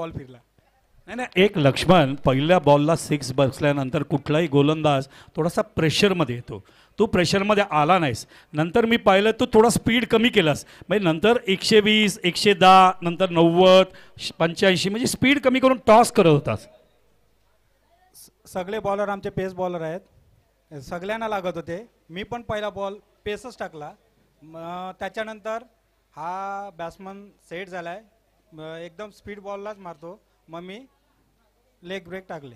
Ball फिरला. नाही नाही. एक लक्ष्मण पहिल्या बॉलला सिक्स बसल्यानंतर कुठलाही गोलंदाज थोडासा प्रेशरमध्ये येतो. तू प्रेशरमध्ये आला नाहीस. नंतर मी पाहिलं तू थोडा स्पीड कमी केलास. म्हणजे नंतर एकशे वीस एकशे दहा नंतर नव्वद पंच्याऐंशी म्हणजे स्पीड कमी करून टॉस करत होतास. सगळे बॉलर आमचे पेस बॉलर आहेत. सगळ्यांना लागत होते. मी पण पहिला बॉल पेसच टाकला. त्याच्यानंतर हा बॅट्समन सेट झाला आहे एकदम स्पीड बॉललाच मारतो. मग मी लेग ब्रेक टाकले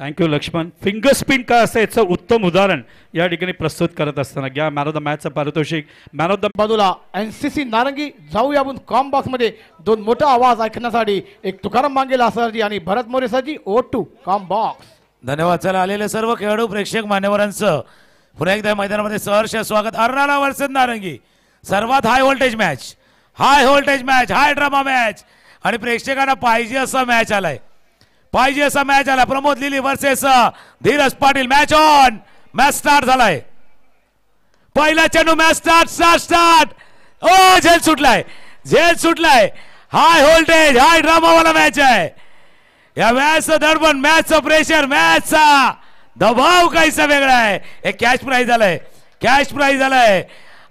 thank you Laxman finger spin काय असतं? याचं उत्तम उदाहरण या ठिकाणी प्रस्तुत करत असताना घ्या. मॅन ऑफ द मॅचचं पारितोषिक. मॅन ऑफ द बाजूला एन सी सी नारंगी जाऊया आपण कॉम बॉक्समध्ये दोन मोठा आवाज ऐकण्यासाठी एक तुकाराम मांगेला सरजी आणि भरत मोरे सरजी ओ टू कॉम बॉक्स धन्यवाद. चला आलेले सर्व खेळाडू प्रेक्षक मान्यवरांचं पुन्हा एकदा मैदानामध्ये सहर्ष स्वागत. अर्नाला वर्षद नारंगी. सर्वात high voltage match high voltage match high drama match. आणि प्रेक्षकांना पाहिजे असा मॅच आलाय. पाहिजे असा मॅच आला Pramod Lili versus Dhiraj Patil. Match on match start झालाय. पहिला चेंडू मॅच स्टार्ट स्टार्ट स्टार्ट ओ झेल सुटलाय. झेल सुटलाय. हाय व्होल्टेज हाय ड्रामावाला मॅच आहे. या मॅचचं दडपण मॅचचं प्रेशर मॅचचा दबाव काहीसा वेगळा आहे. हे कॅश प्राईज आलाय. कॅश प्राईज आलाय.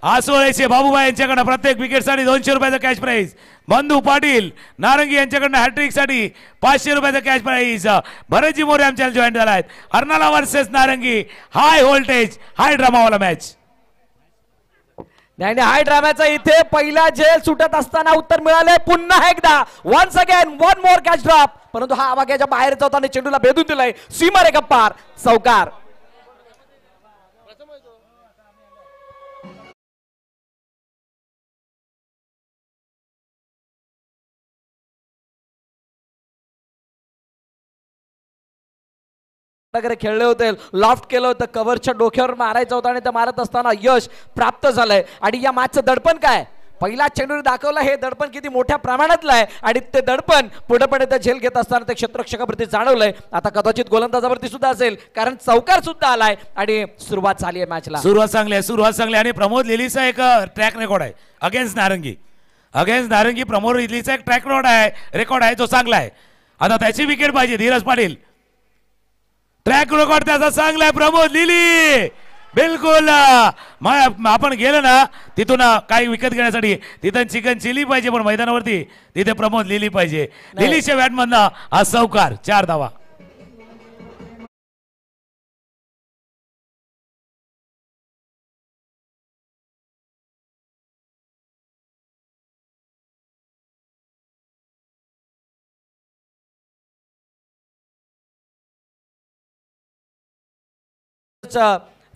आसोळेचे बाबूबाई यांच्याकडनं प्रत्येक विकेटसाठी दोनशे रुपयाचा कॅश प्राईज बंधू पाटील नारंगी यांच्याकडनं हॅट्रिकसाठी पाचशे रुपयाचा कॅश प्राईज भरतजी मोरे आमच्याला जॉईन झाला आहेत अर्नाला वर्सेस नारंगी हाय व्होल्टेज हाय ड्रामावाला मॅच नाही नाही, हाय ड्राम्याचा इथे पहिला जेल सुटत असताना उत्तर मिळाले पुन्हा एकदा once again one more catch drop परंतु हा आवाग्याच्या बाहेर जाताना चेंडूला भेदून दिलाय. सीमारे गप्पार चौकार वगैरे खेळले होते. लॉफ्ट केलं होतं. कव्हरच्या डोक्यावर मारायचं होतं आणि ते मारत असताना यश प्राप्त झालंय. आणि या मॅचचं दडपण काय? पहिला चेंडूर दाखवला हे दडपण किती मोठ्या प्रमाणातलं आहे. आणि ते दडपण पुढे पुढे ते झेल घेत असताना ते क्षेत्ररक्षकावरती जाणवलंय. आता कदाचित गोलंदाजावरती सुद्धा असेल कारण चौकार सुद्धा आलाय. आणि सुरुवात झाली आहे मॅचला सुरुवात चांगली आहे सुरुवात चांगली आणि प्रमोद लिलीचा एक ट्रॅक रेकॉर्ड आहे. अगेन्स्ट नारंगी. अगेन्स्ट नारंगी प्रमोद लिलीचा एक ट्रॅक रेकॉर्ड आहे रेकॉर्ड आहे जो चांगला आहे. आता त्याची विकेट पाहिजे धीरज पाटील. ट्रॅक रेकॉर्ड त्याचा चांगला आहे प्रमोद लिली. बिलकुल मग आपण गेलो ना तिथून काही विकत घेण्यासाठी तिथं चिकन चिली पाहिजे पण मैदानावरती तिथे प्रमोद लिली पाहिजे. लिलीच्या बॅटमधनं हा चौकार चार धावा.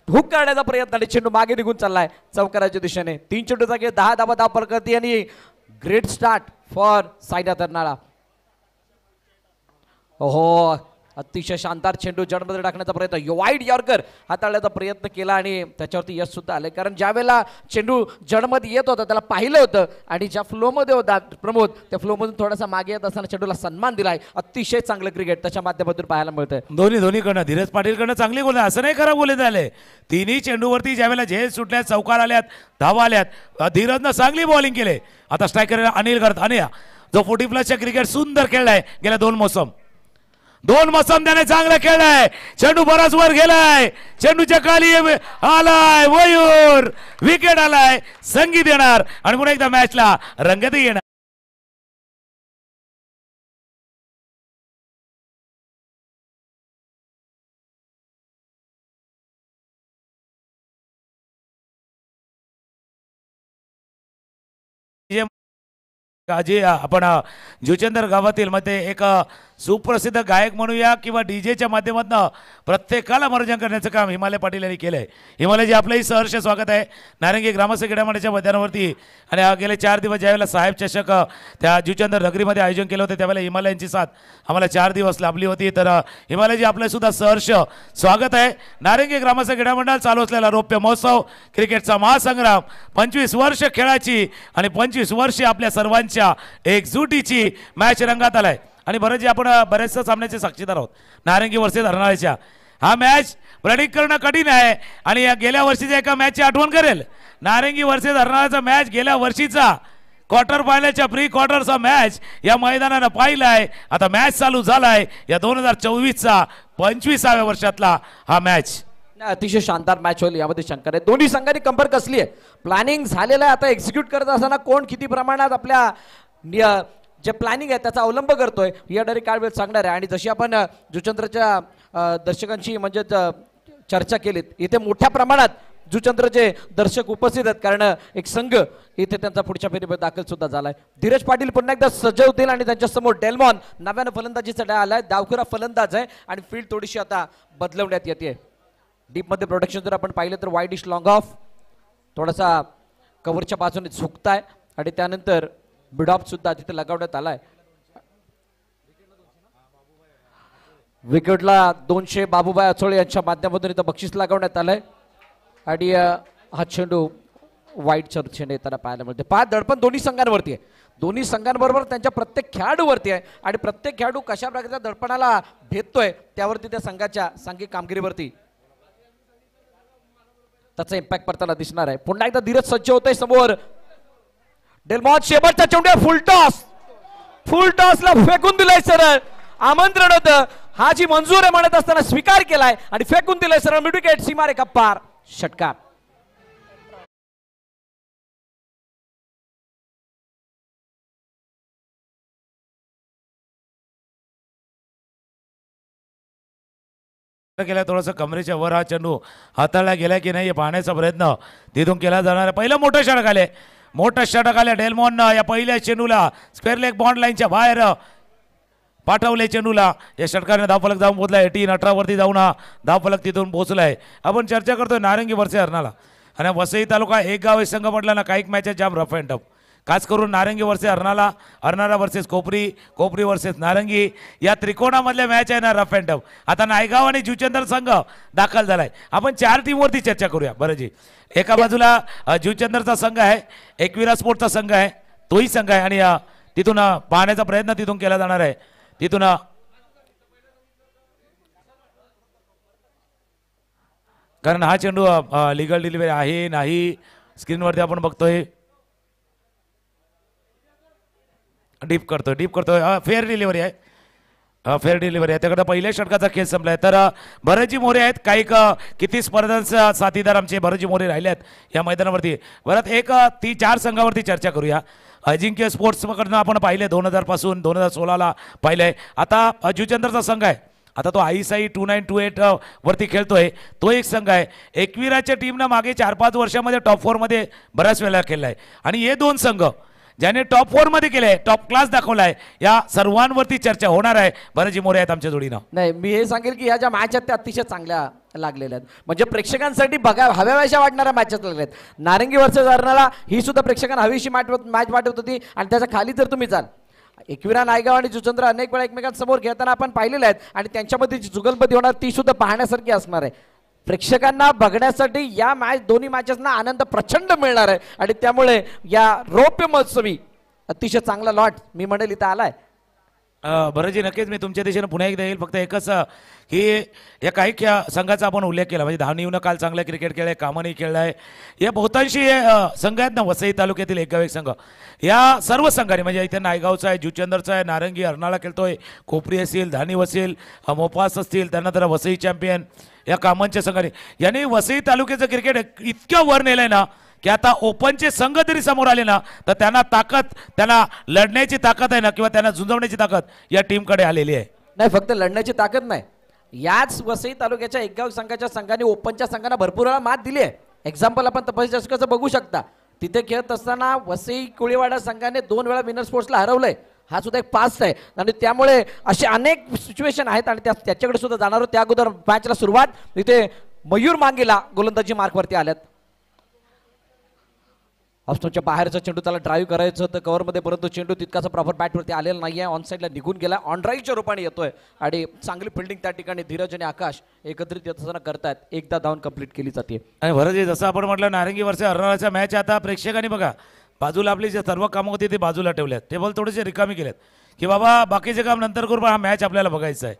हुक करण्याचा प्रयत्न आणि चेंडू मागे निघून चाललाय. चौकाराच्या दिशेने. तीन चेंडूचा खेळ दहा धाबा धाव करते आणि great start for Saina Tarnala हो अतिशय शानदार चेंडू जडमध्ये टाकण्याचा प्रयत्न. वाईड यॉर्कर हाताळण्याचा प्रयत्न केला आणि त्याच्यावरती यश सुद्धा आले कारण ज्या वेळेला चेंडू जडमध्ये येत होता त्याला पाहिलं होतं आणि ज्या फ्लोमध्ये होता प्रमोद त्या फ्लोमधून थोडासा मागे येत असताना चेंडूला सन्मान दिलाय. अतिशय चांगलं क्रिकेट त्याच्या माध्यमातून पाहायला मिळतंय. धोनी धोनीकडनं धीरज पाटीलकडनं चांगली गोल असं नाही खराब बोलत आले तिन्ही चेंडूवरती ज्यावेळेला झेल सुटल्यात चौकार आल्यात धावा आल्यात धीरजनं चांगली बॉलिंग केले. आता स्ट्रायकर अनिल करत अनिया जो फोर्टी प्लसच्या क्रिकेट सुंदर खेळलाय गेल्या दोन मोसम. दोन मोसम त्याने चांगला खेळलाय चेंडू बराच वर गेलाय. चेंडूच्या खाली आलाय वयूर. विकेट आलाय. संगीत येणार. आणि पुन्हा एकदा मॅचला रंगतही येणार. जे आपण जुचंदर गावातील मध्ये एक सुप्रसिद्ध गायक म्हणूया किंवा डी जेच्या माध्यमातून प्रत्येकाला मनोरंजन करण्याचं काम हिमालय पाटील यांनी केलं आहे हिमालयजी आपलंही सहर्ष स्वागत आहे. नारंगी ग्रामस्थ क्रीडामंडळाच्या मैदानावरती आणि गेले चार दिवस ज्यावेळेला साहेब चषक त्या जुचंद्र नगरीमध्ये आयोजन केलं होतं त्यावेळेला हिमालयांची साथ आम्हाला चार दिवस लाभली होती. तर हिमालयजी आपलंसुद्धा सहर्ष स्वागत आहे. नारंगी ग्रामस्थ क्रीडामंडळ चालू असलेला रौप्य महोत्सव क्रिकेटचा महासंग्राम पंचवीस वर्ष खेळाची आणि पंचवीस वर्षे आपल्या सर्वांच्या एकजुटीची मॅच रंगात आलाय. आणि बरंच आपण बऱ्याचशा सामन्याचे साक्षीदार आहोत. नारंगी वर्षे धरणाऱ्याच्या हा मॅच प्रेडिक्ट करणं कठीण आहे आणि या गेल्या वर्षीच्या एका मॅचची आठवण करेल. नारंगी वर्षे धरणाऱ्याचा मॅच गेल्या वर्षीचा. क्वार्टर फायनलच्या प्री क्वार्टरचा मॅच या मैदानानं पाहिलाय. आता मॅच चालू झालाय. या दोन हजार चोवीसचा पंचवीसाव्या वर्षातला हा मॅच अतिशय शानदार मॅच होईल यामध्ये शंकर आहे. दोन्ही संघांनी कंबर कसली आहे? प्लॅनिंग झालेलं आहे आता एक्झिक्यूट करत असताना कोण किती प्रमाणात आपल्या जे प्लॅनिंग आहे त्याचा अवलंब करतोय. या डायरेक्ट काळ वेळ सांगणार आहे. आणि जशी आपण जुचंद्रच्या दर्शकांशी म्हणजे चर्चा केलीत इथे मोठ्या प्रमाणात जुचंद्रचे दर्शक उपस्थित आहेत. कारण एक संघ इथे त्यांचा पुढच्या फेरीमध्ये दाखल सुद्धा झालाय. धीरज पाटील पुन्हा एकदा सजवतील होतील आणि त्यांच्यासमोर डेलमॉन नव्यानं फलंदाजीचा आलाय. दावखुरा फलंदाज आहे आणि फील्ड थोडीशी आता बदलवण्यात येते. डीपमध्ये प्रोडक्शन जर आपण पाहिलं तर वाईड इश लॉंग ऑफ थोडासा कव्हरच्या बाजूने झुकताय आणि त्यानंतर बिडॉप सुद्धा तिथे लगावण्यात आलाय. विकेटला दोनशे बाबूबाई अचोळे यांच्या माध्यमातून इथं बक्षीस लगावण्यात आलंय. आणि हा चेंडू वाईट चर्चेने येताना पाहायला मिळते पाच दडपण दोन्ही संघांवरती आहे. दोन्ही संघांबरोबर त्यांच्या प्रत्येक खेळाडूवरती आहे. आणि प्रत्येक खेळाडू कशा प्रकारच्या दडपणाला भेटतोय त्यावरती त्या संघाच्या सांघिक कामगिरीवरती त्याचा इम्पॅक्ट पडताना दिसणार आहे. पुन्हा एकदा धीरज सज्ज होत आहे समोर. डेलमॉन शेवटचा चेंडू फुल टॉस फुल टॉसला फेकून दिलाय सरळ. आमंत्रण होतं. हा जी मंजूर आहे म्हणत असताना स्वीकार केलाय आणि फेकून दिलाय सरळ. मिड विकेट सीमारेखा पार. षटकार. केला थोडंसं कमरेच्या वर हा चेंडू हाताळला गेला की नाही हे पाहण्याचा प्रयत्न तिथून केला जाणार आहे. पहिलं मोठं षटक आले. मोठं षटक आलं डेलमॉननं या पहिल्या चेंडूला स्क्वेअर लेग बॉन्ड लाईनच्या बाहेर पाठवले चेंडूला या षटकाने धावफलक जाऊन पोहोचलाय टीन अठरावरती जाऊन हा धावफलक तिथून पोचलाय आपण चर्चा करतोय नारंगी वरचे हरणाला. आणि वसई तालुका एक गाव एक संघ म्हटला ना काही मॅचेस जाम रफ अँड टफ खास करून Narangi versus Arnala Arnala versus Kopari Kopari versus Narangi या त्रिकोणामधल्या मॅच आहे ना रफ अँड टफ आता नायगाव आणि जुचंदर संघ दाखल झालाय. आपण चार टीमवरती चर्चा करूया. बरं जी. एका बाजूला अ, जुचंदरचा संघ आहे एकविरा स्पोर्टचा संघ आहे तोही संघ आहे आणि तिथून पाहण्याचा प्रयत्न तिथून केला जाणार आहे. तिथून कारण हा चेंडू लिगल डिलिव्हरी आहे नाही. स्क्रीनवरती आपण बघतोय. डीप करतोय डीप करतोय. फेअर डिलिव्हरी आहे. फेअर डिलिव्हरी आहे. त्याकडं पहिल्या षटकाचा खेळ संपला आहे तर भरजी मोरे आहेत. काही का किती स्पर्धांचा साथीदार आमचे भरजी मोरे राहिले आहेत या मैदानावरती. परत एक ती चार संघावरती चर्चा करूया. अजिंक्य स्पोर्ट्सकडनं आपण पाहिले दोन हजारपासून दोन हजार सोळाला पाहिलं आहे आता अ, जुचंद्रचा संघ आहे. आता तो Aai Sai two nine two eight वरती खेळतोय. तो एक संघ आहे. एकविराच्या टीमनं मागे चार पाच वर्षामध्ये टॉप फोरमध्ये बऱ्याच वेळेला खेळला आहे आणि हे दोन संघ ज्याने टॉप फोरमध्ये केलंय टॉप क्लास दाखवलाय या सर्वांवरती चर्चा होणार आहे. बरंजी मोरे आहेत आमच्या जोडीनं. नाही मी हे सांगेल की या ज्या मॅच आहेत त्या अतिशय चांगल्या लागलेल्या आहेत. म्हणजे प्रेक्षकांसाठी बघा हव्याव्याशा वाटणाऱ्या मॅचेस लागल्या आहेत. नारंगी वर्सेस अर्नाला ही सुद्धा प्रेक्षकांना हवीशी मॅच मॅच वाटत होती आणि त्याच्याखाली जर तुम्ही जाल एकविरा नायगाव आणि जुचंद्र अनेक वेळा एकमेकांसमोर घेताना आपण पाहिलेले आहेत आणि त्यांच्यामध्ये जी जुगलबदी होणार ती सुद्धा पाहण्यासारखी असणार आहे. प्रेक्षकांना बघण्यासाठी या मॅच दोन्ही मॅचेसना आनंद प्रचंड मिळणार आहे. आणि त्यामुळे या रौप्य महोत्सवी अतिशय चांगला लॉट मी म्हणेल इथं आलाय. भरतजी बरंजी नक्कीच मी तुमच्या दिशेनं पुन्हा एकदा येईल. फक्त एकच ही की या काही खेळ संघाचा आपण उल्लेख केला. म्हणजे धावणीनं काल चांगला क्रिकेट खेळलाय कामाने खेळलाय. या बहुतांशी संघ आहेत ना वसई तालुक्यातील एक गाव एक संघ. या सर्व संघाने म्हणजे इथे नायगावचा आहे जुचंदरचा आहे नारंगी अर्नाळा खेळतोय खोपरी असेल धानी असेल मोपास असतील त्यानंतर वसई चॅम्पियन या कामांच्या संघाने. यांनी वसई तालुक्याचं क्रिकेट इतक्या वर नेलंय ना की आता ओपनचे संघ जरी समोर आले ना तर त्यांना ताकद त्यांना लढण्याची ताकद आहे ना किंवा त्यांना झुंजवण्याची ताकद या टीमकडे आलेली आहे. नाही फक्त लढण्याची ताकद नाही. याच वसई तालुक्याच्या एकगाव संघाच्या संघाने ओपनच्या संघांना भरपूर वेळा मात दिली आहे. एक्झाम्पल आपण तपास चषकाचं बघू शकता. तिथे खेळत असताना वसई कोळीवाडा संघाने दोन वेळा विनर स्पोर्ट्सला हरवलंय. हा सुद्धा एक पास आहे. आणि त्यामुळे असे अनेक सिच्युएशन आहेत आणि त्या त्याच्याकडे सुद्धा जाणार त्या अगोदर मॅचला सुरुवात. इथे मयूर मांगेला गोलंदाजी मार्कवरती आल्यात. ऑप्शनच्या बाहेरचा चेंडू त्याला ड्राईव्ह करायचं होतं कव्हरमध्ये परंतु चेंडू तितकाचा प्रॉपर बॅटवरती आलेला नाही आहे ऑन साईडला निघून गेला. ऑन ड्राईव्हच्या रूपाने येतोय. आणि चांगली फिल्डिंग त्या ठिकाणी धीरज आणि आकाश एकत्रित येत असताना करतायत. एकदा धावून कंप्लीट केली जाते आणि भरत जसं आपण म्हटलं नारंगी वर्ष हरणाराच्या मॅच आता प्रेक्षकांनी बघा बाजूला आपली जे सर्व कामं होती ते बाजूला ठेवल्यात. टेबल थोडेसे रिकामी केलेत. की बाबा बाकीचे काम नंतर करू पण हा मॅच आपल्याला बघायचा आहे.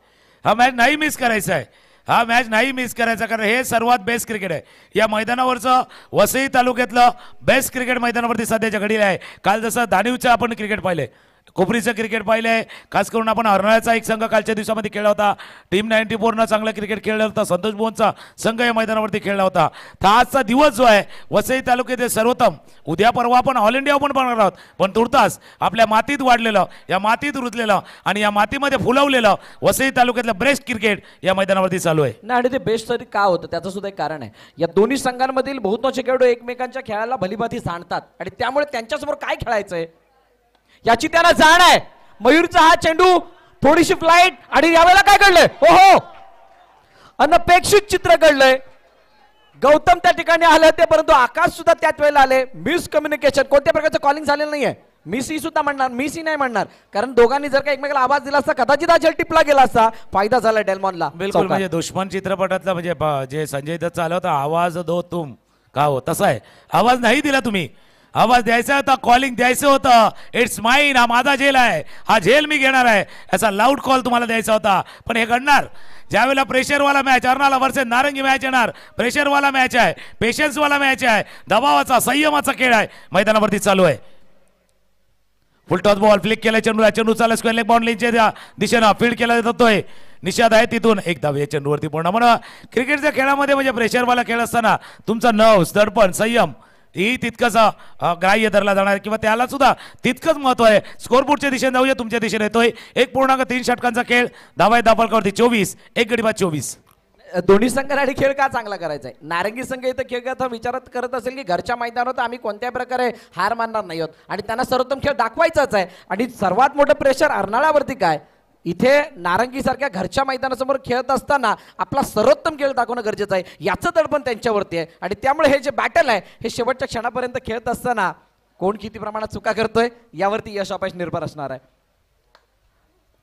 हा मॅच नाही मिस करायचा आहे. हा मॅच नाही मिस करायचा कारण हे सर्वात बेस्ट क्रिकेट आहे. या मैदानावरचं वसई तालुक्यातलं बेस्ट क्रिकेट मैदानावरती सध्याच्या घडीला आहे. काल जसं दानिवचं आपण क्रिकेट पाहिले कोपरीचं क्रिकेट पाहिलं आहे खास करून आपण हरणाळ्याचा एक संघ कालच्या दिवसामध्ये खेळला होता. टीम नाईन्टी फोरनं चांगलं क्रिकेट खेळला होता. संतोष भुवनचा संघ या मैदानावरती खेळला होता. तर आजचा दिवस जो आहे वसई तालुक्यातील सर्वोत्तम. उद्या परवा आपण ऑल इंडिया पण बनणार आहोत. पण तुर्तास आपल्या मातीत वाढलेलं या मातीत रुजलेलं आणि या मातीमध्ये फुलवलेलं वसई तालुक्यातलं बेस्ट क्रिकेट या मैदानावरती चालू आहे. नाही आणि ते बेस्ट तरी का होतं? त्याचं सुद्धा एक कारण आहे. या दोन्ही संघांमधील बहुतांश खेळाडू एकमेकांच्या खेळाला भलीभाती सांडतात. आणि त्यामुळे त्यांच्यासमोर काय खेळायचं आहे याची त्यांना जाण आहे. मयूरचा हा चेंडू थोडीशी फ्लाईट आणि यावेळेला काय घडलंय? हो हो. अनपेक्षित चित्र घडलंय. गौतम त्या ठिकाणी आले होते परंतु आकाश सुद्धा त्याच वेळेला आले. मिस कम्युनिकेशन कोणत्या प्रकारचं कॉलिंग झालेलं नाहीये. मिस सुद्धा म्हणणार मिस ही नाही म्हणणार. कारण दोघांनी जर का एकमेकाला आवाज दिला असता कदाचित हा झेल टिपला गेला असता फायदा झाला डेल्मॉनला. बिलकुल. म्हणजे दुश्मन चित्रपटातला म्हणजे जे संजय दत्त आला होता आवाज दो तुम. का हो तसा आहे. आवाज नाही दिला तुम्ही. आवाज द्यायचा होता कॉलिंग द्यायचं होतं. इट्स माईन हा माझा झेल आहे. हा झेल मी घेणार आहे. असा लाऊड कॉल तुम्हाला द्यायचा होता. पण हे घडणार. ज्यावेळेला प्रेशरवाला match Arnala versus Narangi match येणार. प्रेशरवाला मॅच आहे. पेशन्सवाला मॅच आहे. दबावाचा संयमाचा खेळ आहे. मैदानावरती चालू आहे. फुलटॉस बॉल फ्लिक केला चेंडूला. चेंडू चालला स्क्वेअर लेग बाउंड्रीच्या दिशेनं फील्ड केला जातोय. निषाद आहे तिथून. एक धाव या चेंडूवरती पूर्ण. म्हणून क्रिकेटच्या खेळामध्ये म्हणजे प्रेशरवाला खेळ असताना तुमचा नव दडपण संयम ही तितकंच ग्राह्य धरला जाणार आहे. किंवा त्याला सुद्धा तितकंच महत्त्व आहे. स्कोरबोर्डच्या दिशेने जाऊया तुमच्या दिशेने येतोय. एक पूर्णांक तीन षटकांचा खेळ. धावाय धापलकावरती चोवीस. एक गडी बाद चोवीस. दोन्ही संघासाठी खेळ का चांगला करायचा आहे? नारंगी संघ इथं खेळ करता विचारत करत असेल की घरच्या मैदानावर आम्ही कोणत्या प्रकारे हार मानणार नाही आहोत. आणि त्यांना सर्वोत्तम खेळ दाखवायचाच आहे. आणि सर्वात मोठं प्रेशर अर्नाळावरती काय? इथे नारंगीसारख्या घरच्या मैदानासमोर खेळत असताना आपला सर्वोत्तम खेळ दाखवणं गरजेचं आहे. याचं दडपण त्यांच्यावरती आहे. आणि त्यामुळे हे जे बॅटल आहे हे शेवटच्या क्षणापर्यंत खेळत असताना कोण किती प्रमाणात चुका करतोय यावरती यश अपयश निर्भर असणार आहे.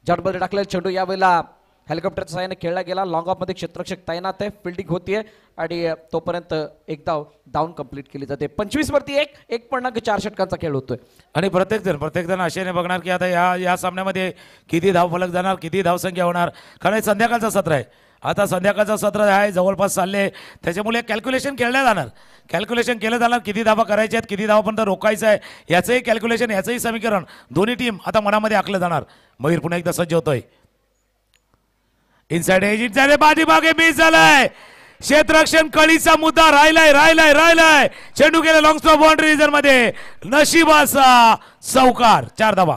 झटबल टाकलेला चेंडू यावेळेला हेलिकॉप्टरच्या सहाय्याने खेळला गेला. लॉंग ऑफमध्ये क्षेत्रक्षक तैनात आहे. फिल्डिंग होतीये. आणि तोपर्यंत एक धाव डाऊन कंप्लीट केली जाते. पंचवीस वरती एक एक पूर्णांक चार षटकांचा खेळ होतोय. आणि प्रत्येक जण प्रत्येक जण आशेने बघणार की आता या या सामन्यामध्ये किती धाव फलक जाणार किती धावसंख्या होणार. कारण हे संध्याकाळचं सत्र आहे. आता संध्याकाळचं सत्र आहे जवळपास चालले. त्याच्यामुळे कॅल्क्युलेशन केलं जाणार. कॅल्क्युलेशन केलं जाणार किती धावा करायच्या आहेत किती धावापर्यंत रोखायचं आहे याचंही कॅल्क्युलेशन याचंही समीकरण. दोन्ही टीम आता मनामध्ये आखलं जाणार. मयूर पुन्हा एकदा सज्ज होतोय. इनसाइड एजिट झाले पाठीमागे मिस झालाय क्षेत्ररक्षण कळीचा मुद्दा राहिलाय राहिलाय राहिलाय चेंडू गेला लॉंग स्टॉप बाउंड्री रिझनमध्ये नशिबाचा चौकार चार धावा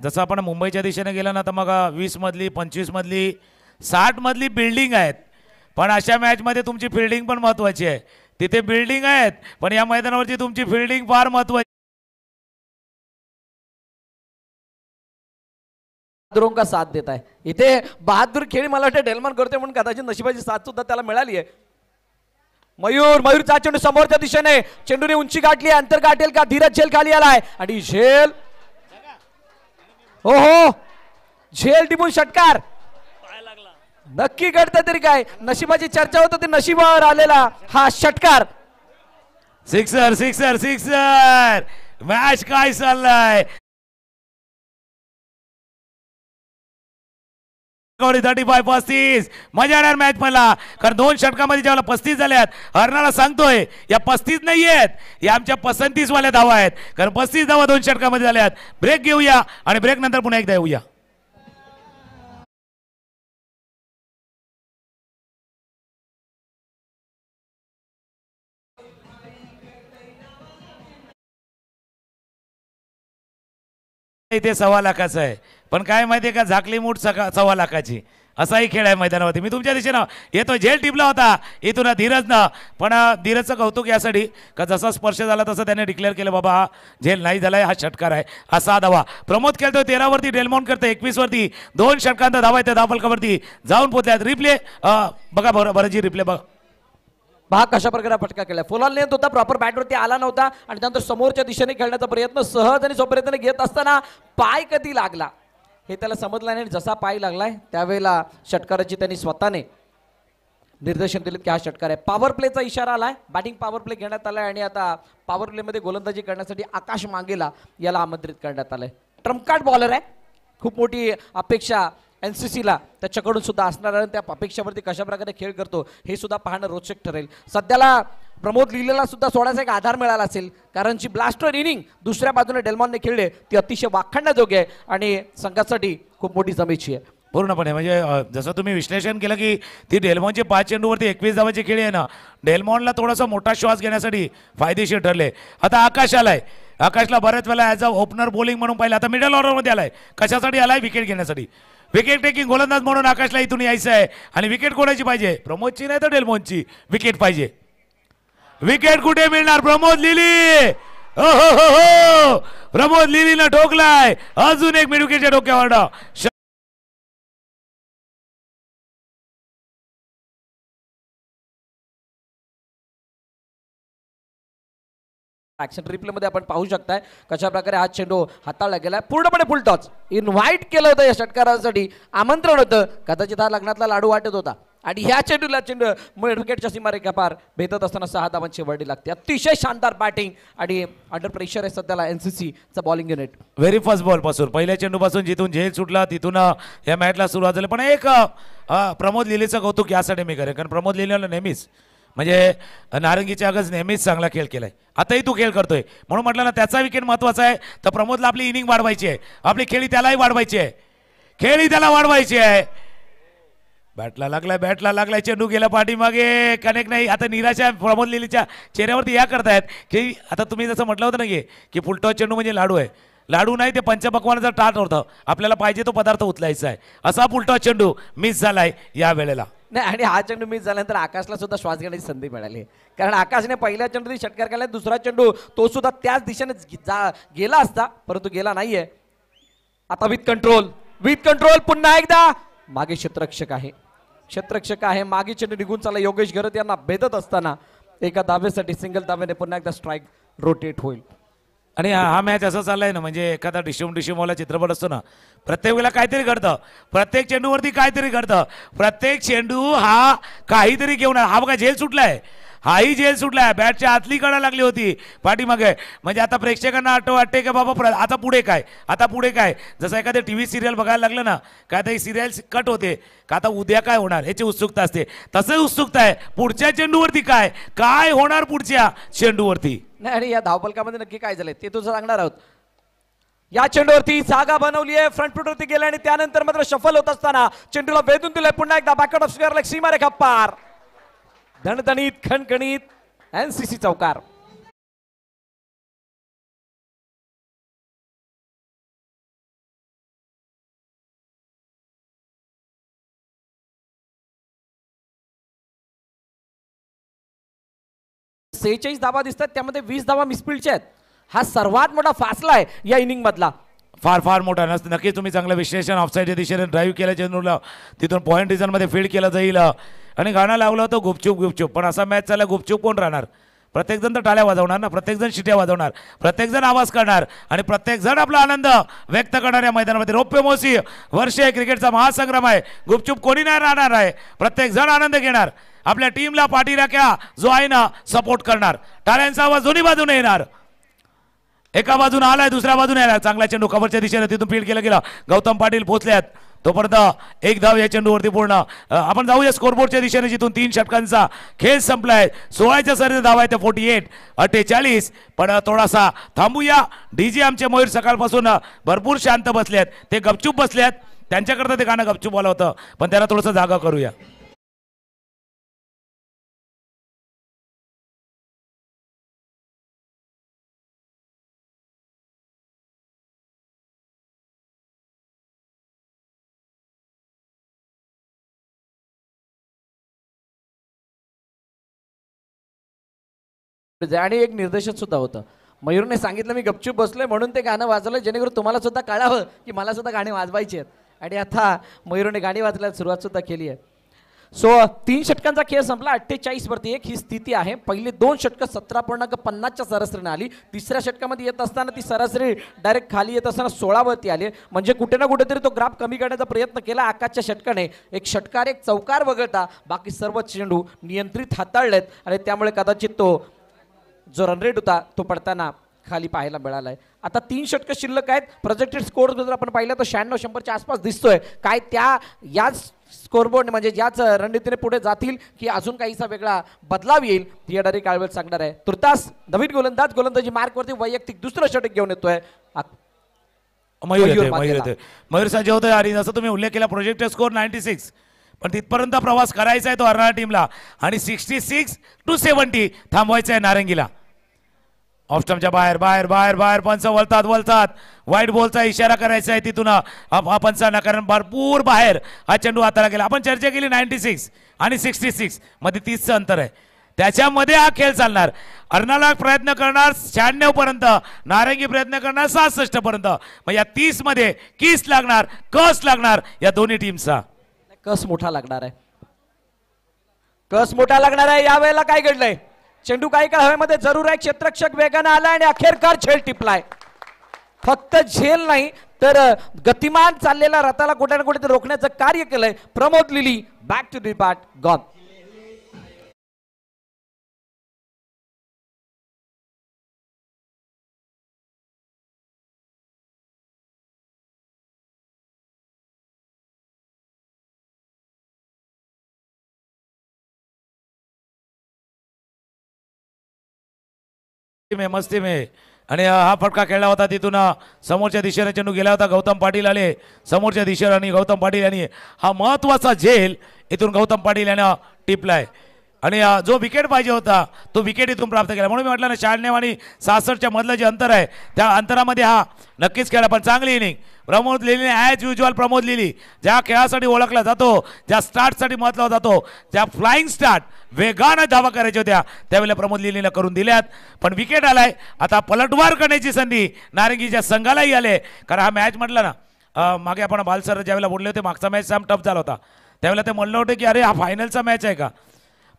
जसं आपण मुंबईच्या दिशेने गेलं ना तर मग वीस मधली पंचवीस मधली साठ मधली बिल्डिंग आहेत. पण अशा मॅचमध्ये तुमची फिल्डिंग पण महत्वाची आहे. तिथे बिल्डिंग आहेत पण या मैदानावरची तुमची फिल्डिंग फार महत्वाची बहादुरों का साथ देत आहे. इथे बहादूर खेळी मला वाटतं डेलमन करतोय म्हणून कदाचित नशिबाची साथ सुद्धा त्याला मिळाली आहे मयूर मयूरचा चेंडू समोरच्या दिशेने. चेंडूने उंची गाठली अंतर गाठेल का? धीरज झेल खाली आलाय. आणि झेल हो हो झेल टिपून षटकार. नक्की घडतं तरी काय? नशिबाची चर्चा होत होती नशिबावर आलेला हा षटकार. Sixer sixer sixer. मॅच काय चाललाय? थर्टी फाय पस्तीस. मजा येणार मॅच मला. कारण दोन षटकामध्ये ज्याला पस्तीस झाल्यात हरणाला सांगतोय या पस्तीस नाही आहेत या आमच्या पसंतीसवाल्या धावा आहेत. कारण पस्तीस धावा दोन षटकामध्ये झाल्यात ब्रेक घेऊया आणि ब्रेक नंतर पुन्हा एकदा येऊया. ते सव्वा लाखाचं आहे. पण काय माहितीये का झाकली मूठ सका सव्वा लाखाची. असाही खेळ आहे मैदानावरती. मी तुमच्या दिशेनं येतो झेल टिपला होता. इथून धीरजनं. पण धीरजचं कौतुक यासाठी का जसा स्पर्श झाला तसं त्याने डिक्लेअर केलं बाबा हा झेल नाही झालाय हा षटकार आहे. असा धावा प्रमोद खेळतोय तेरावरती. डेलमाउंट करतो एकवीस वरती दोन षटकांत धावा येतो त्या धावफलकावरती जाऊन पोचल्यात रिप्ले बघा बरं बरं जी रिप्ले बघा. पहा कशा प्रकारे फटका केला फुलाल नेत होता प्रॉपर बॅटवरती आला नव्हता आणि त्यानंतर समोरच्या दिशेने खेळण्याचा प्रयत्न सहज आणि स्वप्रयत्न घेत असताना पाय कधी लागला हे त्याला समजलं नाही जसा पाय लागलाय त्यावेळेला षटकाराची त्यांनी स्वतःने निर्देशन दिलेत की हा षटकार आहे. पॉवर प्लेचा इशारा आलाय. बॅटिंग पॉवर प्ले घेण्यात आलाय आणि आता पॉवर प्लेमध्ये गोलंदाजी करण्यासाठी आकाश मांगेला याला आमंत्रित करण्यात आलंय. ट्रम्पकाट बॉलर आहे. खूप मोठी अपेक्षा एन सी सीला त्याच्याकडून सुद्धा असणार त्या अपेक्षावरती कशा प्रकारे खेळ करतो हे सुद्धा पाहणं रोचक ठरेल. सध्याला प्रमोद लिहिलेला सुद्धा सोडायचा एक आधार मिळाला असेल कारण जी ब्लास्टर इनिंग दुसऱ्या बाजूने डेल्मॉनने खेळले ती अतिशय वाखाणण्याजोगी आहे आणि संघासाठी खूप मोठी जमेची आहे. पूर्णपणे म्हणजे जसं तुम्ही विश्लेषण केलं की ती डेल्मॉनची पाच चेंडूवरती एकवीस धावाचे खेळी आहे ना डेल्मॉनला थोडासा मोठा श्वास घेण्यासाठी फायदेशीर ठरले. आता आकाश आलाय. आकाशला बऱ्याच वेळा ॲज अ ओपनर बॉलिंग म्हणून पाहिलं. आता मिडल ऑर्डरमध्ये आलाय. कशासाठी आलाय? विकेट घेण्यासाठी. विकेट टेकिंग गोलंदाज म्हणून आकाशला इथून यायचं आहे. आणि विकेट कोणाची पाहिजे? प्रमोदची नाही तर डेलमोनची. विकेट पाहिजे. विकेट कुठे मिळणार? प्रमोद लिली! हो हो हो हो प्रमोद लिलीनं ठोकलाय. अजून एक मिड डोक्यावर ॲक्शन रिप्लेमध्ये आपण पाहू शकताय कशा प्रकारे हा चेंडू हाताळला गेला पूर्णपणे फुल टॉच इन्व्हाइट केलं होतं या षटकारासाठी. आमंत्रण होतं. कदाचित हा लग्नातला लाडू वाटत होता. आणि ह्या चेंडूला चेंडू विकेटच्या सीमारेखा पार भेटत असताना सहा धावांची वर्डी लागते. अतिशय शानदार बॅटिंग आणि अंडर प्रेशर आहे सध्याला एनसीसीचं बॉलिंग युनिट व्हेरी फर्स्ट बॉलपासून. पहिल्या चेंडूपासून जिथून झेल सुटला तिथून या मॅचला सुरुवात झाली. पण एक प्रमोद लिलेचं कौतुक यासाठी मी करेन. कारण प्रमोद लिलेला नेहमीच म्हणजे नारंगीच्या अगच नेहमीच चांगला खेळ केलाय. आताही तू खेळ करतोय. म्हणून म्हटलं ना त्याचा विकेट महत्त्वाचा आहे. तर प्रमोदला आपली इनिंग वाढवायची आहे. आपली खेळी त्यालाही वाढवायची आहे. खेळी त्याला वाढवायची आहे. बॅटला लागलाय बॅटला लागलाय. चेंडू गेला पाठीमागे. कनेक्ट नाही. आता निराशा प्रमोद लिलीच्या चेहऱ्यावरती या करतायत. की आता तुम्ही जसं म्हटलं होतं ना की की फुलटॉस चेंडू म्हणजे लाडू आहे. लाडू नाही ते पंचपक्वानाचं टाट होतं. आपल्याला पाहिजे तो पदार्थ उचलायचा आहे. असा पुलटा चेंडू मिस झालाय या वेळेला. नाही आणि हा चेंडू मिस झाल्यानंतर आकाशला सुद्धा श्वास घेण्याची संधी मिळाली. कारण आकाशने पहिल्या चेंडू षटकार केला दुसरा चेंडू तो सुद्धा त्याच दिशेने जा- गेला असता परंतु गेला नाहीये. आता विथ कंट्रोल विथ कंट्रोल पुन्हा एकदा. मागे क्षेत्रक्षक आहे. क्षेत्रक्षक आहे मागे चेंडू निघून चालला. योगेश गरत यांना भेदत असताना एका दाव्यासाठी सिंगल दाव्याने पुन्हा एकदा स्ट्राईक रोटेट होईल. आणि हा मॅच असं चाललाय ना म्हणजे एखादा डिशम डिशमवाला चित्रपट असतो ना प्रत्येक वेळेला काहीतरी घडतं. प्रत्येक चेंडूवरती काहीतरी घडतं. प्रत्येक चेंडू हा काहीतरी घेऊन हा बघा झेल सुटलाय. हाही जेल सुटलाय. बॅटच्या आतली कडा लागली होती. पाठीमागे. म्हणजे आता प्रेक्षकांना आठ वाटते की बाबा आता पुढे काय? आता पुढे काय? जसं एखादं टी व्ही सिरियल बघायला लागलं ना काय तर ही सिरियल कट होते. का आता उद्या काय होणार? ह्याची उत्सुकता असते. तसंच उत्सुकता आहे. पुढच्या चेंडूवरती काय? काय होणार पुढच्या चेंडूवरती? नाही आणि या धावपलकामध्ये नक्की काय झालंय? ते तुझं सांगणार आहोत. या चेंडूवरती जागा बनवली आहे फ्रंट फुटवरती गेले आणि त्यानंतर मात्र शफल होत असताना चेंडूला वेधून दिलाय पुन्हा एकदा. बॅकआउट ऑफ स्क्वेअर लाईक सीमारेखा पार. धणधणीत खणखणीत एनसीसी चौकार. सेहेचाळीस धावा दिसतात त्यामध्ये वीस धावा मिसफिल्डच्या आहेत. हा सर्वात मोठा फासला आहे या इनिंग मधला फार फार मोठा नसतं नक्कीच तुम्ही चांगलं विश्लेषण ऑफसाईडच्या दिशेने ड्राईव्ह केलं चेंडूला. तिथून पॉईंट रिझनमध्ये फील्ड केलं जाईल. आणि गाणं लावलं होतं गुपचूप गुपचूप. पण असा मॅच चालला गुपचूप कोण राहणार? प्रत्येकजण तर टाळ्या वाजवणार ना? प्रत्येकजण शिट्या वाजवणार. प्रत्येकजण आवाज करणार. आणि प्रत्येकजण आपला आनंद व्यक्त करणार या मैदानामध्ये. रौप्य मोसी वर्ष आहे क्रिकेटचा महासंग्राम आहे. गुपचूप कोणी नाही राहणार आहे. प्रत्येकजण आनंद घेणार. आपल्या टीमला पाठी क्या जो आहे ना सपोर्ट करणार. टाळ्यांचा आवाज दोन्ही बाजूने येणार. एका बाजूने आलाय दुसऱ्या बाजूने आलाय. चांगला चेंडू कव्हरच्या दिशेने तिथून फील्ड केलं गेलं. गौतम पाटील पोहोचल्यात तोपर्यंत एक धाव या चेंडूवरती पूर्ण. आपण जाऊया स्कोरबोर्डच्या दिशेने जिथून तीन षटकांचा खेळ संपलाय. सोळाच्या सर धाव आहे फोर्टी एट अठ्ठेचाळीस. पण थोडासा थांबूया. डीजे आमचे मयूर सकाळपासून भरपूर शांत बसलेत. ते गपचूप बसलेत. त्यांच्याकरता ते गाणं गपचूप आलं होतं. पण त्याला थोडंसं जागा करूया. आणि एक निर्देशक सुद्धा होतं. मयूरने सांगितलं मी गपचूप बसलोय म्हणून ते गाणं वाजवलं जेणेकरून तुम्हाला सुद्धा कळावं की मला सुद्धा गाणी वाजवायची आहेत. आणि आता मयूरने गाणी वाजवायला सुरुवात सुद्धा केली आहे. सो तीन षटकांचा खेळ संपला अठ्ठेचाळीस वरती एक ही स्थिती आहे. पहिले दोन षटकं सतरा पूर्णांक पन्नासच्या सरासरीने आली. तिसऱ्या षटकामध्ये येत असताना ती सरासरी डायरेक्ट खाली येत असताना सोळावरती आली. म्हणजे कुठे ना कुठेतरी तो ग्राफ कमी करण्याचा प्रयत्न केला आकाशच्या षटकाने. एक षटकार एक चौकार वगळता बाकी सर्व चेंडू नियंत्रित हाताळलेत. आणि त्यामुळे कदाचित तो जो रन रेट होता तो पडताना खाली पाहायला मिळाला आहे आता तीन षटकं शिल्लक आहेत. प्रोजेक्टेड स्कोर जर आपण पाहिलं तर शहाण्णव शंभरच्या आसपास दिसतोय. काय त्या याच स्कोरबोर्ड म्हणजे याच रणनीतीने पुढे जातील की अजून काहीसा वेगळा बदलाव येईल ही येणारी काळवेळ सांगणार आहे. तुर्तास नवीन गोलंदाज गोलंदाजी मार्कवरती वैयक्तिक दुसरं षटक घेऊन येतोय. मयूर मयूर. मयूर सज्ज होतोय आणि जसं तुम्ही उल्लेख केला प्रोजेक्ट स्कोर नाईन्टी सिक्स पण तिथपर्यंत प्रवास करायचा आहे तो अर्नाळा टीमला. आणि सिक्स्टी सिक्स टू सेवन्टी थांबवायचं आहे नारंगीला. ऑफस्टमच्या बाहेर बाहेर बाहेर बाहेर पंच वळतात वळतात. वाईट बॉलचा इशारा करायचा आहे तिथून. हा- पंचांना कारण भरपूर बाहेर. हा चेंडू हाताला गेला. आपण चर्चा केली नाईन्टी सिक्स आणि सिक्स्टी सिक्समध्ये तीसचं अंतर आहे. त्याच्यामध्ये हा खेळ चालणार. अर्णाला प्रयत्न करणार शहाण्णव पर्यंत. नारंगी प्रयत्न करणार सहासष्ट पर्यंत. मग या तीसमध्ये किस लागणार कस लागणार या दोन्ही टीमचा कस मोठा लागणार आहे? कस मोठा लागणार आहे? यावेळेला काय घडलंय? चेंडू काही काळ हवेमध्ये जरूर आहे. क्षेत्रक्षक वेगानं आलाय आणि अखेरकार झेल टिपलाय. फक्त झेल नाही तर गतिमान चाललेल्या रथाला कुठे ना कुठे रोखण्याचं कार्य केलंय. Pramod Lili back to the bat gone में मस्ती मे। आणि हा फटका खेळला होता तिथून समोरच्या दिशेने चेंडू गेला होता गौतम पाटील आले। समोरच्या दिशेने आणि गौतम पाटील यांनी हा। महत्त्वाचा झेल इथून गौतम पाटील यांना टिपलाय। आणि जो विकेट पाहिजे होता तो विकेट इथून प्राप्त केला. म्हणून मी म्हटलं ना शहाण्णव आणि सहासष्टच्या मधलं जे अंतर आहे त्या अंतरामध्ये हा नक्कीच खेळला पण चांगली इनिंग प्रमोद लिहिली ॲज युजल प्रमोद लिहिली ज्या खेळासाठी ओळखला जातो ज्या स्टार्टसाठी म्हटला जातो ज्या फ्लाइंग स्टार्ट वेगानं धावा करायच्या होत्या त्यावेळेला प्रमोद लिहिलीनं करून दिल्यात. पण विकेट आलाय. आता पलटवार करण्याची संधी नारंगीच्या संघालाही आले. कारण हा मॅच म्हटलं ना मागे आपण बालसर ज्यावेळेला बोलले होते मागचा मॅच साम टफ झाला होता. त्यावेळेला ते म्हणलं होतं की अरे हा फायनलचा मॅच आहे का?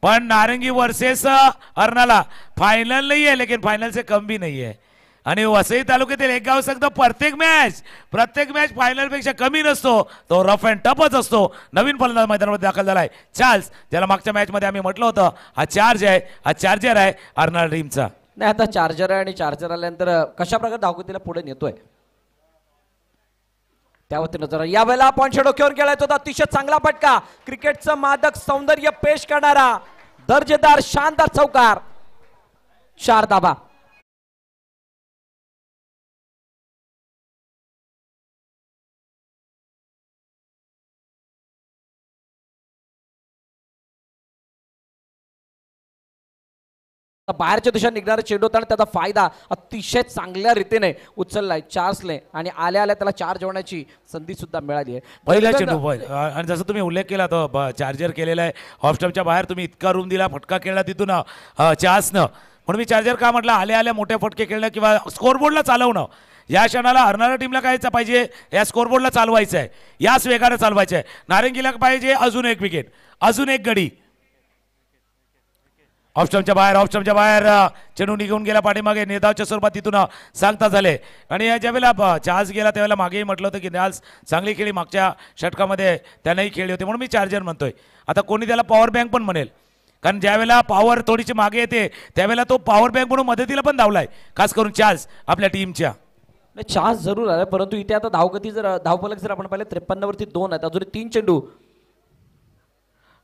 पण नारंगी वर्सेस अर्नाला फायनल नाही आहे लेकिन फायनल से कम भी नहीं है आणि वसई तालुक्यातील एक गाव सांगतो प्रत्येक मॅच प्रत्येक मॅच फायनलपेक्षा कमी नसतो तो रफ अँड टफच असतो. नवीन फलंदाज मैदानामध्ये दाखल झालाय चार्ल्स ज्याला मागच्या मॅचमध्ये आम्ही म्हटलं होतं हा चार्ज आहे हा चार्जर आहे अर्नाल टीमचा नाही आता चार्जर आहे आणि चार्जर आल्यानंतर कशाप्रकारे कशा प्रकारे धावगतीला पुढे नेतोय? त्या वतीनं जरा यावेळेला आपण डोक्यावर खेळायचा खेळायचो अतिशय चांगला फटका. क्रिकेटचं मादक सौंदर्य पेश करणारा दर्जेदार शानदार चौकार. चार दाबा बाहेरच्या दिशेने निघणारा चेंडू होता आणि त्याचा फायदा अतिशय चांगल्या रीतीने उचललाय चार्ल्सने आणि आल्या आल्या त्याला चार्ज होण्याची संधी सुद्धा मिळाली आहे पहिला. चेंडू. आणि जसं तुम्ही उल्लेख केला तो चार्जर केलेला आहे. हॉफस्टमच्या बाहेर तुम्ही इतका रूम दिला फटका खेळला तिथून अ, चार्ल्सनं म्हणून मी चार्जर का म्हटलं आल्या आल्या मोठे फटके खेळणं किंवा स्कोरबोर्डला चालवणं. या क्षणाला हरणाऱ्या टीमला काय पाहिजे? या स्कोरबोर्डला चालवायचं आहे याच वेगानं चालवायचं आहे नारंगीला पाहिजे अजून एक विकेट अजून एक गडी. ऑप्शनच्या बाहेर ऑप्शनच्या बाहेर. चेंडू निघून गेला पाठीमागे. नेतावच्या स्वरूपात तिथून सांगता झाले. आणि ज्यावेळेला चार्ज गेला त्यावेळेला मागेही म्हटलं होतं की आज चांगली खेळी मागच्या षटकामध्ये त्यानंही खेळली होती. म्हणून मी चार्जर म्हणतोय. आता कोणी त्याला पॉवर बँक पण म्हणेल. कारण ज्यावेळेला पॉवर थोडीशी मागे येते त्यावेळेला तो पॉवर बँक म्हणून मदतीला पण धावलाय. खास करून चार्ज आपल्या टीमच्या नाही जरूर आला परंतु इथे आता धावगती जर धावपलक जर आपण पाहिलं त्रेपन्नवरती दोन आहेत. अजून तीन चेंडू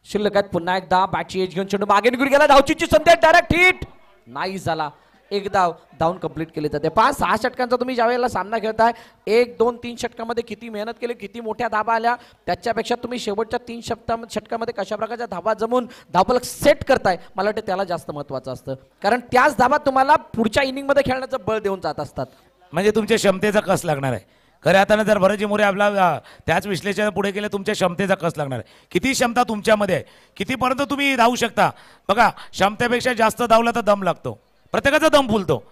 शिल्लक आहेत पुन्हा एकदा बॅटची एज घेऊन चेंडू मागे निघून गेला. धावचीची संधी डायरेक्ट हिट नाही झाला. एक धाव धावून कंप्लीट केली जाते पाच सहा षटकांचा तुम्ही ज्या वेळेला सामना खेळताय एक दोन तीन षटकामध्ये किती मेहनत केली किती मोठ्या धाबा आल्या त्याच्यापेक्षा तुम्ही शेवटच्या तीन षटका षटकामध्ये कशा प्रकारच्या धाबा जमून धावफलक सेट करताय मला वाटतं त्याला जास्त महत्वाचं असतं. कारण त्याच धाबा तुम्हाला पुढच्या इनिंगमध्ये खेळण्याचं बळ देऊन जात असतात. म्हणजे तुमच्या क्षमतेचा कस लागणार आहे? खऱ्या हाताने जर भरजी मोरे आपला त्याच विश्लेषण पुढे केलं तुमच्या क्षमतेचा कस लागणार आहे? किती क्षमता तुमच्यामध्ये आहे? कितीपर्यंत तुम्ही धावू शकता? बघा क्षमतेपेक्षा जास्त धावला तर दम लागतो. प्रत्येकाचा दम फुलतो.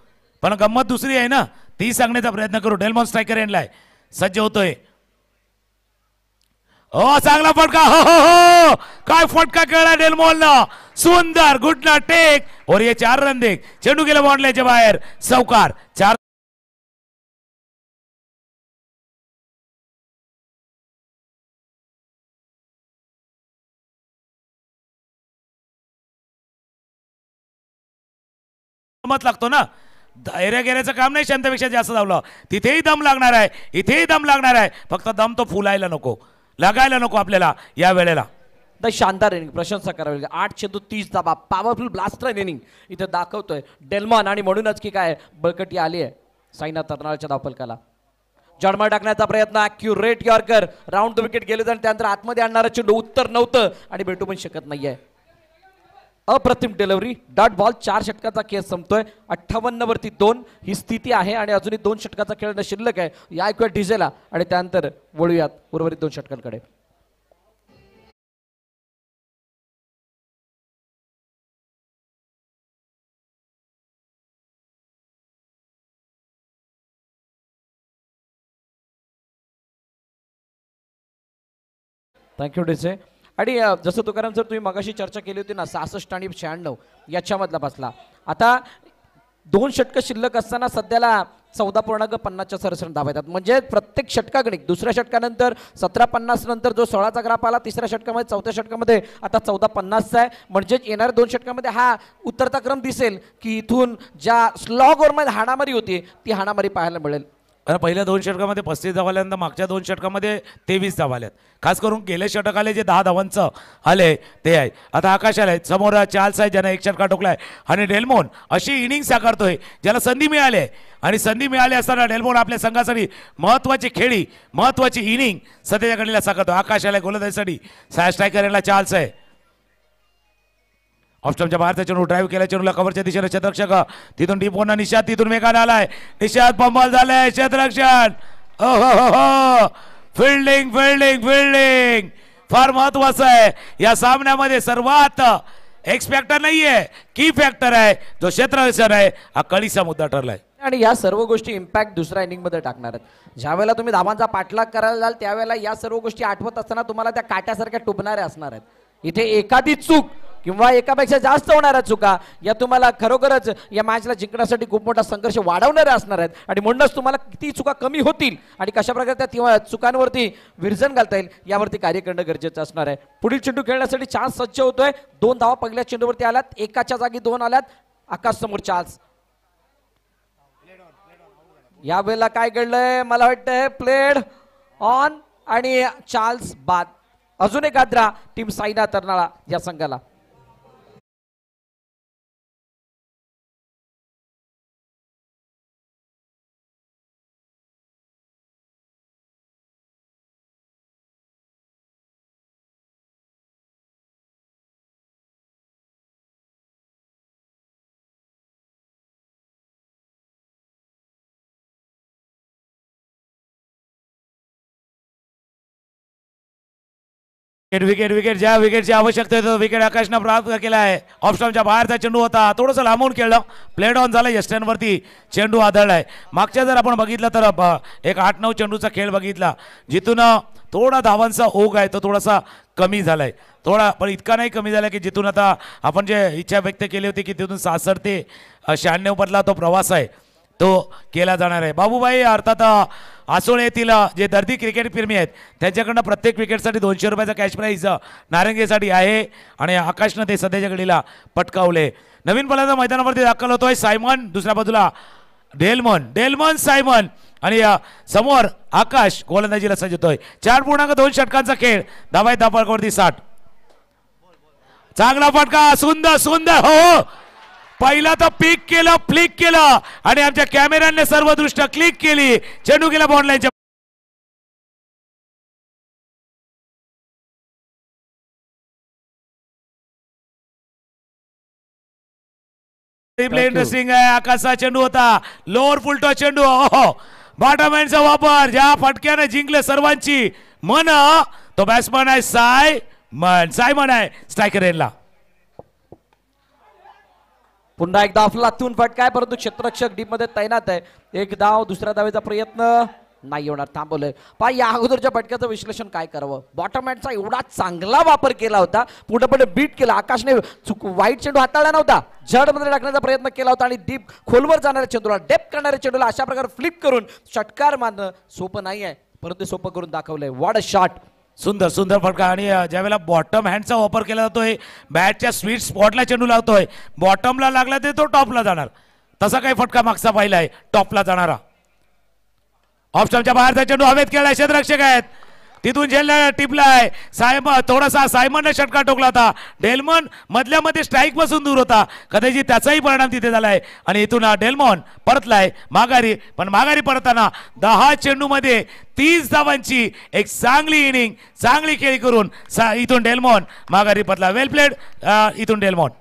पण गंमत दुसरी आहे ना ती सांगण्याचा प्रयत्न करू. डेलमॉन स्ट्रायकर एंडला आहे. सज्ज होतोय. हो चांगला फटका. हो हो हो. काय फटका खेळला डेलमॉलला सुंदर गुड ना टेक. और ये चार रन देख. चेंडू गेला बॉन्डल्याच्या बाहेर. चौकार चार दमच लागतो ना? धैर्य घेण्याचं काम नाही शांतपेक्षा जास्त धावलं. तिथेही दम लागणार आहे इथेही दम लागणार आहे. फक्त दम तो फुलायला नको लागायला नको आपल्याला या वेळेला. तर शानदार इनिंग प्रशंसा करावी लागेल. आठ चेंडू तीस दाबा पॉवरफुल ब्लास्टर इनिंग इथं दाखवतोय. डेल्मॉन आणि म्हणूनच की काय बळकटी आली आहे साईना तरणाळच्या धावपलकाला. जडमळ टाकण्याचा प्रयत्न accurate yorker round the wicket गेले तर त्यानंतर आतमध्ये आणणारं चेंडू उत्तर नव्हतं आणि भेटू पण शकत नाहीये. अप्रतिम डिलिव्हरी डॉट बॉल चार षटकाचा खेळ संपतोय. अठ्ठावन्न वरती दोन. ही स्थिती आहे आणि अजूनही दोन षटकाचा खेळ शिल्लक आहे. या ऐकूया डिझेला आणि त्यानंतर वळूयात उर्वरित दोन षटकांकडे. थँक्यू डिझे आणि जसं तुकाराम सर तुम्ही मगाशी चर्चा केली होती ना सहासष्ट आणि शहाण्णव याच्यामधला बसला. आता दोन षटकं शिल्लक असताना सध्याला चौदा पूर्णांक पन्नासच्या सरसरण धावा येतात म्हणजे प्रत्येक षटकाकडे दुसऱ्या षटकानंतर सतरा पन्नास नंतर जो सोळाचा ग्राफ आला तिसऱ्या षटकामध्ये चौथ्या षटकामध्ये आता चौदा पन्नासचा आहे. म्हणजेच येणाऱ्या दोन षटकामध्ये हा उतरता क्रम दिसेल की इथून ज्या स्लॉग ओव्हरमध्ये हाणामारी होती ती हाणामारी पाहायला मिळेल. आता पहिल्या दोन षटकामध्ये पस्तीस धावा आल्यानंतर मागच्या दोन षटकामध्ये तेवीस धावा आल्यात खास करून गेले षटक आले जे दहा धावांचं आले ते आहे. आता आकाश आलाय समोर चार्ल्स आहे ज्यानं एक षटका टोकलाय आणि डेल्मोन अशी इनिंग साकारतोय ज्याला संधी मिळाली आहे. आणि संधी मिळाली असताना डेल्मोन आपल्या संघासाठी महत्वाची खेळी महत्वाची इनिंग सध्याच्या गणीला साकारतो आकाश आलाय गोलंदाजीसाठी साय स्ट्रायकर याला चार्ल्स आहे. ऑप्शनच्या बाहेरचा चेंडू ड्राईव्ह केला चेंडूला कव्हरच्या दिशेने क्षेत्रक्षक तिथून डीप होणार निषाद तिथून वेगाने आलाय. निषाद पंबल झालाय क्षेत्रक्षण हो हो हो फिल्डिंग फिल्डिंग फिल्डिंग फार महत्वाचं आहे. या सामन्यामध्ये सर्वात एक्स फॅक्टर नाहीये की फॅक्टर आहे. जो क्षेत्ररक्षण आहे हा कळीचा मुद्दा ठरलाय. आणि या सर्व गोष्टी इम्पॅक्ट दुसऱ्या इनिंगमध्ये टाकणार आहेत. ज्या वेळेला तुम्ही धावांचा पाठलाग करायला जाल त्यावेळेला या सर्व गोष्टी आठवत असताना तुम्हाला त्या काट्यासारख्या टुपणाऱ्या असणार आहेत. इथे एखादी चूक किंवा एकापेक्षा जास्त होणाऱ्या चुका या तुम्हाला खरोखरच या मॅचला जिंकण्यासाठी खूप मोठा संघर्ष वाढवणाऱ्या असणार आहेत. आणि म्हणूनच तुम्हाला किती चुका कमी होतील आणि कशा प्रकारे त्या चुकांवरती विरजन घालता येईल यावरती कार्य करणं गरजेचं असणार आहे. पुढील चेंडू खेळण्यासाठी चान्स सज्ज होतोय. दोन धावा पहिल्या चेंडूवरती आल्यात. एकाच्या जागी दोन आल्यात. आकाश समोर चान्स. या वेळेला काय घडलंय? मला वाटतंय प्लेड ऑन आणि चार्ल्स बाद. अजून एक आद्रा टीम साईना तरनाळा या संघाला. विकेट विकेट विकेट ज्या विकेटची आवश्यकता होती विकेट आकाशनं प्राप्त केला आहे ऑप्शनच्या बाहेरचा चेंडू होता. थोडंसं लांबून खेळलं. प्लेड ऑन झालं. यस्टनवरती चेंडू आदळलाय. मागच्या जर आपण बघितलं तर ब- एक आठ नऊ चेंडूचा खेळ बघितला. जिथून थोडा धावांचा ओघ आहे तो थोडासा कमी झाला आहे थोडा पण इतका नाही कमी झाला की जिथून आता आपण जे इच्छा व्यक्त केली होती की तिथून सासर ते शहाण्णव तो प्रवास आहे. तो केला जाणार आहे. बाबूबाई अर्थात अ, आसोळे येथील जे दर्दी क्रिकेट प्रेमी आहेत त्यांच्याकडनं प्रत्येक क्रिकेटसाठी दोनशे रुपयाचा कॅश प्राईज नारंगीसाठी आहे आणि आकाशनं ते सध्याच्या घडीला पटकावले. नवीन पलाचा मैदानावरती दाखल होतोय सायमन दुसऱ्या बाजूला डेलमन. डेलमन सायमन आणि समोर आकाश गोलंदाजीला सजतोय चार पूर्णांक दोन षटकांचा खेळ. धावाय धापावरती साठ. चांगला फटका सुंदर सुंदर हो हो. पहिला तर पीक केलं फ्लिक केलं. आणि आमच्या कॅमेऱ्याने सर्व दृष्ट क्लिक केली चेंडू गेला बॉन्डलाईनच्या इंटरेस्टिंग आहे. आकाशचा चेंडू होता. लोअर फुलटो चेंडू. बॉटमॅनचा वापर. ज्या फटक्याने जिंकले सर्वांची मन तो बॅट्समन आहे साय मन सायमन आहे स्ट्रायकर पुन्हा एकदा अफलातून फटका आहे परंतु क्षेत्ररक्षक डीपमध्ये तैनात आहे. एक धाव हो, दुसऱ्या धावेचा प्रयत्न नाही होणार थांबवलंय. पा या अगोदरच्या फटक्याचं विश्लेषण काय करावं? बॉटम हँडचा एवढा चांगला वापर केला होता पूर्णपणे बीट केला. आकाशने चुक वाईट चेंडू हाताळला नव्हता. जडमध्ये टाकण्याचा प्रयत्न केला होता आणि डीप खोलवर जाणाऱ्या चेंडूला डेप करणाऱ्या चेंडूला अशा प्रकारे फ्लिप करून षटकार मारणं सोपं नाही आहे परंतु सोपं करून दाखवलंय. वॉड शॉट सुंदर सुंदर फटका. आणि ज्यावेळेला बॉटम हँडचा वापर केला जातोय बॅटच्या स्वीट स्पॉटला चेंडू लागतोय बॉटमला लागला ते तो टॉपला जाणार. तसा काही फटका मागचा पाहिला आहे टॉपला जाणारा. ऑप्शनच्या बाहेरचा चेंडू हवेत खेळलाय क्षेत्ररक्षक आहेत. तिथून झेलला टिपलाय. सायम थोडासा सायमनने षटका टोकला होता. डेल्मॉन मधल्यामध्ये स्ट्राईकपासून स्ट्राईकपासून दूर होता. कदाचित त्याचाही परिणाम तिथे झालाय. आणि इथून हा डेलमॉन परतलाय. माघारी पण माघारी परतताना दहा चेंडूमध्ये तीस धावांची एक चांगली इनिंग चांगली खेळी करून सा- इथून डेलमॉन माघारी परतला. वेल प्लेड इथून डेलमॉन.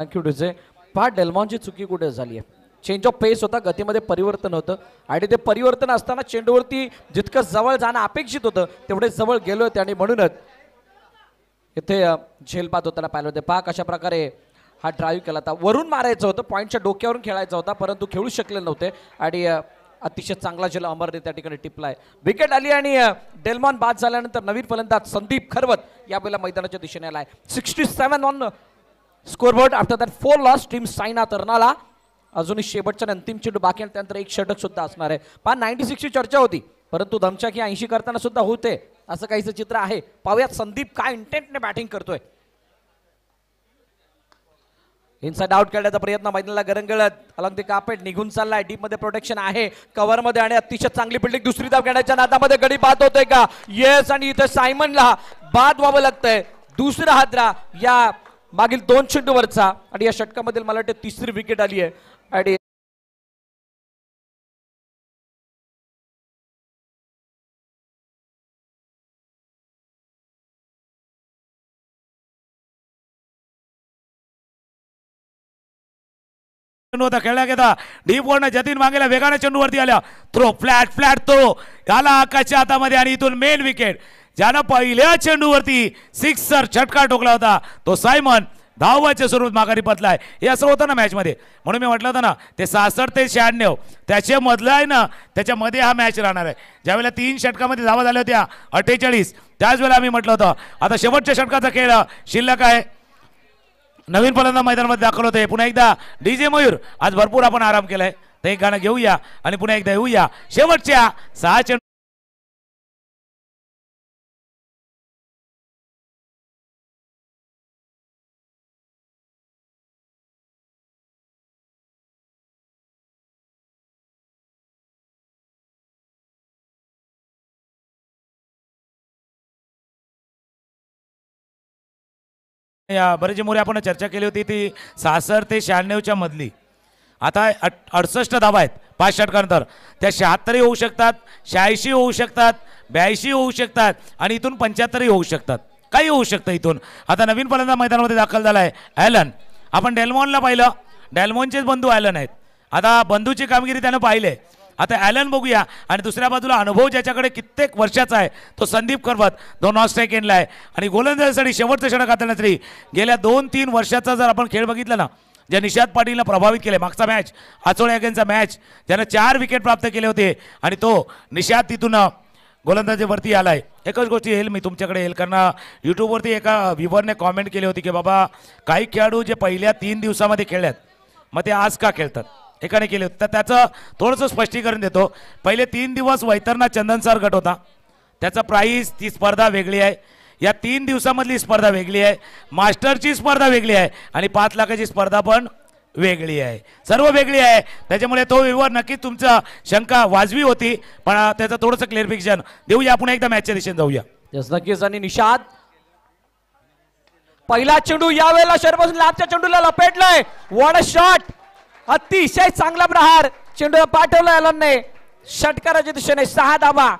थँक्यू डुजे पहा डेल्मॉनची चुकी कुठे झाली आहे? चेंज ऑफ पेस होता गतीमध्ये परिवर्तन होतं. आणि ते परिवर्तन असताना चेंडूवरती जितकं जवळ जाणं अपेक्षित होतं तेवढे जवळ गेलो होते आणि म्हणूनच. इथे झेलपात होताना पाहिलं होते. पहा कशा प्रकारे हा ड्राईव्ह केला होता. वरून मारायचं होतं पॉईंटच्या डोक्यावरून खेळायचा होता परंतु खेळू शकले नव्हते. आणि अतिशय चांगला झेल अमरने त्या ठिकाणी टिपलाय. विकेट आली आणि डेलमॉन डेल्मॉन बाद झाल्यानंतर नवीन फलंदाज संदीप खरवत यावेळेला मैदानाच्या दिशेने आलाय. Sixty seven on scoreboard after that for loss team Saina Tarnala अजूनही शेवटच्या अंतिम चेंडू बाकी आणि त्यानंतर एक षटक सुद्धा असणार आहे. पहा नाईन्टी सिक्सची चर्चा होती परंतु दमचाक ऐंशी करताना सुद्धा होते. असं काहीचं चित्र आहे. पाहूयात संदीप काय इंटेंटने बॅटिंग करतोय. इनसाइड आउट खेळण्याचा प्रयत्न मैदानाला गरंगळत अलंग ते कापेट निघून चाललाय. डीपमध्ये प्रोटेक्शन आहे. कव्हरमध्ये आणि अतिशय चांगली बिल्डिंग दुसरी धाव घेण्याच्या नादामध्ये गडी बाद होतोय का? येस आणि इथे सायमनला बाद व्हावं लागतंय. दुसरा हादरा या मागील दोन चेंडूवरचा आणि या षटकामधील मला वाटतं तिसरी विकेट आली आहे. आणि चेंडू होता खेळला घेता डीप वरनं जतीन मागेला वेगाने चेंडूवरती आल्या थ्रो फ्लॅट फ्लॅट थ्रो आला आकाशच्या हातामध्ये आणि इथून मेन विकेट ज्यानं पहिल्या चेंडूवरती सिक्सर छटका ठोकला होता तो सायमन धावाच्या स्वरूपात माघारी पतलाय. हे असं होतं ना मॅचमध्ये. म्हणून मी म्हटलं होतं ना ते सहासष्ट ते शहाण्णव त्याच्यामधलं आहे ना त्याच्यामध्ये हा मॅच राहणार आहे. ज्यावेळेला तीन षटकामध्ये धावा झाल्या होत्या अठ्ठेचाळीस त्याच वेळेला आम्ही म्हटलं होतं आता शेवटच्या षटकाचा खेळ शिल्लक आहे. नवीन फलंदा मैदानामध्ये दाखल होते. पुन्हा एकदा डी जे मयूर आज भरपूर आपण आराम केलाय. तर एक गाणं घेऊया आणि पुन्हा एकदा येऊया. शेवटच्या सहा चेंडू या बरेचसे आपण चर्चा केली होती ती सासर ते शहाण्णवच्या मधली. आता अट- अडसष्ट धावा आहेत पाच षटकानंतर. त्या शहात्तरही होऊ शकतात शहाऐंशी होऊ शकतात ब्याऐंशी होऊ शकतात आणि इथून पंच्याहत्तरही होऊ शकतात. काही होऊ शकतं इथून. आता नवीन फलंदा मैदानामध्ये दाखल झाला आहे ॲलन. आपण डेल्मॉनला पाहिलं. डेल्मॉनचेच बंधू ॲलन आहेत. आता बंधूची कामगिरी त्यानं पाहिले आता ॲलन बघूया. आणि दुसऱ्या बाजूला अनुभव ज्याच्याकडे कित्येक वर्षाचा आहे तो संदीप करवत दोन ऑस्ट्रेक स्ट्राईक आहे. आणि गोलंदाजीसाठी शेवटचं षटक हाताळण्यात गेल्या दोन तीन वर्षाचा जर आपण खेळ बघितला ना ज्या निषाद पाटीलनं प्रभावित केले मागचा मॅच आचोळे अगेनचा मॅच ज्यानं चार विकेट प्राप्त केले होते आणि तो निषाद तिथून गोलंदाजीवरती आहे एकच गोष्टी येईल मी तुमच्याकडे येईल कारण यूट्यूबवरती एका व्ह्युवरने कॉमेंट केली होती की बाबा काही खेळाडू जे पहिल्या तीन दिवसामध्ये खेळल्यात मग ते आज का खेळतात? एकाने केले होते. तर त्याचं थोडंसं स्पष्टीकरण देतो. पहिले तीन दिवस वैतरणा चंदन सर गट होता. त्याचा प्राईस ती स्पर्धा वेगळी आहे. या तीन दिवसामधली स्पर्धा वेगळी आहे. मास्टरची स्पर्धा वेगळी आहे. आणि पाच लाखाची स्पर्धा पण वेगळी आहे. सर्व वेगळी आहे. त्याच्यामुळे तो व्यवहार नक्कीच तुमचा शंका वाजवी होती. पण त्याचं थोडंसं क्लिअरिफिकेशन देऊया. आपण एकदा मॅचच्या दिशेने जाऊया. नक्कीच. आणि निषाद. पहिला चेंडू यावेळेला शरपासून लांबच्या चेंडूला लपेटलाय. वॉट अ शॉट अतिशय चांगला प्रहार. चेंडू पाठवला अलनने. षटकाराच्या दिशेने सहा धावा.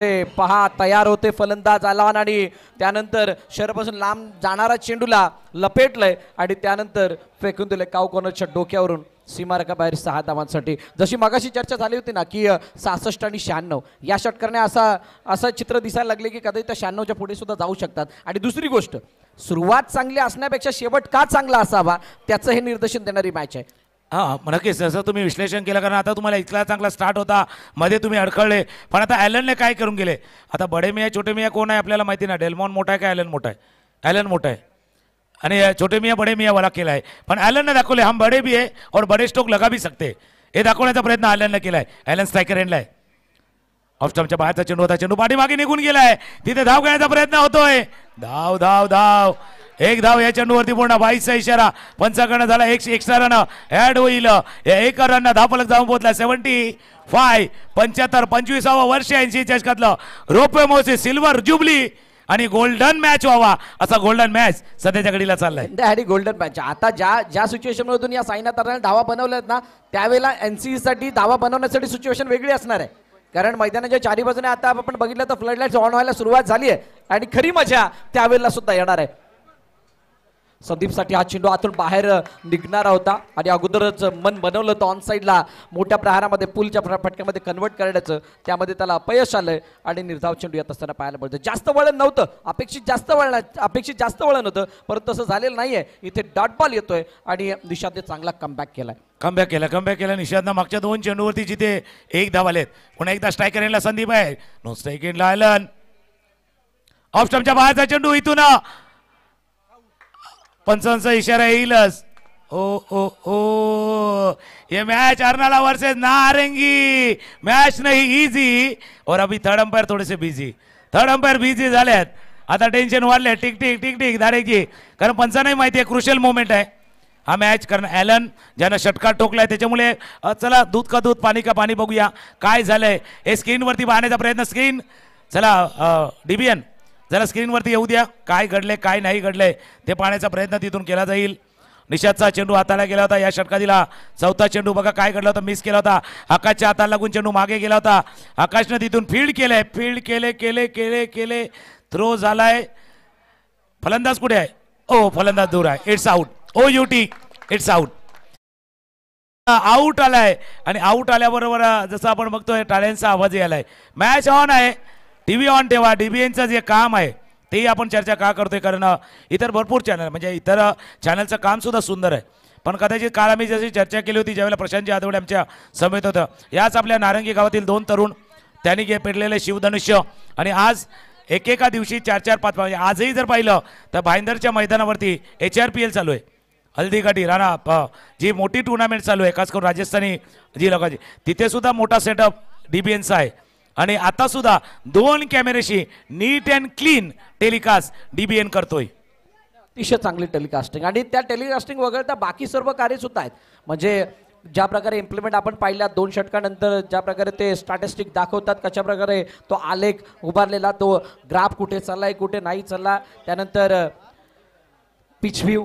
ते पहा तयार होते फलंदाज आलान आणि त्यानंतर शहरापासून लांब जाणारा चेंडूला लपेटलंय आणि त्यानंतर फेकून दिले काव कोणाच्या डोक्यावरून. सीमारकाबाहेर सहा धावांसाठी. जशी मगाशी चर्चा झाली होती ना की सहासष्ट आणि शहाण्णव. या षटकाने असा असं चित्र दिसायला लागले की कदाचित त्या शहाण्णवच्या पुढे सुद्धा जाऊ शकतात. आणि दुसरी गोष्ट सुरुवात चांगली असण्यापेक्षा शेवट का चांगला असावा त्याचं हे निर्देशन देणारी मॅच आहे. हा नक्कीच जसं तुम्ही विश्लेषण केलं कारण आता तुम्हाला इतका चांगला स्टार्ट होता मध्ये तुम्ही अडखळले. पण आता ॲलनने काय करून गेले? आता बडे मिया छोटे मिया कोण आहे आपल्याला माहिती ना डेल्मॉन मोठा आहे का ॲलन मोठा आहे? ॲलन मोठा आहे. आणि छोटे मिया बडे मिया वाला केला आहे पण ॲलनने दाखवले हम बडे बी आहे और बडे स्ट्रोक लगा भी सकते हे। दाखवण्याचा प्रयत्न ॲलनने केला आहे ॲलन स्ट्रायकर एंडला आहे ऑफस्टमच्या बाहेरचा चेंडू होता चेंडू पाठीमागे निघून गेलाय तिथे धाव घेण्याचा प्रयत्न होतोय. धाव धाव धाव. एक धाव या चेंडूवरती पूर्ण बाईसचा इशारा. पंचाकडनं झाला एक एक्स्ट्रा रन ऍड होईल. या एक रन धावफलक जाऊन पोहोचला सेव्हन्टी फाय पंच्याहत्तर पंचवीसावं वर्ष ऐंशी चषकातलं रोपे मोसे सिल्वर जुबली आणि गोल्डन मॅच व्हावा. असा गोल्डन मॅच सध्याच्या घडीला चाललाय. आणि गोल्डन मॅच आता ज्या ज्या सिच्युएशन मधून या साईना ताराने धावा बनवल्यात आहेत ना त्यावेळेला एनसीई साठी धावा बनवण्यासाठी सिच्युएशन वेगळी असणार आहे. कारण मैदानाच्या चारी बाजूने आता आपण बघितलं तर फ्लड लाइट ऑन व्हायला सुरुवात झाली आहे. आणि खरी मजा त्यावेळेला सुद्धा येणार आहे. संदीपसाठी हा चेंडू आतून बाहेर निघणारा होता. आणि अगोदरच मन बनवलं होतं ऑन साईडला मोठ्या प्रहारामध्ये पुलच्या फटक्यामध्ये कन्वर्ट करण्याचं त्यामध्ये त्याला अपयश आलंय. आणि निर्धाव चेंडू येत असताना पाहायला मिळतं. जास्त वळण नव्हतं. अपेक्षित जास्त वळण अपेक्षित जास्त वळण होतं. परंतु तसं झालेलं नाहीये. इथे डॉट बॉल येतोय. आणि निषादने चांगला कमबॅक केलाय. कमबॅक केला कमबॅक केला. निषादनं मागच्या दोन चेंडूवरती जिथे एक धाव आलेत. पुन्हा एकदा स्ट्रायकर करायला संदीप आहे. No strike in line off स्टम्पच्या बाहेरचा चेंडू इथून पंचांचा इशारा येईलच. ओ ओ ओ. ये match Arnala versus Narangi. Match नाही इझी और अभी थर्ड अंपायर थोडेसे बिझी थर्ड अंपायर बिझी झाल्यात. आता टेन्शन वाढले टिक टिक टिक टिक धाडेची कारण पंचांनाही माहिती आहे क्रुशियल मोमेंट आहे. हा मॅच कारण ॲलन ज्यानं षटकार ठोकलाय त्याच्यामुळे चला दूध का दूध पाणी का पाणी बघूया. काय झालंय? हे स्क्रीनवरती पाहण्याचा प्रयत्न स्क्रीन चला डिबियन जरा स्क्रीनवरती येऊ द्या. काय घडले काय नाही घडले ते पाहण्याचा प्रयत्न तिथून केला जाईल. निषादचा चेंडू हाताला गेला होता या षटकातीला चौथा चेंडू बघा काय घडला होता मिस केला होता. आकाशच्या हाताला लागून चेंडू मागे गेला होता. आकाशनं तिथून फील्ड केलंय फील्ड केले केले केले केले. थ्रो झालाय. फलंदाज कुठे आहे? ओ फलंदाज दूर आहे. It's out O U T it's out out आलाय. आणि आऊट आल्याबरोबर जसं आपण बघतोय टाळ्यांचा आवाज आलाय. मॅच ऑन आहे. टी व्ही ऑन ठेवा डीबीएनचं जे काम आहे तेही आपण चर्चा का करतोय? कारण इतर भरपूर चॅनल म्हणजे इतर चॅनलचं कामसुद्धा सुंदर आहे. पण कदाचित काल आम्ही जशी चर्चा केली होती ज्यावेळेला प्रशांत जाधवडे आमच्या समेत होतं याच आपल्या नारंगी गावातील दोन तरुण त्यांनी घे पेटलेले शिवधनुष्य आणि आज एकेका दिवशी चार चार पाच म्हणजे आजही जर पाहिलं तर भाईंदरच्या मैदानावरती एच आर पी एल चालू आहे. हल्दीघाटी राणा जी मोठी टुर्नामेंट चालू आहे खास करून राजस्थानी जी लोकांची तिथेसुद्धा मोठा सेटअप डी बी एनचा आहे. आणि आता सुद्धा दोन कॅमेरेशी neat and clean telecast DBN करतोय. अतिशय चांगली टेलिकास्टिंग. आणि त्या टेलिकास्टिंग वगळता बाकी सर्व कार्य सुद्धा आहेत. म्हणजे ज्या प्रकारे इम्प्लिमेंट आपण पाहिल्या दोन षटकानंतर ज्या प्रकारे ते स्टॅटिस्टिक दाखवतात कशा प्रकारे तो आलेख उभारलेला तो ग्राफ कुठे चाललाय कुठे नाही चालला त्यानंतर पिच व्ह्यू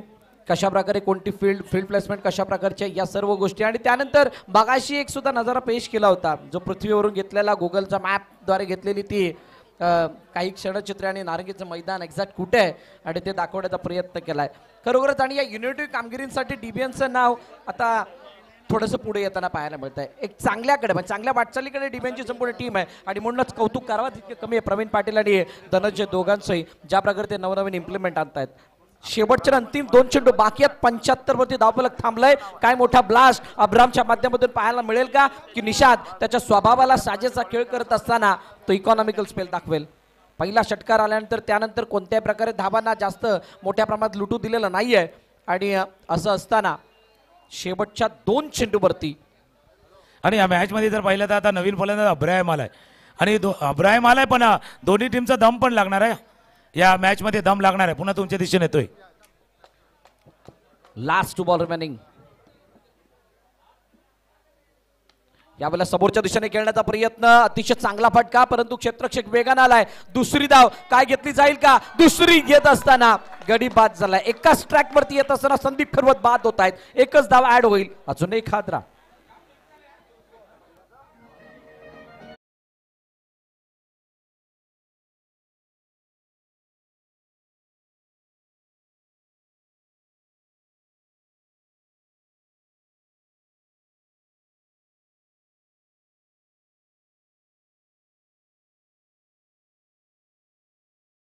कशा प्रकारे कोणती फील्ड फील्ड प्लेसमेंट कशा प्रकारच्या या सर्व गोष्टी. आणि त्यानंतर बागाशी एक सुद्धा नजारा पेश केला होता जो पृथ्वीवरून घेतलेला गुगलचा मॅपद्वारे घेतलेली ती काही क्षणचित्रे आणि नारंगीचं मैदान एक्झॅक्ट कुठे आहे आणि ते दाखवण्याचा प्रयत्न केलाय. खरोखरच आणि या युनिटी कामगिरींसाठी डीबीएनचं नाव आता थोडंसं पुढे येताना पाहायला मिळत आहे एक चांगल्याकडे म्हणजे चांगल्या वाटचालीकडे डिबेनची संपूर्ण टीम आहे. आणि म्हणूनच कौतुक करावा तितके कमी आहे. प्रवीण पाटील आणि धनंजय दोघांचंही ज्या प्रकारे ते नवनवीन इम्प्लिमेंट आणतायत. शेवटच्या अंतिम दोन चेंडू बाकी आहेत. पंच्याहत्तर वरती धावफलक थांबलंय. काय मोठा ब्लास्ट अब्रामच्या माध्यमातून पाहायला मिळेल का? की निषाद त्याच्या स्वभावाला साजेचा खेळ करत असताना तो इकॉनॉमिकल स्पेल दाखवेल. पहिला षटकार आल्यानंतर त्यानंतर कोणत्याही प्रकारे धाबांना जास्त मोठ्या प्रमाणात लुटू दिलेलं नाहीये. आणि असं असताना शेवटच्या दोन चेंडूवरती आणि या मॅचमध्ये जर पाहिलं तर आता नवीन फलंदाज अब्राहिम आलाय. आणि दो अब्राहिम आलाय पण दोन्ही टीमचा दम पण लागणार आहे. या मॅचमध्ये दम लागणार आहे. पुन्हा तुमच्या दिशेने येतोय. लास्ट टू बॉल रिमेनिंग यावेळेला समोरच्या दिशेने खेळण्याचा प्रयत्न. अतिशय चांगला फटका परंतु क्षेत्रक्षक वेगानं आलाय. दुसरी धाव काय घेतली जाईल का? दुसरी घेत असताना गडी बाद झालाय. एकाच ट्रॅक वरती येत असताना संदीप खरवत बाद होत आहेत. एकच धाव ऍड होईल. अजून एक हादरा.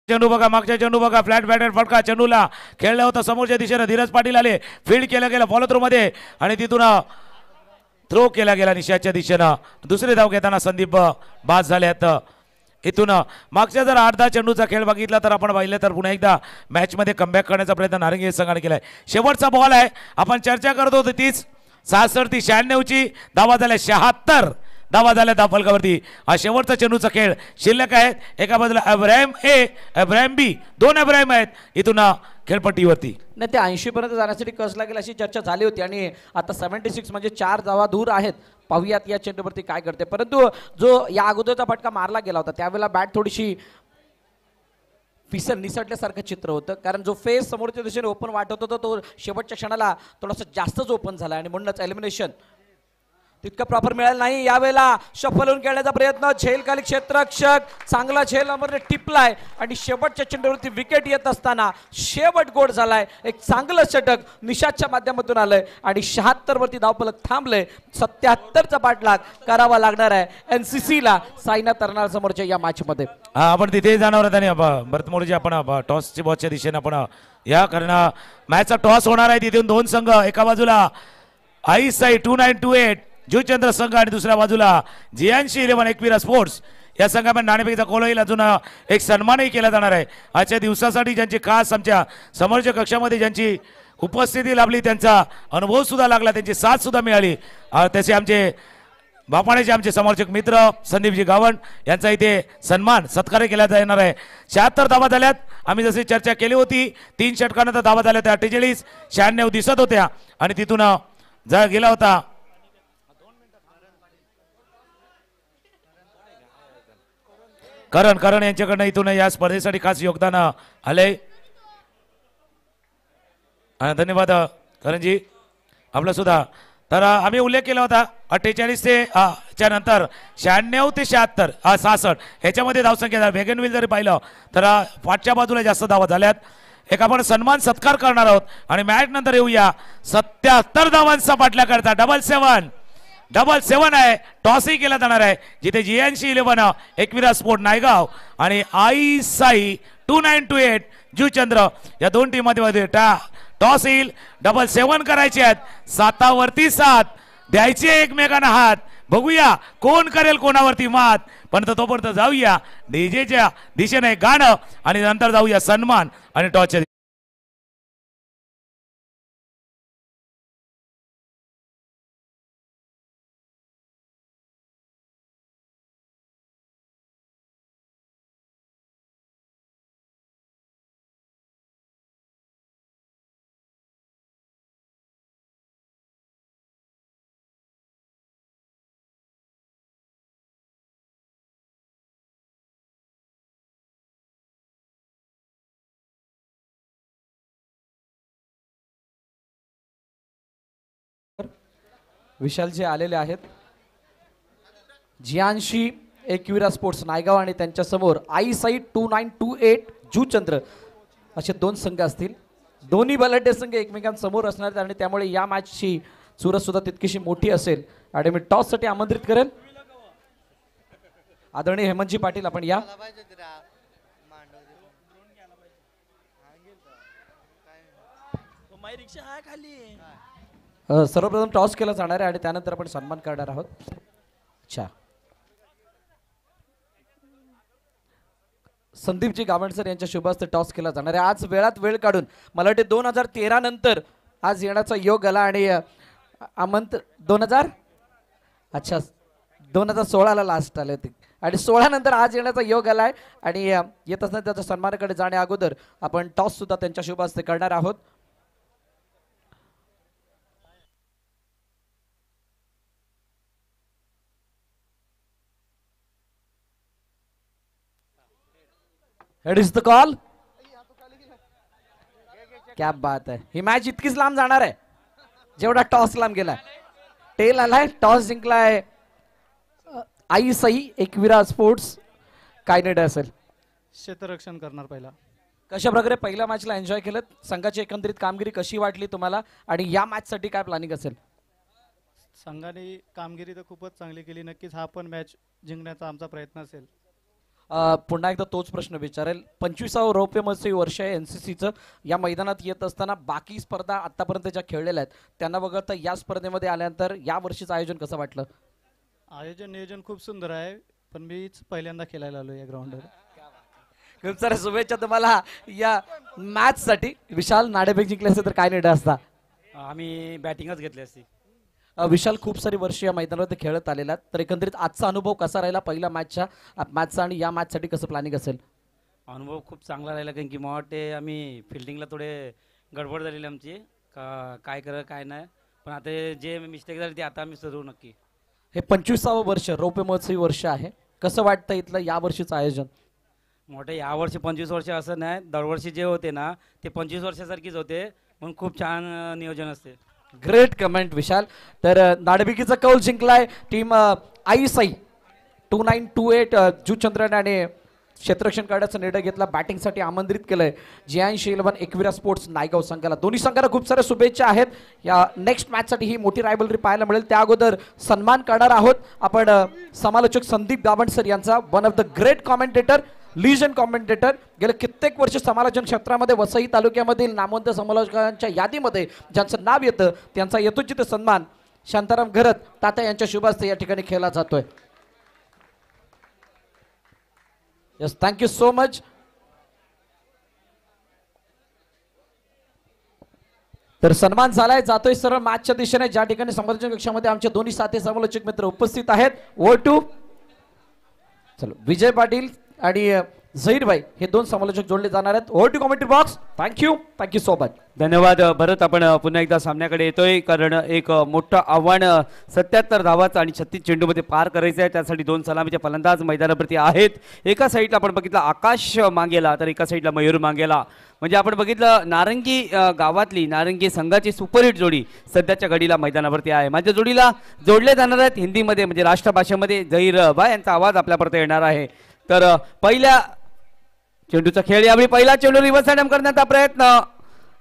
चेंडू बघा मागच्या चेंडू बघा फ्लॅट बॅटर फटका चेंडूला. खेळला होता समोरच्या दिशेनं धीरज पाटील आले. फील्ड केलं गेलं फॉलो थ्रू मध्ये. आणि तिथून थ्रो केला गेला निशाच्या दिशेनं. दुसरे धाव घेताना संदीप बाद झाल्यात इथून मागच्या जर आठ दहा चेंडूचा खेळ बघितला तर आपण पाहिलं तर पुन्हा एकदा मॅचमध्ये कमबॅक करण्याचा प्रयत्न नारंगी संघाने केलाय. शेवटचा बॉल आहे. आपण चर्चा करत होतो तीच. सहासष्ट ती शहाण्णवची धावा झाल्या शहात्तर. धावा झाल्या धाव फलकावरती हा शेवटचा चेंडूचा खेळ. शिल्लक आहेत. एका बाजूला अब्राहिम ए अब्राहिम बी. दोन अब्राहिम आहेत. इथून खेळपट्टीवरती. नाही ते ऐंशी पर्यंत जाण्यासाठी कस लागेल अशी चर्चा झाली होती आणि आता सेव्हन्टी सिक्स म्हणजे चार जावा दूर आहेत. पाहूयात या चेंडूवरती काय करते. परंतु जो या अगोदरचा फटका मारला गेला होता त्यावेळेला बॅट थोडीशी फिसल निसटल्यासारखं चित्र होतं. कारण जो फेस समोरच्या दिशेने ओपन वाटत होता तो शेवटच्या क्षणाला थोडासा जास्तच ओपन झाला आणि म्हणूनच एलिमिनेशन तितकं प्रॉपर मिळालं नाही. यावेळेला शफल होऊन खेळण्याचा प्रयत्न. झेलखाली क्षेत्ररक्षक. चांगला झेल नंबरने टिपलाय. आणि शेवटच्या चेंडूवरती विकेट येत असताना शेवट गोड झालाय. एक चांगलं षटक निषादच्या माध्यमातून आलंय. आणि शहात्तर वरती धावफलक थांबलंय. सत्याहत्तरचा पाठलाग करावा लागणार आहे. एनसीसी ला सायना तरणार समोरच्या या मॅच मध्ये आपण तिथे जाणार आहोत आणि भरतमोडची आपण टॉसची बॉलच्या दिशेने आपण या कारण मॅचचा टॉस होणार आहे तिथून दोन संघ. एका बाजूला Aai Sai two nine two eight Juchandra संघ आणि दुसऱ्या बाजूला जियांशी इलेव्हन एकविरा स्पोर्ट्स या संघामध्ये नाणेपेक्षा कोल अजून एक सन्मानही केला जाणार आहे. आजच्या दिवसासाठी ज्यांची खास आमच्या समोरच्या कक्षामध्ये ज्यांची उपस्थिती लाभली त्यांचा अनुभव सुद्धा लागला त्यांची साथ सुद्धा मिळाली. तसे आमचे बापाण्याचे आमचे समर्थक मित्र संदीपजी गावण यांचा इथे सन्मान सत्कार केला जाणार आहे. शहात्तर धावा झाल्यात. आम्ही जशी चर्चा केली होती तीन षटकानंतर धावा झाल्या होत्या अठ्ठेचाळीस शहाण्णव दिसत होत्या. आणि तिथून अ, जा गेला होता. करण करण यांच्याकडनं इथून या स्पर्धेसाठी खास योगदान अ, आलंय धन्यवाद करणजी. आपलं सुद्धा. तर आम्ही उल्लेख केला होता अठ्ठेचाळीस ते च्या नंतर शहाण्णव ते शहात्तर सहासष्ट ह्याच्यामध्ये धावसंख्या वेगन वेगनविल जरी पाहिलं तर पाठच्या बाजूला जास्त धावा झाल्यात. एक आपण सन्मान सत्कार करणार आहोत. आणि मॅच नंतर येऊया. सत्याहत्तर धावांचा पाठल्या करता डबल सेवन डबल सेवन आहे. टॉसही केला जाणार आहे. जिथे GNC eleven Ekvira sport Naigaon आणि Aai Sai two nine two eight Juchandra या दोन टीममध्ये टा टॉस येईल. डबल सेवन करायचे आहेत. सातावरती सात. द्यायचे एकमेकांना हात. बघूया कोण करेल कोणावरती मात. पण तर तोपर्यंत जाऊया. डीजेच्या दिशेने गाणं आणि नंतर जाऊया सन्मान आणि टॉसच्या विशालजी आलेले आहेत. जियांशी एकविरा स्पोर्ट्स नायगाव आणि त्यांच्यासमोर Aai Sai two nine two eight Juchandra असे दोन संघ असतील. दोन्ही बलाढ्य संघ एकमेकांसमोर असणार आहेत आणि त्यामुळे या मॅचची चुरस सुद्धा तितकीशी मोठी असेल. आणि मी टॉससाठी आमंत्रित करेल. आदरणीय हेमंतजी पाटील आपण या. खाली. सर्वप्रथम टॉस केला जाणार आहे आणि त्यानंतर आपण सन्मान करणार आहोत. अच्छा. संदीपजी गावण सर यांच्या शुभास्ते टॉस केला जाणार आहे. आज वेळात वेळ काढून मला वाटते दोन हजार तेरा नंतर आज येण्याचा योग आला आणि आमंत आमंत्र दोन हजार? अच्छा दोन हजार सोळाला लास्ट आले होते. आणि सोळा नंतर आज येण्याचा योग आला आहे आणि येत असताना त्याच्या सन्मानाकडे जाण्या अगोदर आपण टॉस सुद्धा त्यांच्या शुभास्ते करणार आहोत. हेड इज द कॉल क्या बात आहे ही। मॅच इतकीच लांब जाणार आहे जेवढा टॉस लांब गेलाय टेल आलाय टॉस जिंकलाय आई सई एकविरा स्पोर्ट्स काय निर्णय असेल? क्षेत्ररक्षण करणार पहिला. कशा प्रकारे पहिल्या मॅचला एन्जॉय केलं? संघाची एकंदरीत कामगिरी कशी वाटली तुम्हाला? आणि या मॅचसाठी काय प्लॅनिंग असेल? संघाने कामगिरी तर खूपच चांगली केली. नक्कीच हा पण मॅच जिंकण्याचा आमचा प्रयत्न असेल. पुन्हा एकदा तोच प्रश्न विचारेल. पंचवीसावं रौप्य महोत्सवी वर्ष आहे एन सी सीचं या मैदानात येत असताना बाकी स्पर्धा आतापर्यंत ज्या खेळलेल्या आहेत त्यांना वगळता या स्पर्धेमध्ये आल्यानंतर या वर्षीचं आयोजन कसं वाटलं? आयोजन नियोजन खूप सुंदर आहे पण मीच पहिल्यांदा खेळायला आलो या ग्राउंडवर. खूप साऱ्या शुभेच्छा तुम्हाला या मॅचसाठी विशाल नाणेफेक जिंकले असते तर काय निर्णय असता? आम्ही बॅटिंगच घेतली असती. विशाल खूप सारी वर्ष या मैदानावर खेळत आलेला. तर एकंदरीत आजचा अनुभव कसा राहिला पहिल्या मॅचच्या मॅचचा आणि या मॅचसाठी कसं प्लॅनिंग असेल? अनुभव खूप चांगला राहिला कारण की मला वाटते आम्ही फिल्डिंगला थोडे गडबड झालेली आमची. का काय कर काय नाही. पण आता जे मिस्टेक झाली ते आता आम्ही सुरू नक्की. हे पंचवीसावं वर्ष रौप्य महोत्सवी वर्ष आहे. कसं वाटतं इथलं या वर्षीचं आयोजन? मोठे यावर्षी पंचवीस वर्ष असं नाही. दरवर्षी जे होते ना ते पंचवीस वर्षासारखीच होते. म्हणून खूप छान नियोजन असते. ग्रेट कमेंट विशाल तर uh, नाडबिकीचा कौल जिंकलाय team Aai Sai two nine two eight जुचंद्रन आणि क्षेत्ररक्षण करण्याचा निर्णय घेतला. बॅटिंगसाठी आमंत्रित केलंय जे ऐंशी इलेव्हन एकविरा स्पोर्ट्स नायगाव संघाला. दोन्ही संघाला खूप साऱ्या शुभेच्छा आहेत. या नेक्स्ट मॅचसाठी ही मोठी रायबलरी पाहायला मिळेल. त्या अगोदर सन्मान करणार आहोत. आपण uh, समालोचक संदीप गावंडसर यांचा one of the great commentator legend commentator गेले कित्येक वर्ष समालोचन क्षेत्रामध्ये वसई तालुक्यामधील नामवंत समालोचकांच्या यादीमध्ये ज्यांचं नाव येतं त्यांचा यथोचित सन्मान शांताराम घरत तात्या यांच्या शुभास्ते या ठिकाणी केला जातोय. यस थँक्यू सो मच तर सन्मान झालाय जातोय सरळ मॅचच्या दिशेने ज्या ठिकाणी समालोचन कक्षामध्ये आमचे दोन्ही साथी समालोचक मित्र उपस्थित आहेत. ओ टू चलो विजय पाटील आणि झहीर भाई हे दोन समालोचक जोडले जाणार आहेत. Over to commentary box. Thank you thank you so much धन्यवाद. भरत आपण पुन्हा एकदा सामन्याकडे येतोय. कारण एक मोठं आव्हान सत्याहत्तर धावाचं आणि छत्तीस चेंडूमध्ये पार करायचं आहे. त्यासाठी दोन सलामीचे फलंदाज मैदानावरती आहेत. एका साईडला आपण बघितलं आकाश मागेला तर एका साईडला मयूर मागेला. म्हणजे आपण बघितलं नारंगी गावातली नारंगी संघाची सुपरहिट जोडी सध्याच्या घडीला मैदानावरती आहे. माझ्या जोडीला जोडले जाणार आहेत हिंदीमध्ये म्हणजे राष्ट्रभाषेमध्ये. जहीर बा यांचा आवाज आपल्यापर्यंत येणार आहे. तर पहिल्या चेंडूचा खेळ यावेळी पहिला चेंडू रिव्हर्स अटॅम्प करण्याचा प्रयत्न.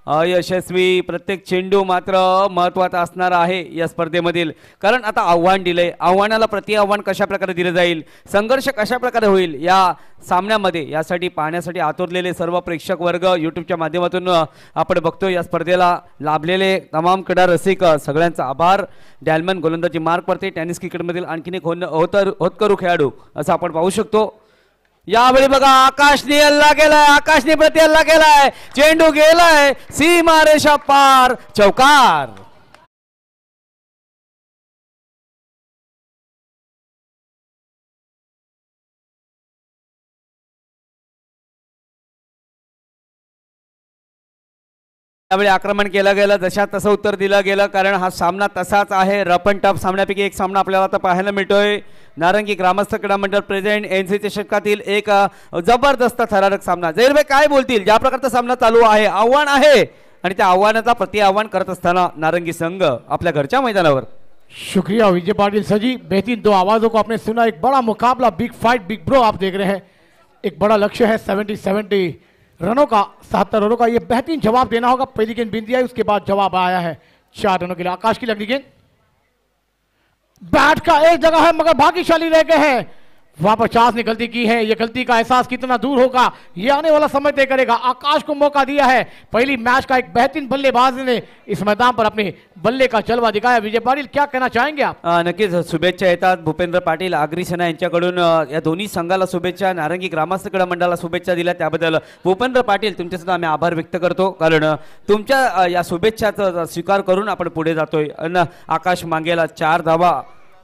अयशस्वी प्रत्येक चेंडू मात्र महत्त्वाचा असणार आहे या स्पर्धेमधील. कारण आता आव्हान दिलंय. आव्हानाला प्रति आव्हान कशा प्रकारे दिलं जाईल? संघर्ष कशा प्रकारे होईल? या सामन्यामध्ये यासाठी पाहण्यासाठी आतुरलेले सर्व प्रेक्षक वर्ग यूट्यूबच्या माध्यमातून आपण बघतो या स्पर्धेला लाभलेले तमाम क्रीडा रसिक सगळ्यांचा आभार. डॅलमन गोलंदाजी मार्क पडते टेनिस क्रिकेटमधील आणखीन एक होन होतर होतकरू खेळाडू असं आपण पाहू शकतो. यावेळी बघा आकाशने हल्ला केलाय आकाशने प्रति हल्ला केलाय. चेंडू गेलाय सीमा रेषा पार चौकार. त्यावेळी आक्रमण केलं गेलं जशा तसं उत्तर दिलं गेलं कारण हा सामना तसाच आहे. रफ अँड टफ सामन्यापैकी एक सामना आपल्याला आता पाहायला मिळतोय. नारंगी ग्रामस्थ क्रीडा मंडळ प्रेझेंट एन सी चषकातील एक जबरदस्त थरारक सामना. जैरभाई काय बोलतील? ज्या प्रकारचा सामना चालू आहे आव्हान आहे. आणि त्या आव्हानाचा प्रति आव्हान करत असताना नारंगी संघ आपल्या घरच्या मैदानावर. शुक्रिया विजय पाटिल सर जी. बेहतरीन दो आवाजों को आपने सुना. एक बड़ा मुकाबला बिग फाइट बिग ब्रो आप देख रहे हैं. एक बड़ा लक्ष्य है सेवेंटी सेवेंटी रनों का सहत्तर रनों का यह बेहतरीन जवाब देना होगा। पहली गेंद बिंदी आई उसके बाद जवाब आया है चार रनों के लिए। आकाश की लगनी गेंद। बैट का एक जगह है, मगर भाग्यशाली रह गए हैं। वहां पर चांस ने गलती की है ये गलती का एहसास कितना दूर होगा? ये आने वाला समय तय करेगा। आकाश को मौका दिया है। पहली मैच का एक बेहतरीन बल्लेबाज ने इस मैदान पर अपने बल्ले का जलवा दिखाया। विजय पाटिल क्या कहना चाहेंगे आप? नक्कीच शुभेच्छा येतात भूपेंद्र पाटील अग्रिसेना यांच्याकडून. या दोन्ही संघाला शुभेच्छा नारंगी ग्रामस्थ क्रीडा मंडळाला शुभेच्छा दिल्या. त्याबद्दल भूपेंद्र पाटील तुमचे सुद्धा आम्ही आभार व्यक्त करतो. कारण तुमच्या या शुभेच्छाचा स्वीकार करून आपण पुढे जातोय. अन आकाश मांगेला चार धावा.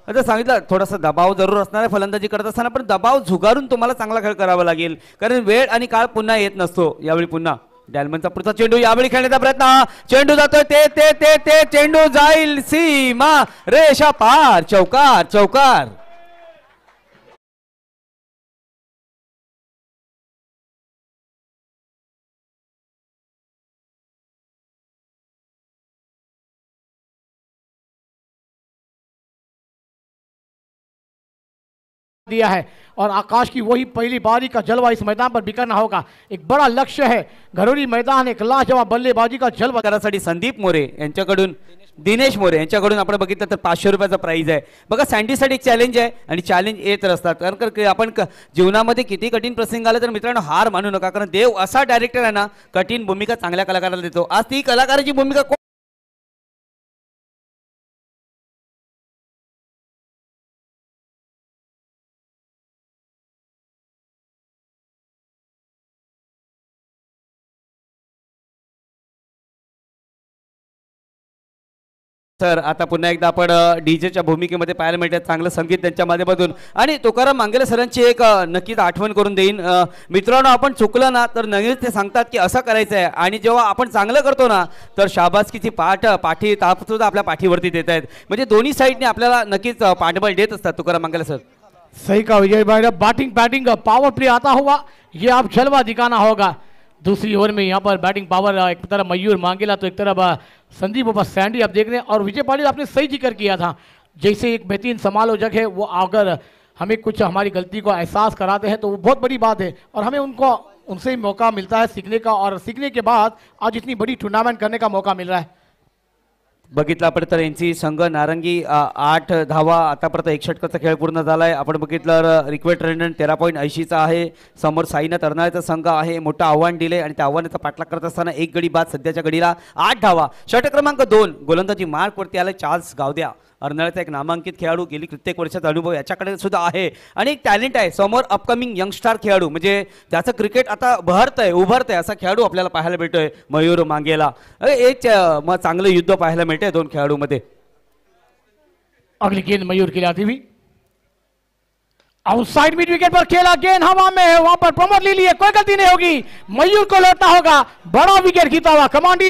आता सांगितलं थोडासा दबाव जरूर असणार आहे फलंदाजी करत असताना पण दबाव झुगारून तुम्हाला चांगला खेळ करावा लागेल. कारण वेळ आणि काळ पुन्हा येत नसतो. यावेळी पुन्हा डॅलमनचा पुढचा चेंडू यावेळी खेळण्याचा प्रयत्न. चेंडू जातोय ते ते ते ते चेंडू जाईल. सीमा रेषा पार. चौकार चौकार. दिया है और आकाश की वही पहली बारी का जलवा इस मैदान पर बिकरना होगा। एक बड़ा लक्ष्य है। घरोली मैदान एक लाजवाब बल्लेबाजी का जलवा करासाठी संदीप मोरे यांच्याकडून दिनेश मोरे यांच्याकडून आपण बघितलं तर पाचशे रुपयाचा प्राईज आहे. बघा सँडीसाठी एक चॅलेंज आहे आणि चॅलेंज येत असतात कारण का- आपण जीवनामध्ये किती कठीण प्रसंग आला तर मित्रांनो हार मानू नका. कारण देव असा डायरेक्टर आहे ना कठीण भूमिका चांगल्या कलाकाराला देतो. आज ती कलाकाराची भूमिका सर आता पुन्हा एकदा आपण डीजेच्या भूमिकेमध्ये पाहायला मिळतात चांगलं संगीत त्यांच्या माध्यमातून. आणि तुकाराम मांगेले सरांची एक नक्कीच आठवण करून देईन. मित्रांनो आपण चुकलं ना तर नवीन ते सांगतात की असं करायचं आहे आणि जेव्हा आपण चांगलं करतो ना तर शाबासकीची पाठ पाठी तापसुद्धा आपल्या पाठीवरती देत आहेत. म्हणजे दोन्ही साईडने आपल्याला नक्कीच पाठबळ देत असतात तुकाराम मांगेले सर. सही का विजय भाई बैटिंग बैटिंग पावर प्ले आता होगा ये आप जलवा दिखाना होगा. दूसरी ओवर में यहाँ पर बैटिंग पावर एक तरफ मयूर मांगेला तो एक तरफ संदीप बाबा सैंडी आप देख रहे हैं, और विजय पाटिल आपने सही ज़िक्र किया था। जैसे एक बेहतरीन समालोचक है, वो अगर हमें कुछ हमारी गलती को एहसास कराते हैं तो वो बहुत बड़ी बात है, और हमें उनको, उनसे ही मौका मिलता है सीखने का, और सीखने के बाद आज इतनी बड़ी टूर्नामेंट करने का मौका मिल रहा है। बघितलं आपण तर यांची संघ नारंगी आठ धावा आतापर्यंत एक षटकाचा खेळ पूर्ण झाला आहे आपण बघितलं रिक्वेट रन तेरा पॉईंट ऐंशीचा आहे. समोर साईनं तरणाऱ्याचा संघ आहे. मोठं आव्हान दिले आणि त्या आव्हानाचा पाठलाग करत असताना एक गडी बाद सध्याच्या गडीला आठ धावा. षटक क्रमांक दोन गोलंदाजी मार्कवरती आले चार्ल्स गावद्या. अर्नाळ्याचा एक नामांकित खेळाडू गेली कित्येक वर्षाचा अनुभव याच्याकडे सुद्धा आहे. आणि एक टॅलेंट आहे समोर अपकमिंग यंगस्टार खेळाडू. म्हणजे त्याचं क्रिकेट आता बहरतंय उभरतंय असा खेळाडू आपल्याला पाहायला मिळतोय मयूर मांगेला. एक मग चांगलं युद्ध पाहायला मिळतंय दोन खेळाडूमध्ये. अगली गेंद मयूर की आती हुई आउटसाइड मिड विकेट पर खेला गेंद हवा में है वहां पर प्रमोद ले लिए कोई गलती नहीं होगी. मयूर को लौटना होगा बड़ा विकेट खींचा हुआ कमांडी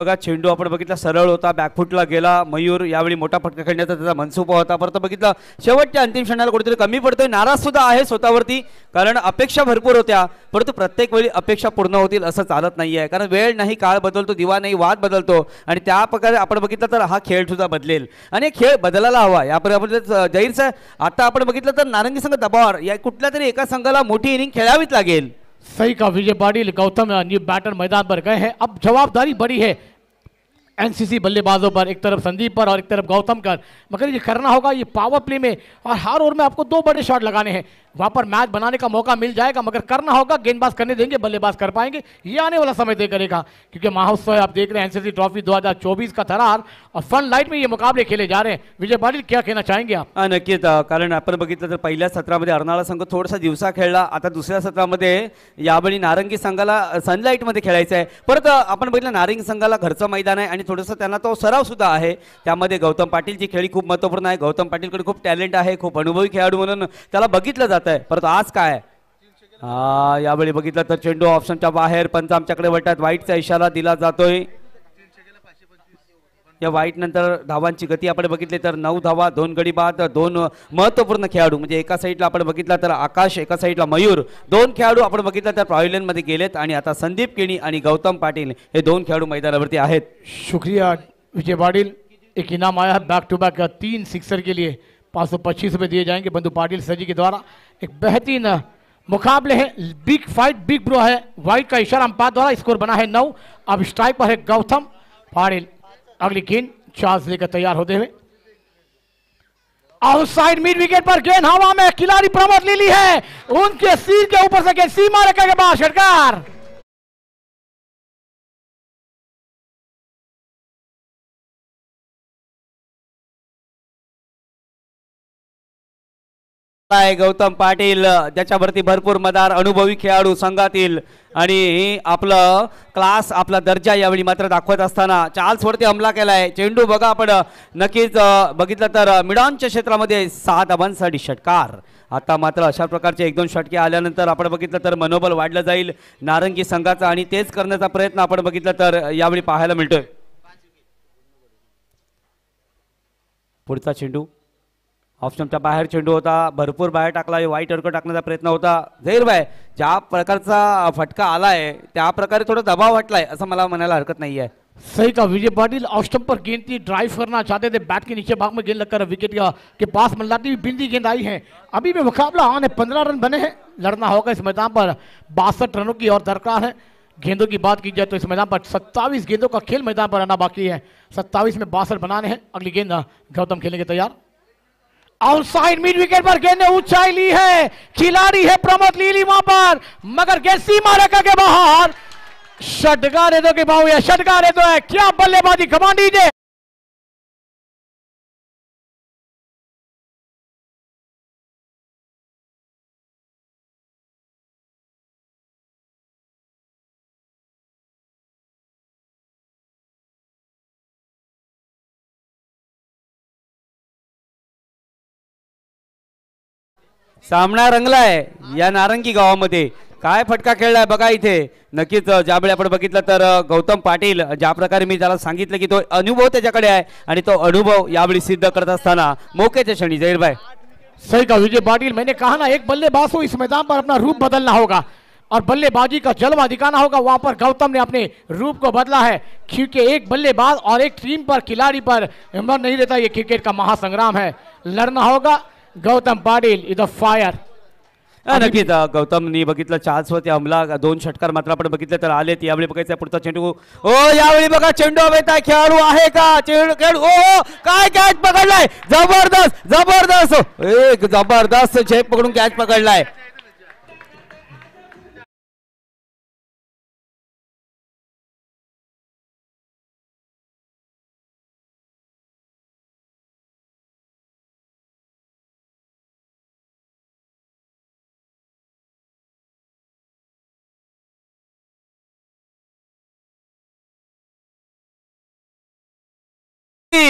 बघा चेंडू आपण बघितला सरळ होता बॅकफुटला गेला मयूर यावेळी मोठा फटका खेळण्याचा त्याचा मनसुबा होता परत बघितला शेवटच्या अंतिम क्षणाला कुठेतरी कमी पडतोय नाराज सुद्धा आहे स्वतःवरती कारण अपेक्षा भरपूर होत्या परंतु प्रत्येक वेळी अपेक्षा पूर्ण होतील असं चालत नाही आहे कारण वेळ नाही काळ बदलतो दिवा नाही वाद बदलतो आणि त्या प्रकारे आपण बघितलं तर हा खेळ सुद्धा बदलेल. आणि खेळ बदलायला हवा यापुढे आपण जाहीर साहेब आता आपण बघितलं तर नारंगी संघ दबावर या कुठल्या तरी एका संघाला मोठी इनिंग खेळावीच लागेल. सही का विजय पाटिल गौतम न्यू बैटर मैदान पर गए हैं। अब जवाबदारी बड़ी है। एनसीसी बल्लेबाजों पर एक तरफ़ संदीप पर और एक तरफ़ गौतम कर मगर ये करना होगा ये पावर प्ले में और हर ओवर में आपको दो बड़े शॉट लगाने हैं। वहाँ पर मैच बनाने का मौका मिल जाएगा मगर करना होगा गेंदबाज करने देंगे बल्लेबाज कर पाएँगे। ये आने वाला समय तय करेगा क्योंकि महोत्सव आप देख रहे हैं एनसीसी ट्रॉफी 2024 का थरार और फन लाइट में ये मुकाबले खेले जा रहे हैं। विजय पाटिल क्या कहना चाहेंगे आप? हा नक्कीच अ, कारण आपण बघितलं तर पहिल्या सत्रामध्ये अर्नाळा संघ थोडासा दिवसा खेळला आता सत्रामध्ये यावेळी नारंगी संघाला सनलाईटमध्ये खेळायचं आहे. परत अ, आपण बघितलं नारंगी संघाला घरचं मैदान आणि थोडंसं त्यांना तो सराव सुद्धा आहे. त्यामध्ये गौतम पाटीलची खेळी खूप महत्त्वपूर्ण आहे. गौतम पाटीलकडे खूप टॅलेंट आहे खूप अनुभवी खेळाडू म्हणून त्याला बघितलं जात आहे परंतु आज काय? यावेळी बघितलं तर चेंडू ऑप्शनच्या बाहेर पंच आमच्याकडे वळतात. वाईटचा इशारा दिला जातोय. या वाईटनंतर धावांची गती आपण बघितली तर नऊ धावा दोन गडी बाद दोन महत्त्वपूर्ण खेळाडू. म्हणजे एका साईडला आपण बघितला तर आकाश एका साईडला मयूर. दोन खेळाडू आपण बघितलं तर पॅव्हलियनमध्ये गेलेत आणि आता संदीप केणी आणि गौतम पाटील हे दोन खेळाडू मैदानावरती आहेत. शुक्रिया विजय पाटिल. एक इनाम आया है बैक टू बैक तीन सिक्सर के लिए पाँच सौ पच्चीस रुपये दिए जाएंगे बंधु पाटिल सर जी के द्वारा. एक बेहतरीन मुकाबले है. बिग फाइट बिग ब्रो है. वाइट का इशारा अंपायर द्वारा स्कोर बना है नौ. अब स्ट्राइक पर है गौतम पाटिल. अगली गेंद चार्ज लेकर तैयार होते हुए। आउटसाइड मिड विकेट पर गेंद हवा में खिलाड़ी प्रमोद ली है। उनके सिर के ऊपर से गेंद सीमा रेखा के बाद षटकार। आहे गौतम पाटील ज्याच्यावरती भरपूर मदार अनुभवी खेळाडू संघातील आणि आपलं क्लास आपला दर्जा यावेळी मात्र दाखवत असताना चार्ल्सवरती हमला केलाय. चेंडू बघा आपण. नक्कीच बघितलं तर मिडॉनच्या क्षेत्रामध्ये सहा धावांसाठी षटकार. आता मात्र अशा प्रकारचे एक दोन षटके आल्यानंतर आपण बघितलं तर मनोबल वाढलं जाईल नारंगी संघाचा आणि तेच करण्याचा प्रयत्न आपण बघितलं तर यावेळी पाहायला मिळतोय. पुढचा चेंडू. ऑफ़ स्टंपच्या बाहेर चेंडू होता, भरपूर बाहेर टाकला वाईट अडकं टाकण्याचा प्रयत्न होता. झैर भाई, ज्या प्रकारचा फटका आलाय, त्या प्रकारे थोडा दबाव वाटलाय, असं मला म्हणायला हरकत नाही है सही का, विजय पाटिल ऑफ़ स्टंप पर गेंद की ड्राइव करना चाहते थे बैट के नीचे भाग में गेंद लगकर विकेट का के पास मल्लाती हुई बिंदी गेंद आई है। अभी भी मुकाबला आने पंद्रह रन बने हैं, लड़ना होगा इस मैदान पर। बासठ रनों की और दरकार है। गेंदों की बात की जाए तो इस मैदान पर सत्तावीस गेंदों का खेल मैदान पर आना बाकी है। सत्तावीस में बासठ बनाने हैं, अगली गेंद, गौतम खेलने के तैयार। आउटसाइड मिड विकेट पर गेंद ने ऊंचाई ली है। खिलाड़ी है प्रमोद लीली वहाँ पर, मगर गेंद सीमा रेखा के बाहर। षटकार दे दो के भाव या षटकार दे दो है। क्या बल्लेबाजी कमा दीजिए। सामना रंगलाय या नारंगी गावामध्ये. काय फटका बघा इथे. नक्कीच अ, ज्यावेळी आपण बघितलं गौतम पाटील ज्या प्रकारे मी त्याला सांगितलं की तो अनुभव त्याच्याकडे आहे तो अनुभव यावेळी सिद्ध करत असताना मोक्याच्या क्षणी जहीरभाई सही का विजय पाटिल? मैंने कहा ना एक बल्लेबाज को इस मैदान पर अपना रूप बदलना होगा और बल्लेबाजी का जलवा दिखाना होगा। वहाँ पर गौतम ने अपने रूप को बदला है। क्योंकि एक बल्लेबाज और एक टीम पर खिलाड़ी पर हिम्मत नहीं देता ये क्रिकेट का महासंग्राम है। लड़ना होगा। गौतम पाटिल इधर फायर. हा, नक्कीच अ, गौतमनी बघितलं चार्ल्सवरती हमला दोन षटकार मात्र आपण बघितले तर आलेत यावेळी बघायचं पुढचा चेंडू. ओ यावेळी बघा चेंडू हवेत खेळाडू आहे का? चेंडू खेळू ओ ओ, काय कॅच पकडलाय? जबरदस्त जबरदस्त. एक जबरदस्त झेप पकडून कॅच पकडलाय.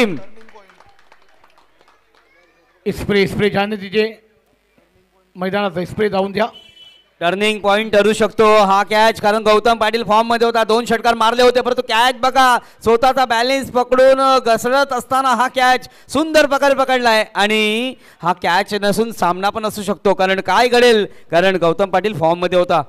टीम स्प्रे स्प्रे जाने दीजिए मैदानाचा स्प्रे जाऊन द्या टर्निंग पॉइंट ठरू शकतो हा कॅच कारण गौतम पाटील फॉर्ममध्ये होता दोन षटकार मारले होते परंतु कॅच बघा स्वतःचा बॅलेन्स पकडून घसरत असताना हा कॅच सुंदर प्रकारे पकडलाय आणि हा कॅच नसून सामना पण असू शकतो कारण काय घडेल कारण गौतम पाटील फॉर्ममध्ये होता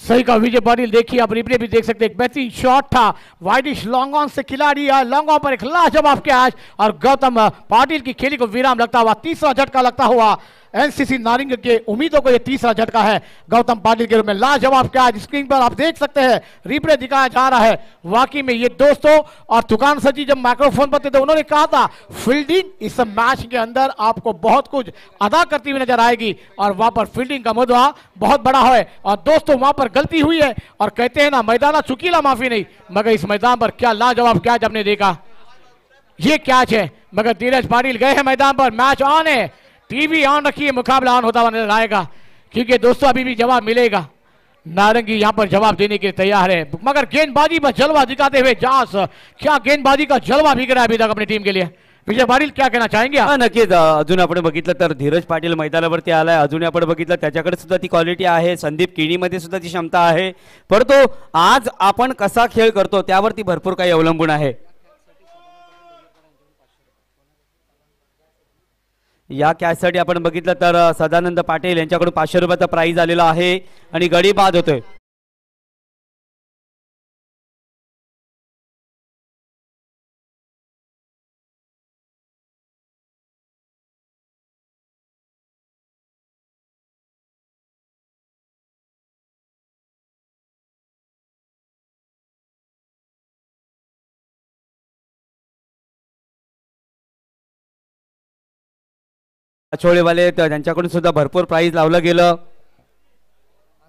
सही का विजय पाटिल देखिए, आप रिप्ले भी देख सकते हैं। बेहतरीन शॉट था। वाइडिश लॉन्ग ऑन से खिलाड़ी आया लॉन्ग ऑन पर एक लाजवाब कैच और गौतम पाटिल की खेली को विराम लगता हुआ, तीसरा झटका लगता हुआ एनसीसी नारिंग के उम्मीदों को यह तीसरा झटका है। गौतम पाटिल के रूप में लाजवाब कैच स्क्रीन पर आप देख सकते हैं, रिप्ले दिखाया जा रहा है। वाकई में ये दोस्तों और तुकान सजी जब माइक्रोफोन पर थे तो उन्होंने कहा था, फील्डिंग इस मैच के अंदर आपको बहुत कुछ अदा करती हुई नज़र आएगी। और वहाँ पर फील्डिंग का मुद्दा बहुत बड़ा है और दोस्तों वहाँ पर गलती हुई है और कहते हैं ना, मैदाना चुकीला माफ़ी नहीं। मगर इस मैदान पर क्या लाजवाब कैच आपने देखा? ये कैच है? मगर धीरज पाटिल गए हैं मैदान पर, मैच ऑन है। टीवी ऑन रखिए मुकाबला ऑन होता हुआ नजर आएगा क्योंकि दोस्तों अभी भी जवाब मिलेगा। नारंगी यहां पर जवाब देने के लिए तैयार है। मगर गेंदबाजी पर जलवा दिखाते हुए जास क्या गेंदबाजी का जलवा भी करा है अभी तक अपनी टीम के लिए? विजय पाटील क्या कहना चाहेंगे नक्कीच अजून आपण बघितलं तर धीरज पाटील मैदानावरती आलाय. अजून आपण बघितलं त्याच्याकडे सुद्धा ती क्वालिटी आहे. संदीप किणीमध्ये सुद्धा ती क्षमता आहे. परंतु आज आपण कसा खेळ करतो त्यावरती भरपूर काही अवलंबून आहे. या कॅचसाठी आपण बघितलं तर सदानंद पाटील यांच्याकडून पाचशे रुपयाचा प्राईज आलेला आहे आणि गडी बाद होतोय. छोळेवाले त्यांच्याकडून सुद्धा भरपूर प्राईज लावलं गेलं.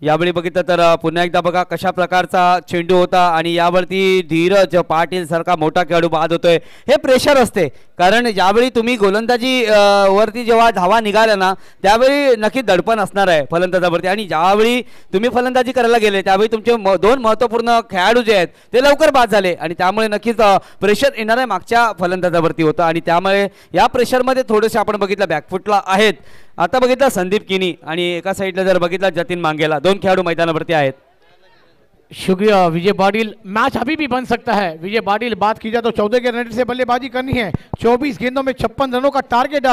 यावेळी बघितलं तर पुन्हा एकदा बघा कशा प्रकारचा चेंडू होता आणि यावरती धीरज पाटील सारखा मोठा खेळाडू बाद होतोय. हे प्रेशर असते. कारण ज्यावेळी तुम्ही गोलंदाजी वरती जेव्हा धावा निघाल्या ना त्यावेळी नक्की दडपण असणार आहे फलंदाजावरती. आणि ज्यावेळी तुम्ही फलंदाजी करायला गेले त्यावेळी तुमचे म- दोन महत्त्वपूर्ण खेळाडू जे आहेत ते लवकर बाद झाले. आणि त्यामुळे नक्कीच प्रेशर येणार आहे मागच्या फलंदाजावरती होतं. आणि त्यामुळे या प्रेशरमध्ये थोडेसे आपण बघितलं बॅकफुटला आहेत. आता बघितलं संदीप किनी आणि एका जर जतीन मांगेला. दोन खेळाडू मैदानावरती आहेत. शुक्रिया, विजय पाटिल मैच अभी भी बन सकता है. विजय पाटिल बात की जाए तो चौदह के रन से बल्लेबाजी करनी है. चौबीस गेंदों में छप्पन रनों का टारगेट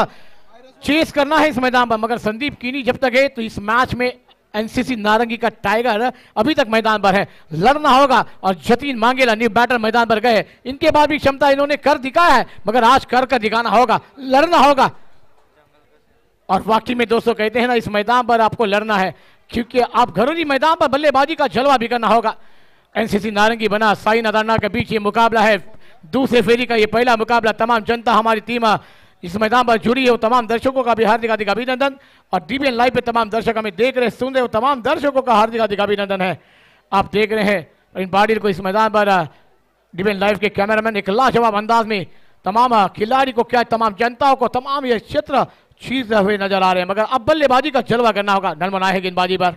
चेस करना है इस मैदान पर. मगर संदीप कीनी जब तक है तो इस मैच में एनसीसी नारंगी का टाइगर अभी तक मैदान पर है. लड़ना होगा और जतीन मांगेला न्यू बैटर मैदान पर गए. इनके बाद भी क्षमता इन्होंने कर दिखाया है, मगर आज कर कर दिखाना होगा. लड़ना होगा. और वाकई में दोस्तों कहते हैं ना, इस मैदान पर आपको लड़ना है, क्योंकि आप घरेलू मैदान पर बल्लेबाजी का जलवा भी करना होगा। एनसीसी नारंगी बना साई नदाना के बीच ये मुकाबला है। दूसरे फेरी का ये पहला मुकाबला, तमाम जनता हमारी टीम इस मैदान पर जुड़ी है। वो तमाम दर्शकों का भी हार्दिक हार्दिक अभिनंदन। और डीबीएन लाइव पे तमाम दर्शक हमें देख रहे सुन रहे हो तमाम दर्शकों का हार्दिक हार्दिक अभिनंदन है। आप देख रहे हैं, इन बाडिल को इस मैदान पर डीबीएन लाइव के कैमरामैन एक लाजवाब अंदाज में तमाम खिलाड़ी को, क्या तमाम जनताओं को, तमाम ये क्षेत्र छीनते हुए नज़र आ रहे हैं मगर अब बल्लेबाजी का जलवा करना होगा। नलमन आए गेंदबाजी पर।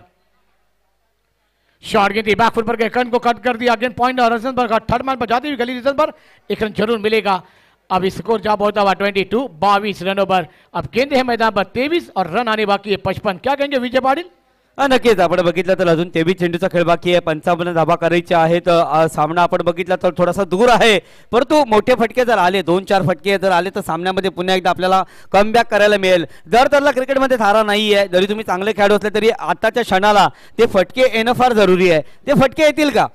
शॉर्ट गेंद बैकफुट पर गए को कट कर दिया गेंद पॉइंट और रजन पर थर्ड मैन पर जाती हुई गली रिजन पर एक रन ज़रूर मिलेगा। अब स्कोर जा पहुँचा हुआ ट्वेंटी टू बाईस रनों पर। अब गेंद है मैदान पर तेईस और रन आने बाकी है पचपन। क्या कहेंगे विजय पाटिल? हा, नक्कीच. आपण बघितलं तर अजून तेवीस चेंडूचा खेळ बाकी आहे. पंचावन्न धाबा करायचे आहेत. सामना आपण बघितला तर थोडासा दूर आहे. परंतु मोठे फटके जर आले दोन चार फटके जर आले तर सामन्यामध्ये पुन्हा एकदा आपल्याला कमबॅक करायला मिळेल. जर त्याला क्रिकेटमध्ये थारा नाही आहे जरी तुम्ही चांगले खेळाडू असले तरी आताच्या क्षणाला ते फटके येणं फार जरुरी आहे. ते फटके येतील का?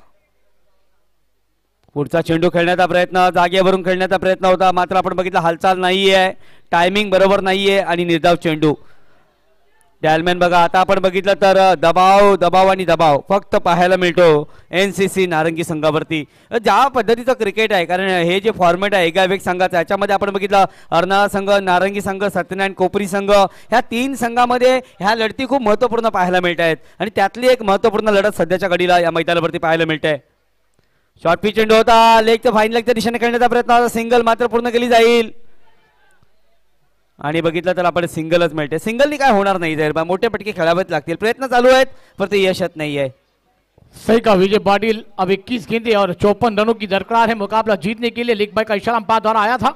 पुढचा चेंडू खेळण्याचा प्रयत्न जागेवरून खेळण्याचा प्रयत्न होता. मात्र आपण बघितलं हालचाल नाही आहे टायमिंग बरोबर नाही आहे आणि निर्धाव चेंडू. डॅलमॅन बघा आता आपण बघितलं तर दबाव दबाव आणि दबाव फक्त पाहायला मिळतो एन सी सी नारंगी संघावरती. ज्या पद्धतीचं क्रिकेट आहे कारण हे जे फॉर्मॅट आहे एका वेग संघाचा याच्यामध्ये आपण बघितलं अर्नाळा संघ नारंगी संघ सत्यनारायण कोपरी संघ ह्या तीन संघामध्ये ह्या लढती खूप महत्त्वपूर्ण पाहायला मिळत आहेत. आणि त्यातली एक महत्त्वपूर्ण लढत सध्याच्या घडीला या मैदानावरती पाहायला मिळते. शॉर्ट पिच चेंडू होता. लेगच्या फाईन लेगच्या दिशेने खेळण्याचा प्रयत्न होता. सिंगल मात्र पूर्ण केली जाईल. आणि बघितलं तर आपण सिंगलच मिळते. सिंगलनी होणार नाही बा मोठे पटके खेळावेच लागतील. प्रयत्न चालू आहेत पर ते यश नाहीये. सही का विजय पाटिल, अब 21 गेंदे और चौपन रनों की दरकार है. मुकाबला जीतने के लिए लीग बाई का इशारा अंपायर द्वारा आया था.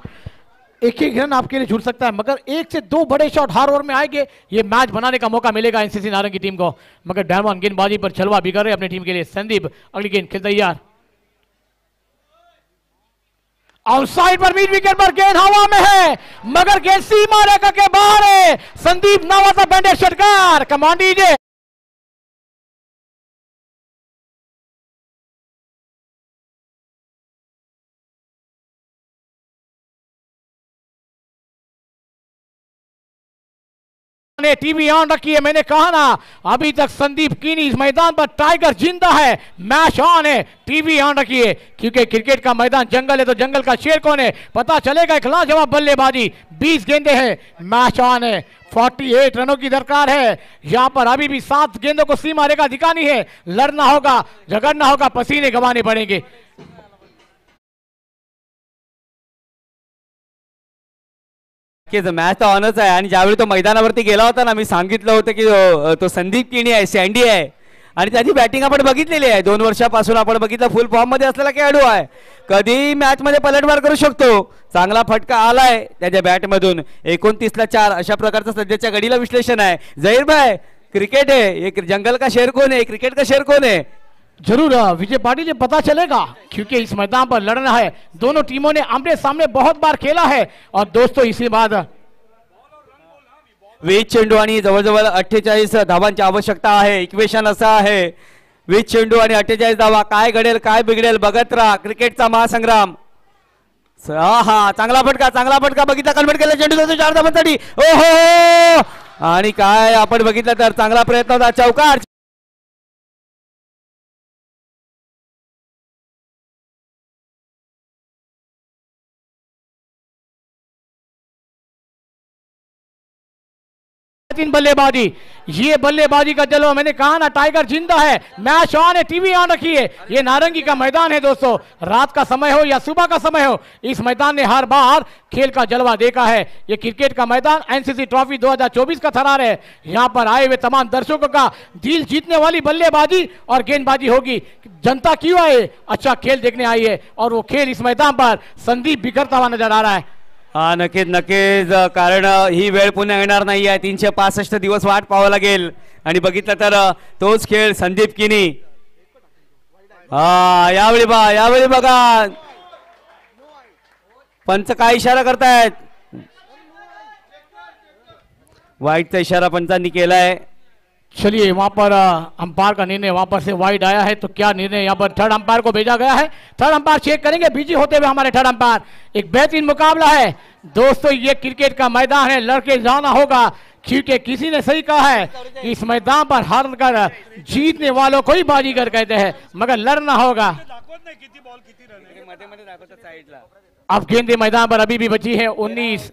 एक एक रन आपके लिए जुड़ सकता है, मगर एक से दो बड़े शॉट हर ओवर में आएँगे. ये मैच बनाने का मौका मिलेगा एनसीसी नारंग की टीम को. मगर डायमंड गेंदबाजी पर छलवा कर रहे अपनी टीम के लिए. संदीप, अगली गेंद खेल तैयार आउटसाइड पर बीच विकेट पर गेंद हवा में है मगर गेंद सीमा रेखा के बाहर है। संदीप नवाजा बैंडेड षटकार कमांडीजे ने टीवी ऑन रखी है। मैंने कहा ना, अभी तक संदीप कीनी इस मैदान पर टाइगर ज़िंदा है। मैच ऑन है, टीवी ऑन रखिए क्योंकि क्रिकेट का मैदान जंगल है तो जंगल का शेर कौन है? पता चलेगा, एक लाजवाब बल्लेबाजी। 20 गेंदे हैं, मैच ऑन है। 48 रनों की दरकार है। यहाँ पर अभी भी सात गेंदों को सीमा रेखा दिखानी है। लड़ना होगा, झगड़ना होगा, पसीने गंवाने पड़ेंगे। की मॅच तर ऑनच आहे. आणि ज्यावेळी तो मैदानावरती गेला होता ना मी सांगितलं होतं की तो संदीप किणी आहे सँडी आहे. आणि त्याची बॅटिंग आपण बघितलेली आहे. दोन वर्षापासून आपण बघितलं फुल फॉर्ममध्ये असलेला खेळाडू आहे. कधी मॅच मध्ये पलटवार करू शकतो. चांगला फटका आलाय त्याच्या बॅटमधून एकोणतीसला चार अशा प्रकारचं सध्याच्या घडीला विश्लेषण आहे. जहीर भाई क्रिकेट आहे. एक जंगल का शेर कोण आहे? क्रिकेट का शेर कोण आहे? जरूर विजय पाटिल ये पता चलेगा क्योंकि इस मैदान पर लड़ना है। दोनों टीमों ने आमने सामने बहुत बार खेला है। और दोस्तों इसी बाद वीस चेंडू आणि जवळजवळ अठ्ठेचाळीस धावांची आवश्यकता आहे. इक्वेशन असं आहे. वीस चेंडू आणि अठ्ठेचाळीस धावा. काय घडेल काय बिघडेल बघत राहा. क्रिकेटचा महासंग्राम. हा हा चांगला फटका चांगला फटका. बघितला कन्वर्ट केला चेंडू जातो चार धावांसाठी. ओ हो हो. आणि काय आपण बघितलं तर चांगला प्रयत्न होता. चौकार तीन बल्लेबाजी। ये बल्लेबाजी का जलवा मैंने कहा ना, टाइगर ज़िंदा है। मैच ऑन है, टीवी ऑन रखी है। ये नारंगी का मैदान है, दोस्तों। रात का समय हो या सुबह का समय हो, इस मैदान ने हर बार खेल का जलवा देखा है। ये क्रिकेट का मैदान, एनसीसी ट्रॉफी 2024 का थरार है यहाँ पर आए हुए तमाम दर्शकों का दिल जीतने वाली बल्लेबाजी और गेंदबाजी होगी। जनता क्यों आए अच्छा खेल देखने आई है और वो खेल इस मैदान पर संदीप बिखरता हुआ नज़र आ रहा है। हा नक्कीच नक्कीच. कारण ही वेळ पुन्हा येणार नाही आहे. तीनशे पासष्ट दिवस वाट पाहावं लागेल. आणि बघितलं तर तोच खेळ संदीप किनी. हा यावेळी बा यावेळी बघा. पंच काय इशारा करतायत? वाईटचा इशारा पंचांनी केलाय. चलिए वहाँ पर अंपायर का निर्णय वहाँ पर से वाइड आया है तो क्या निर्णय यहाँ पर थर्ड अंपायर को भेजा गया है? थर्ड अंपायर चेक करेंगे बिज़ी होते हुए हमारे थर्ड अंपायर एक बेहतरीन मुकाबला है। दोस्तों ये क्रिकेट का मैदान है लड़के जाना होगा। क्योंकि किसी ने सही कहा है कि इस मैदान पर हार कर जीतने वालों को ही बाजीगर कहते हैं। मगर लड़ना होगा। अब गेंदे मैदान पर अभी भी बची है उन्नीस।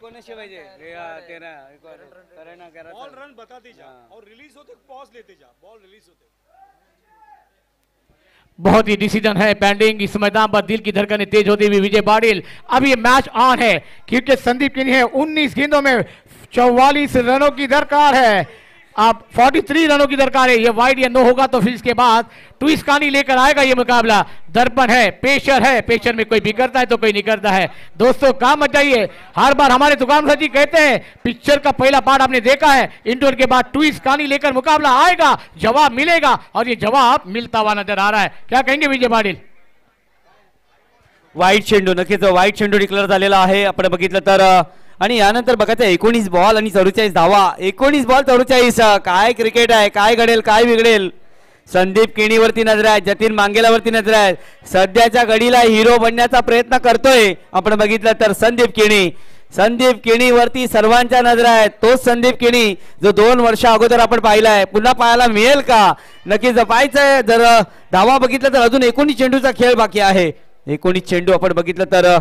बहुत ही डिसीज़न है पेंडिंग इस मैदान पर दिल की धड़कनें तेज होती हुई विजय बाडिल। अब ये मैच ऑन है। क्योंकि संदीप के है 19 गेंदों में 44 रनों की दरकार है। अब 43 रनों की दरकार है ये वाइड या नो होगा तो फिर इसके बाद ट्विस्ट कहानी लेकर आएगा ये मुकाबला। दर्पण है पेशर है पेशर में कोई बिगड़ता है तो कोई निकलता है। दोस्तों काम मचाइए हर बार हमारे दुकान जी कहते हैं पिक्चर का पहला पार्ट आपने देखा है। इंडोर के बाद ट्विस्ट कहानी लेकर मुकाबला आएगा जवाब मिलेगा और ये जवाब मिलता हुआ नज़र आ रहा है। क्या कहेंगे विजय पाटिल वाईट चेंडू नक्कीच वाईट चेंडू डिक्लेअर झालेला आहे। आपण बघितलं तर अ, आणि यानंतर बघायचं एकोणीस बॉल आणि चौवेचाळीस धावा. एकोणीस बॉल चौवेचाळीस. अ, काय क्रिकेट आहे? काय घडेल? काय बिघडेल? संदीप केणीवरती नजर आहे जतीन मांगेलावरती नजर आहे. सध्याच्या घडीला हिरो बनण्याचा प्रयत्न करतोय. आपण बघितलं तर संदीप केणी. संदीप केणीवरती सर्वांच्या नजर आहेत. तोच संदीप केणी जो दोन वर्ष अगोदर आपण पाहिलाय. पुन्हा पाहायला मिळेल का? नक्कीच पाहायचंय जर धावा बघितलं तर अजून एकोणीस चेंडूचा खेळ बाकी आहे. एकोणीस चेंडू आपण बघितलं तर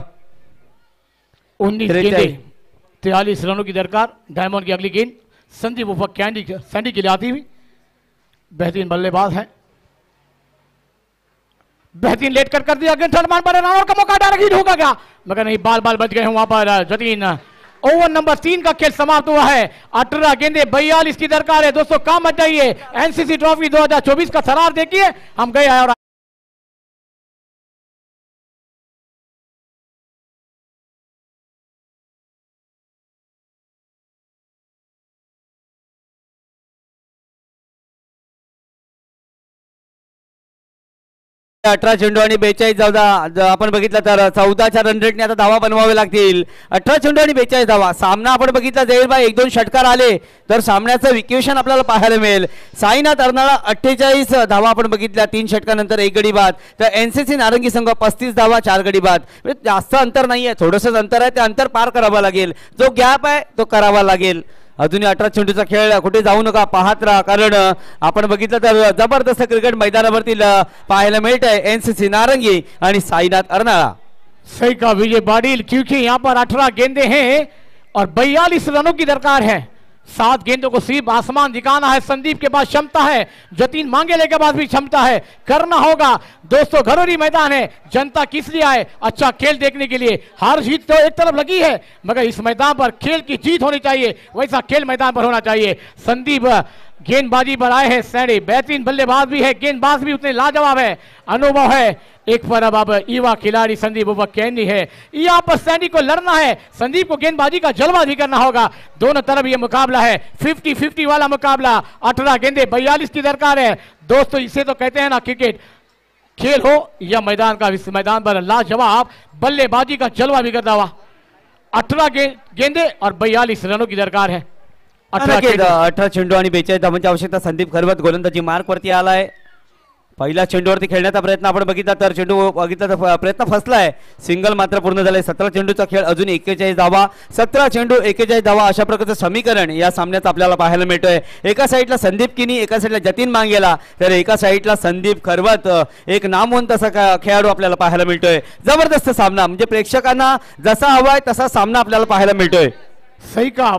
तिरालीस रनों की दरकार, डायमंड की अगली गेंद संदीप उफक कैंडी सैंडी के लिए आती हुई। बेहतरीन बल्लेबाज है। बेहतरीन लेट कर कर दिया गेंद मान पर और का मौका हिट होगा क्या मगर नहीं बाल बाल बच गए वहाँ पर, जतीन। ओवर नंबर तीन का खेल समाप्त हुआ है। अठारह गेंदे, बयालीस की दरकार है। दोस्तों, काम मत जाइए। एनसीसी ट्रॉफी 2024 का सरार देखिए। हम गए और अठरा चेंडू आणि बेचाळीस चौदा आपण बघितलं तर चौदाच्या रन रेटने आता धावा बनवावे लागतील. अठरा चेंडू आणि बेचाळीस धावा. सामना आपण बघितला जाईल बा एक दोन षटकार आले. तर सामन्याचं विक्युशन आपल्याला पाहायला मिळेल. साईनाथ अर्नाळा अठ्ठेचाळीस धावा आपण बघितल्या. तीन षटकानंतर एक गडी बाद. तर एनसीसी नारंगी संघ पस्तीस धावा चार गडी बाद. म्हणजे जास्त अंतर नाही आहे थोडंसंच अंतर आहे. ते अंतर पार करावं लागेल. जो गॅप आहे तो करावा लागेल. अजूनही अठरा चेंडूचा खेळ कुठे जाऊ नका पाहत राहा. कारण आपण बघितलं तर जबरदस्त क्रिकेट मैदानावरती पाहायला मिळत आहे एनसीसी नारंगी आणि साईनाथ अर्नाळा. सही का विजय बाडील क्योंकि यहाँ पर अठारह गेंदे हैं और बयालीस रनों की दरकार है। सात गेंदों को सिर्फ़ आसमान दिखाना है, संदीप के पास क्षमता है, जतीन मांगेले के पास भी क्षमता है। करना होगा। दोस्तों, घरोरी मैदान है। जनता किस लिए आए? अच्छा खेल देखने के लिए। हार जीत तो एक तरफ़ लगी है, मगर इस मैदान पर खेल की जीत होनी चाहिए। वैसा खेल मैदान पर होना चाहिए। संदीप गेंदबाजी पर आए हैं सैनी। बेहतरीन बल्लेबाज भी है। गेंदबाज भी उतने लाजवाब है। अनुभव है। एक पर अब अब युवा खिलाड़ी संदीप उबक कैनी है। यहाँ पर सैनी को लड़ना है। संदीप को गेंदबाजी का जलवा भी करना होगा। दोनों तरफ़ ये मुकाबला है। 50 50 वाला मुकाबला। अठारह गेंदे, बयालीस की दरकार है। दोस्तों, इसे तो कहते हैं ना, क्रिकेट खेल हो या मैदान का मैदान पर लाजवाब बल्लेबाजी का जलवा भी करता हुआ। अठारह गेंदे और बयालीस रनों की दरकार है। अठरा चेंडू. आणि बेचाळीस धावांची आवश्यकता. संदीप खरवत गोलंदाजी मार्क वरती आलाय. पहिल्या चेंडूवरती खेळण्याचा प्रयत्न आपण बघितला तर चेंडू बघितला प्रयत्न फसलाय. सिंगल मात्र पूर्ण झालाय. सतरा चेंडूचा खेळ अजून एक्केचाळीस धावा. सतरा चेंडू एक्केचाळीस धावा अशा प्रकारचं समीकरण या सामन्यात आपल्याला पाहायला मिळतोय. एका साईडला संदीप किनी एका साईडला जतीन मांगेला. तर एका साईडला संदीप खरवत एक नामवंत असा खेळाडू आपल्याला पाहायला मिळतोय. जबरदस्त सामना. म्हणजे प्रेक्षकांना जसा हवाय तसा सामना आपल्याला पाहायला मिळतोय. सही कहा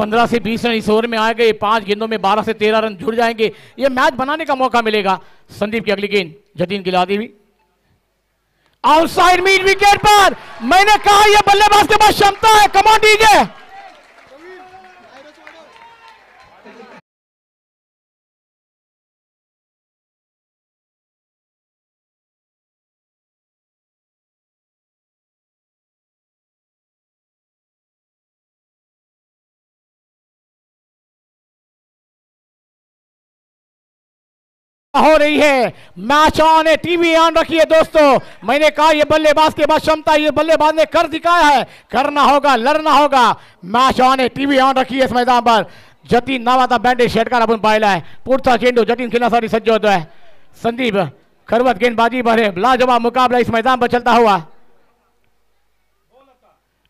पंद्रह से बीस रन इस ओवर में आए गए, पाँच गेंदों में बारह से तेरह रन जुड़ जाएँगे। ये मैच बनाने का मौका मिलेगा। संदीप की अगली गेंद जतीन गिलादी भी। आउटसाइड मिड विकेट पर मैंने कहा यह बल्लेबाज के पास क्षमता है। कमा डीजे हो रही है। मैच ऑन है। टीवी ऑन रखिए दोस्तों। मैंने कहा, ये बल्लेबाज के बाद क्षमता, ये बल्लेबाज ने कर दिखाया है। करना होगा, लड़ना होगा। मैच ऑन है। टीव्ही ऑन रखिए इस मैदान पर। जतीन नावाचा बँडेज षटकार आपण पाहिलाय पुढचा चेंडू, जतीन खेळण्यासाठी सज्ज होतोय संदीप, खरवत गेंदबाजी पर है। लाजवाब मुकाबला इस मैदान पर चलता हुआ।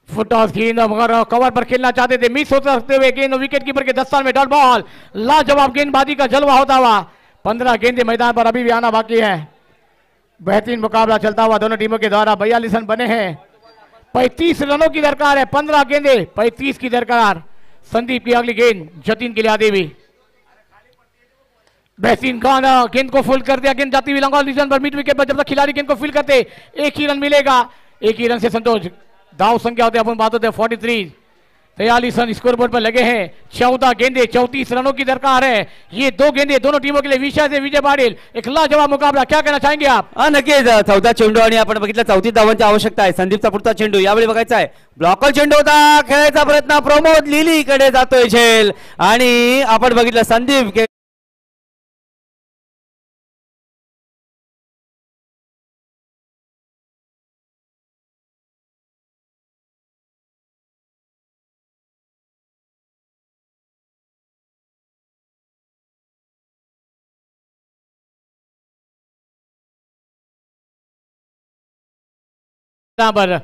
फुटॉस गेंद मगर कवर पर खेलना चाहते थे। मिस होते हुए गेंद विकेट कीपर के दस्तान में डॉट बॉल। लाजवाब गेंदबाजी का जलवा होता हुआ। पंद्रह गेंदे मैदान पर अभी भी आना बाकी है। बेहतरीन मुकाबला चलता हुआ दोनों टीमों के द्वारा बयालीस रन बने हैं। पैंतीस रनों की दरकार है, पंद्रह गेंदे, पैंतीस की दरकार। संदीप की अगली गेंद, जतीन के लिए आदि हुई बेहतरीन गाना गेंद को फुल कर दिया। गेंद जाती हुई पर मिड विकेट पर जब तक खिलाड़ी गेंद को फील करते, एक ही रन मिलेगा। एक ही रन से संतोष। दाव संख्या होते अपन बात होते फोर्टी थ्री तैयालीस स्कोर बोर्ड पर लगे हैं। चौदह गेंदे चौतीस रनों की दरकार है। ये दो गेंदे दोनों टीमों के लिए विषय से विजय पाटिल एक लाजवाब मुकाबला। क्या कहना चाहेंगे आप? हा नक्कीच चौदा चेंडू आणि आपण बघितलं चौतीस धावांची आवश्यकता आहे. संदीपचा पुढचा चेंडू यावेळी बघायचा आहे. ब्लॉकर चेंडू होता. खेळायचा प्रयत्न प्रमोद लिलीकडे जातोय झेल. आणि आपण बघितलं संदीप मैदान पर।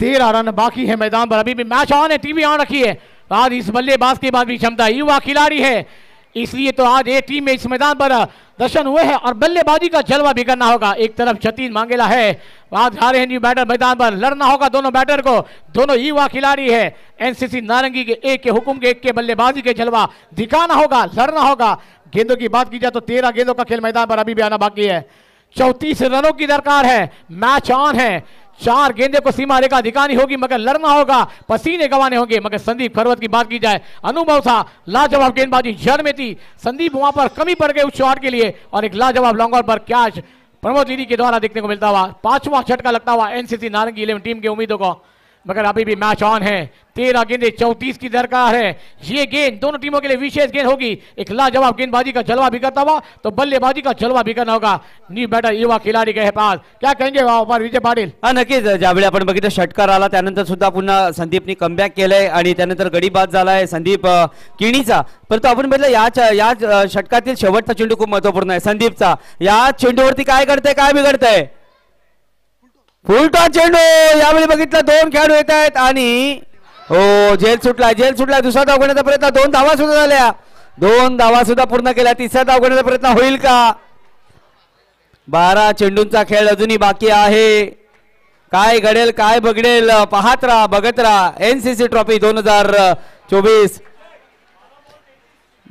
तेरह रन बाकी है मैदान पर। अभी भी मैच ऑन है, टीवी ऑन रखी है। आज इस बल्लेबाज के बाद भी क्षमता युवा खिलाड़ी है। इसलिए तो आज ये टीम में इस मैदान पर दर्शन हुए हैं और बल्लेबाजी का जलवा भी करना होगा। एक तरफ़ जतीन मांगेला है। आज आ रहे हैं न्यू बैटर मैदान पर। लड़ना होगा दोनों बैटर को। दोनों युवा खिलाड़ी है। एनसीसी नारंगी के एक के हुक्म के, एक के बल्लेबाजी के जलवा दिखाना होगा, लड़ना होगा। गेंदों की बात की जाए तो तेरह गेंदों का खेल मैदान पर अभी भी आना बाकी है। चौतीस रनों की दरकार है। मैच ऑन है। चार गेंदे को सीमा रेखा दिखानी होगी, मगर लड़ना होगा, पसीने गवाने होंगे, मगर संदीप खरवत की बात की जाए, अनुभव था, लाजवाब गेंदबाजी जड़ में थी संदीप वहाँ पर कमी पड़ गए उस शॉट के लिए, और एक लाजवाब लॉन्ग पर कैच प्रमोद दीदी के द्वारा देखने को मिलता हुआ, पांचवा झटका लगता हुआ, एनसीसी नारंगी इलेवन टीम के उम्मीदों को मगर अभी भी मैच ऑन है। तेरह गेंदे चौतीस की दरकार है। ये गेंद दोनों टीमों के लिए विशेष गेंद होगी। एक लाजवाब गेंदबाजी का जलवा भी करता हुआ तो बल्लेबाजी का जलवा भी करना होगा। न्यू बैटर युवा खिलाड़ी के पास। क्या कहेंगे विजय पाटिल? हा नक्कीच ज्यावेळी आपण बघितलं षटकार आला त्यानंतर सुद्धा पुन्हा संदीपनी कमबॅक केलंय आणि त्यानंतर गडी बाद झालाय संदीप किणीचा. परंतु आपण बघितलं या च- या षटकातील शेवटचा चेंडू खूप महत्त्वपूर्ण आहे संदीपचा. या चेंडूवरती काय घडतंय काय बिघडतंय? फुलटॉस चेंडू! यावेळी बघितलं दोन खेळाडू येत आहेत आणि हो जेल सुटलाय जेल सुटलाय. दुसरा धाव घेण्याचा प्रयत्न दोन धावा सुद्धा झाल्या. दोन धावा सुद्धा पूर्ण केल्या. तिसऱ्या धाव घेण्याचा प्रयत्न होईल का? बारा चेंडूंचा खेळ अजूनही बाकी आहे. काय घडेल काय बघडेल पाहत राहा बघत राहा. एनसीसी ट्रॉफी दोन हजार चोवीस.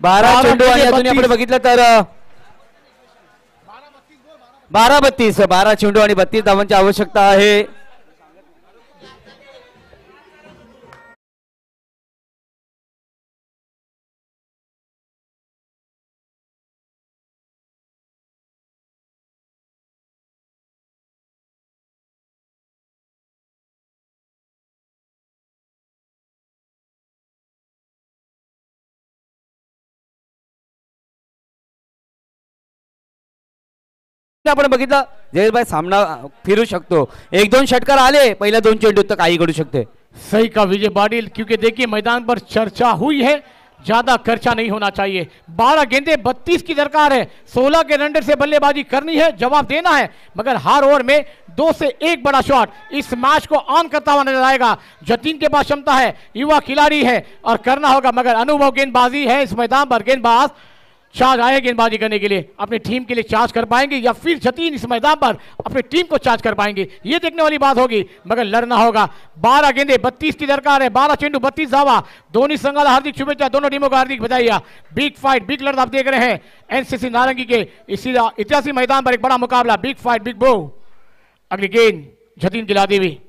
बारा चेंडू आणि म्हणजे अजूनही आपण. बघितलं तर बारा बत्तीस बारा चेंडू आणि बत्तीस धावांची आवश्यकता आहे. आपण बघितलं जयभाई सामना फिरू शकतो. एक दोन षटकार आले, पहिल्या दोन चेंडू तर काही घडू शकते. सही का विजय पाटिल क्योंकि देखिए मैदान पर चर्चा हुई है, ज़्यादा खर्चा नहीं होना चाहिए। बारह गेंदे, बत्तीस की दरकार है। सोलह के रनडर से बल्लेबाजी करनी है, जवाब देना है। मगर हर ओवर में दो से एक बड़ा शॉट। इस मैच को ऑन करता हुआ नज़र आएगा। जतीन के पास क्षमता है, युवा खिलाड़ी है और करना होगा, मगर अनुभव गेंदबाजी है इस मैदान पर। गेंदबाज चार्ज आए गेंदबाजी करने के लिए अपनी टीम के लिए चार्ज कर पाएँगे या फिर जतीन इस मैदान पर अपनी टीम को चार्ज कर पाएँगे? ये देखने वाली बात होगी, मगर लड़ना होगा। बारह गेंदे, बत्तीस की दरकार है। बारह चेंडू, बत्तीस धावा दोनों संघाला हार्दिक शुभेच्छा। दोनों टीमों को हार्दिक बधाइया। बिग फाइट बिग लड़ आप देख रहे हैं। एनसीसी नारंगी के इसी इतिहासी मैदान पर एक बड़ा मुकाबला। बिग फाइट बिग बो अगली गेंद, जतीन लादी हुई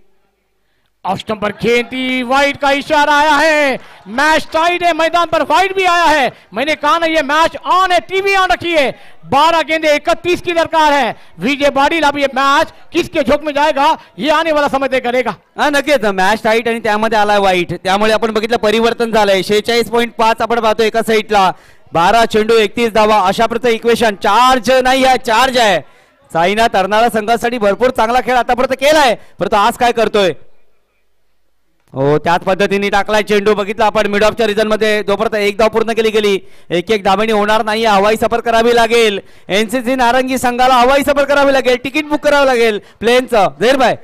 ऑफ स्टंप पर खेती वाइट का इशारा आया है। मैच टाइट है मैदान पर वाइट भी आया है। मैंने कहा ना ये मैच ऑन है टीवी ऑन रखी है। बारह गेंदे इकतीस की दरकार है। विजय बाडील अब ये मैच किसके झोंक में जाएगा ये आने वाला समय तय करेगा। हा नक्कीच मॅच टाईट आणि त्यामध्ये आलाय वाईट त्यामुळे आपण बघितलं परिवर्तन झालंय. शेहेचाळीस पॉईंट पाच आपण पाहतो एका साईडला बारा चेंडू एकतीस धावा. अशा प्रकारे इक्वेशन चार्ज नाही आहे चार्ज आहे. साईना तरणारा संघासाठी भरपूर चांगला खेळ आतापर्यंत केलाय. परंतु आज काय करतोय? हो त्याच पद्धतीने टाकलाय चेंडू. बघितला आपण मिड ऑफच्या रिझनमध्ये. जोपर्यंत एक धाव पूर्ण केली गेली. एक एक धावणी होणार नाही हवाई सफर करावी लागेल. एनसीसी नारंगी संघाला हवाई सफर करावी लागेल. तिकीट बुक करावं लागेल. प्लेनचं झेर भाई.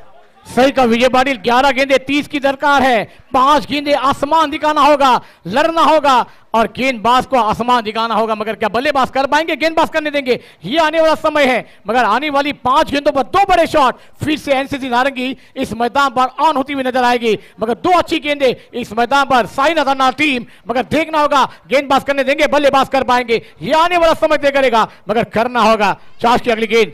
सही का विजय पाटिल ग्यारह गेंदे, तीस की दरकार है। पाँच गेंदे आसमान दिखाना होगा, लड़ना होगा और गेंदबाज को आसमान दिखाना होगा। मगर क्या बल्लेबाज कर पाएँगे, गेंदबाज करने देंगे? ये आने वाला समय है। मगर आने वाली पाँच गेंदों पर दो बड़े शॉट, फिर से एनसीसी नारंगी इस मैदान पर ऑन होती हुई नज़र आएगी। मगर दो अच्छी गेंदे इस मैदान पर, साई नजरना टीम। मगर देखना होगा, गेंदबाज करने देंगे, बल्लेबाज कर पाएँगे। ये आने वाला समय तय करेगा, मगर करना होगा। चार्ज की अगली गेंद।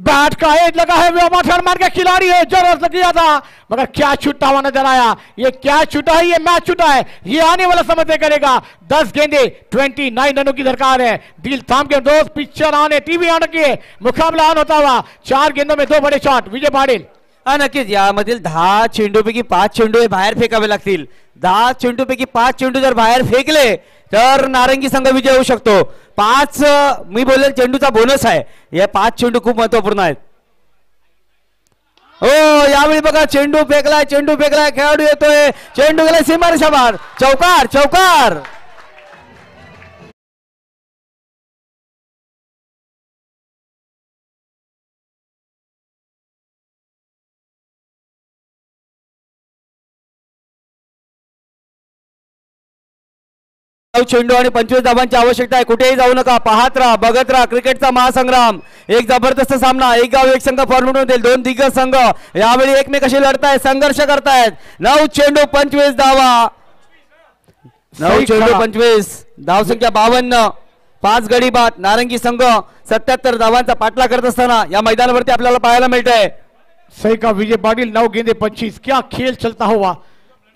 बैट का एज लगा है व्योमाठन मार के खिलाड़ी है ज़रूरत किया था। मगर क्या छुट्टा हुआ नज़र आया? ये क्या छुटा है? ये मैच छुटा है। ये आने वाला समय तय करेगा। दस गेंदे ट्वेंटी नाइन रनों की दरकार है। दिल थाम के दोस्त, पिक्चर आने, टीवी आने के मुकाबला ऑन होता हुआ चार गेंदों में दो बड़े शॉट विजय पाटिल। हा नक्कीच यामधील दहा चेंडूपैकी पाच चेंडू हे बाहेर फेकावे लागतील. दहा चेंडूपैकी पाच चेंडू जर बाहेर फेकले तर नारंगी संघ विजय होऊ शकतो. पाच मी बोलेल चेंडूचा बोनस आहे. या पाच चेंडू खूप महत्त्वपूर्ण आहेत. हो यावेळी बघा चेंडू फेकलाय चेंडू फेकलाय खेळाडू येतोय. चेंडू गेलाय सीमारेषा बाहेर चौकार चौकार. चेंडू आणि पंचवीस धावांची आवश्यकता आहे. कुठेही जाऊ नका. पाहत राहा बघत राहा. क्रिकेटचा महासंग्राम. एक जबरदस्त सामना. एक गाव एक संघ फॉर्मेट होतील दोन दिग्गज संघ. यावेळी एकमेकाशी लढतायत संघर्ष करतायत. नऊ चेंडू पंचवीस धावा. नऊ चेंडू. पंचवीस. धावसंख्या बावन्न. पाच गडी बाद नारंगी संघ सत्याहत्तर धावांचा पाठला करत असताना या मैदानावरती आपल्याला पाहायला मिळत आहे सही का विजय पाटिल नौ गेंदे पच्चीस क्या खेल चलता हुआ.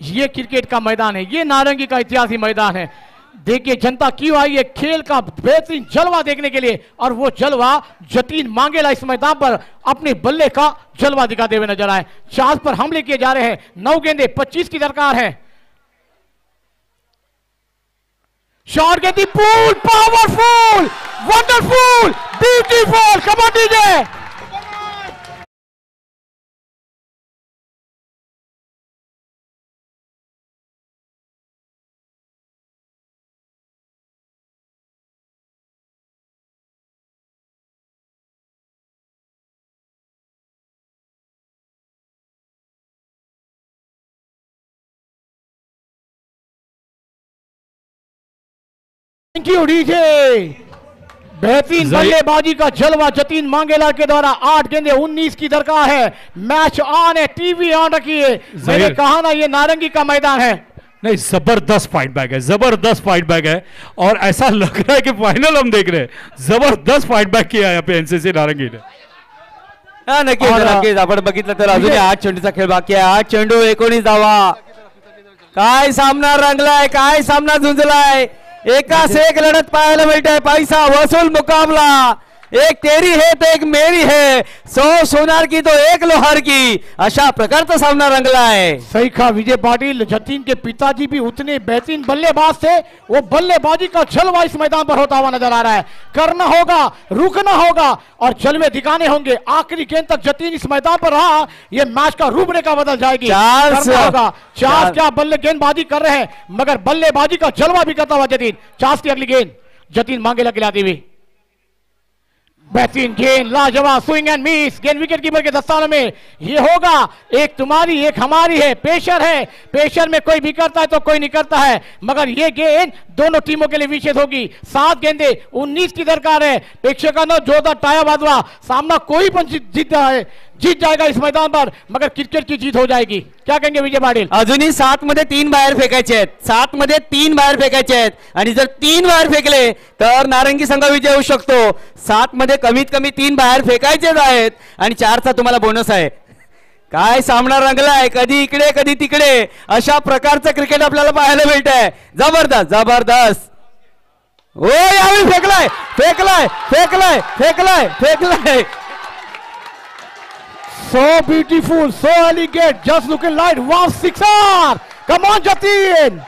ये क्रिकेट का मैदान है. ये नारंगी का इतिहासी मैदान है. देखिए, जनता क्यों आई है? खेल का बेहतरीन जलवा देखने के लिए। और वो जलवा जतीन मांगेला इस मैदान पर, अपने बल्ले का जलवा दिखाते हुए नज़र आए। चांस पर हमले किए जा रहे हैं। नौ गेंदे, पच्चीस की दरकार है। शॉट गेंदी पूल powerful wonderful beautiful kabaddi day thank you DJ बेहतरीन बल्लेबाजी का जलवा जतीन मांगेला के द्वारा आठ गेंदे उन्नीस की दरकार है। मैच ऑन है टीवी ऑन रखिए। मैंने कहा ना ये नारंगी का मैदान है। नहीं ज़बरदस्त फाइट बैक है ज़बरदस्त फाइट बैक है। और ऐसा लग रहा है कि फाइनल हम देख रहे हैं। ज़बरदस्त फाइट बैक किया है यहाँ पे एनसीसी नारंगी ने। हा नक्कीच नक्कीच आपण बघितलं तर अजूनही आठ चेंडूचा खेळ बाकी आहे आठ चेंडू एकोणीस धावा। काय सामना रंगलाय काय सामना झुंजलाय? एकास एक लढत पाहायला मिळते पैसा वसूल मुकाबला. एक तेरी है तो एक मेरी है। सौ सोनार की तो एक लोहार की। अशा प्रकारचा सामना रंगलाय सही कहा विजय पाटिल जतीन के पिताजी भी उतने बेहतरीन बल्लेबाज थे। वो बल्लेबाजी का जलवा इस मैदान पर होता हुआ नज़र आ रहा है। करना होगा रुकना होगा और जलवे दिखाने होंगे। आखिरी गेंद तक जतीन इस मैदान पर रहा। ये मैच का रूपरेखा बदल जाएगी। चार होगा। चार क्या बल्ले गेंदबाजी कर रहे हैं मगर बल्लेबाजी का जलवा भी करता हुआ जतीन। चार की अगली गेंद। जतीन मांगे लगे खिलाती हुई। बेहतरीन गेंद, लाजवाब स्विंग एंड मिस गेंद विकेट कीपर के दस्तानों में ये होगा। एक तुम्हारी, एक हमारी है, पेशर है। पेशर में कोई भी करता है तो कोई नहीं करता है। मगर ये गेंद दोनों टीमों के लिए विशेष होगी। सात गेंदे, उन्नीस की दरकार है। प्रेक्षक जोरदार टाया बाजवा सामना कोई जीत जीत है। जीत जाएगा इस मैदान पर मगर क्रिकेट की जीत हो जाएगी। क्या कहेंगे विजय पाटिल? अजूनही सात मध्ये तीन बाहेर फेकायचे आहेत. सात मध्ये तीन बाहेर फेकायचे आहेत. आणि जर तीन बाहेर फेकले तर नारंगी संघ विजय होऊ शकतो. सात मध्ये कमीत कमी तीन बाहेर फेकायचेच आहेत. आणि चारचा तुम्हाला बोनस आहे. काय सामना रंगलाय कधी इकडे कधी तिकडे. अशा प्रकारचं क्रिकेट आपल्याला पाहायला मिळत आहे जबरदस्त जबरदस्त. हो यावेळी फेकलाय फेकलाय फेकलाय फेकलाय फेकलाय. So beautiful, so elegant, just looking like wow, sixer! Come on, Jatin.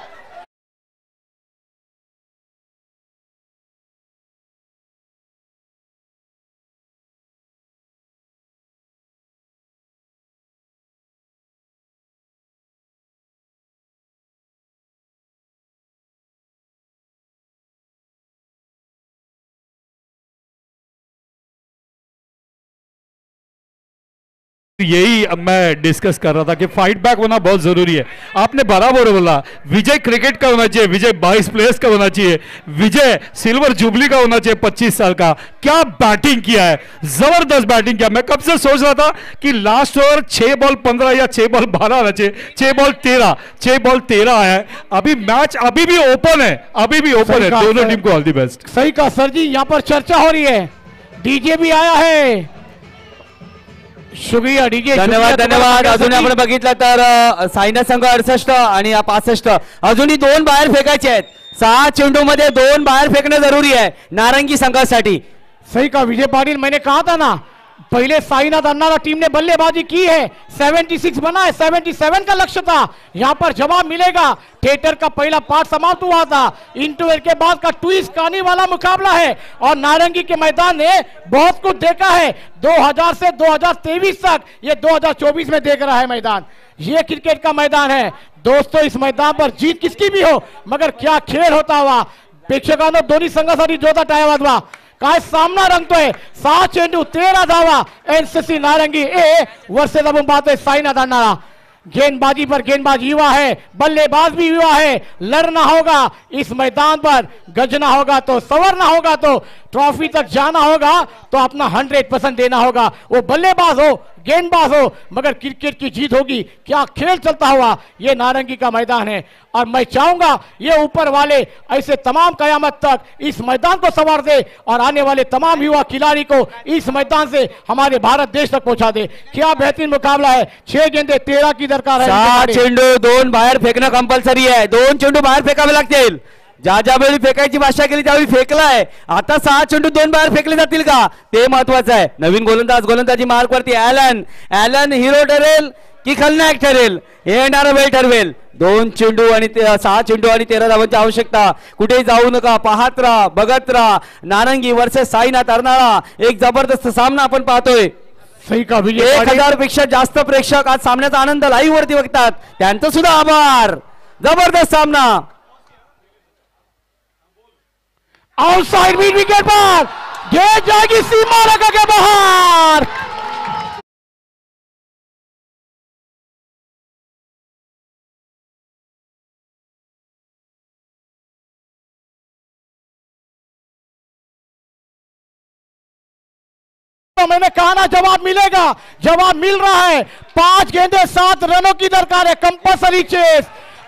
यही अब मैं डिस्कस कर रहा था कि फाइट बैक होना बहुत ज़रूरी है। आपने बराबर बोला विजय क्रिकेट का होना चाहिए विजय 22 प्लेयर्स का होना चाहिए विजय सिल्वर जुबली का होना चाहिए 25 साल का। क्या बैटिंग किया है? ज़बरदस्त बैटिंग किया। मैं कब से सोच रहा था कि लास्ट ओवर छह बॉल पंद्रह या छह बॉल बारह आना चाहिए छह बॉल तेरह छह बॉल तेरह आया है। अभी मैच अभी भी ओपन है अभी भी ओपन है। दोनों टीम को ऑल दी बेस्ट सही कहा सर जी यहाँ पर चर्चा हो रही है। डीजे भी आया है। शुक्रिया डीजे धन्यवाद धन्यवाद. अजून आपण बघितलं तर अ, साईना संघ अडसष्ट आणि पासष्ट. अजूनही दोन बाहेर फेकायचे आहेत. सहा चेंडू मध्ये दोन बाहेर फेकणं जरुरी आहे. नारंगी संघासाठी. सही कहा विजय पाटिल मैंने कहा था ना पहले साईनाथ अन्ना टीम ने बल्लेबाजी की है। 76 बना है। 77 का लक्ष्य था। यहाँ पर जवाब मिलेगा। थिएटर का पहला पार्ट समाप्त हुआ था। इंटरवल के बाद का ट्विस्ट कहानी वाला मुकाबला है। और नारंगी के मैदान ने बहुत कुछ देखा है। 2000 से 2023 तक ये 2024 में देख रहा है मैदान। ये क्रिकेट का मैदान है। दोस्तों, इस मैदान पर जीत किसकी भी हो, मगर क्या खेल होता हुआ? प्रेक्षकांनो दोन्ही संघासाठी जोरदार टाळ्या वाजवा काय सामना रंगतोय? सहा चेंडू, तेरा धावा. एनसीसी नारंगी, ए वर्षे आपण पाहतोय साईना अण्णाला. गेंदबाजी पर गेंदबाज युवा है, बल्लेबाज भी युवा है. लड़ना होगा इस मैदान पर. गजना होगा तो सवरना होगा तो. ट्रॉफी तक जाना होगा तो अपना हंड्रेड परसेंट देना होगा. वो बल्लेबाज हो गेंदबाज हो मगर क्रिकेट की जीत होगी। क्या खेल चलता हुआ ये नारंगी का मैदान है। और मैं चाहूँगा ये ऊपर वाले ऐसे तमाम कयामत तक इस मैदान को संवार दे और आने वाले तमाम युवा खिलाड़ी को इस मैदान से हमारे भारत देश तक पहुँचा दे। क्या बेहतरीन मुकाबला है। छह गेंदे तेरह की दरकार है। चेंडू दोन बाहेर फेकणं कंपल्सरी आहे दोन चेंडू बाहेर फेकावे लागतील। ज्या ज्या वेळी फेकायची भाषा केली त्यावेळी फेकलाय. आता सहा चेंडू दोन बाहेर फेकले जातील का? ते महत्वाचं आहे. नवीन गोलंदाज गोलंदाजी मार्क वरती ॲलन. ॲलन हिरो ठरेल की खलनायक ठरेल? हे येणारा वेळ ठरवेल. दोन चेंडू आणि सहा चेंडू आणि तेरा धावांची आवश्यकता. कुठेही जाऊ नका. पाहत राहा बघत राहा. नारंगी वर्सेस साईनाथ अर्नाळा. एक जबरदस्त सामना आपण पाहतोय. एक. हजारपेक्षा जास्त प्रेक्षक आज सामन्याचा आनंद लाईव्ह वरती बघतात. त्यांचं सुद्धा आभार. जबरदस्त सामना. आउटसाइड मिड विकेट पर गेंद जाएगी, सीमा रेखा के बाहर. तो मैंने कहा ना जवाब मिलेगा. जवाब मिल रहा है. पाँच गेंदे, सात रनों की दरकार है. कंपल्सरी चेस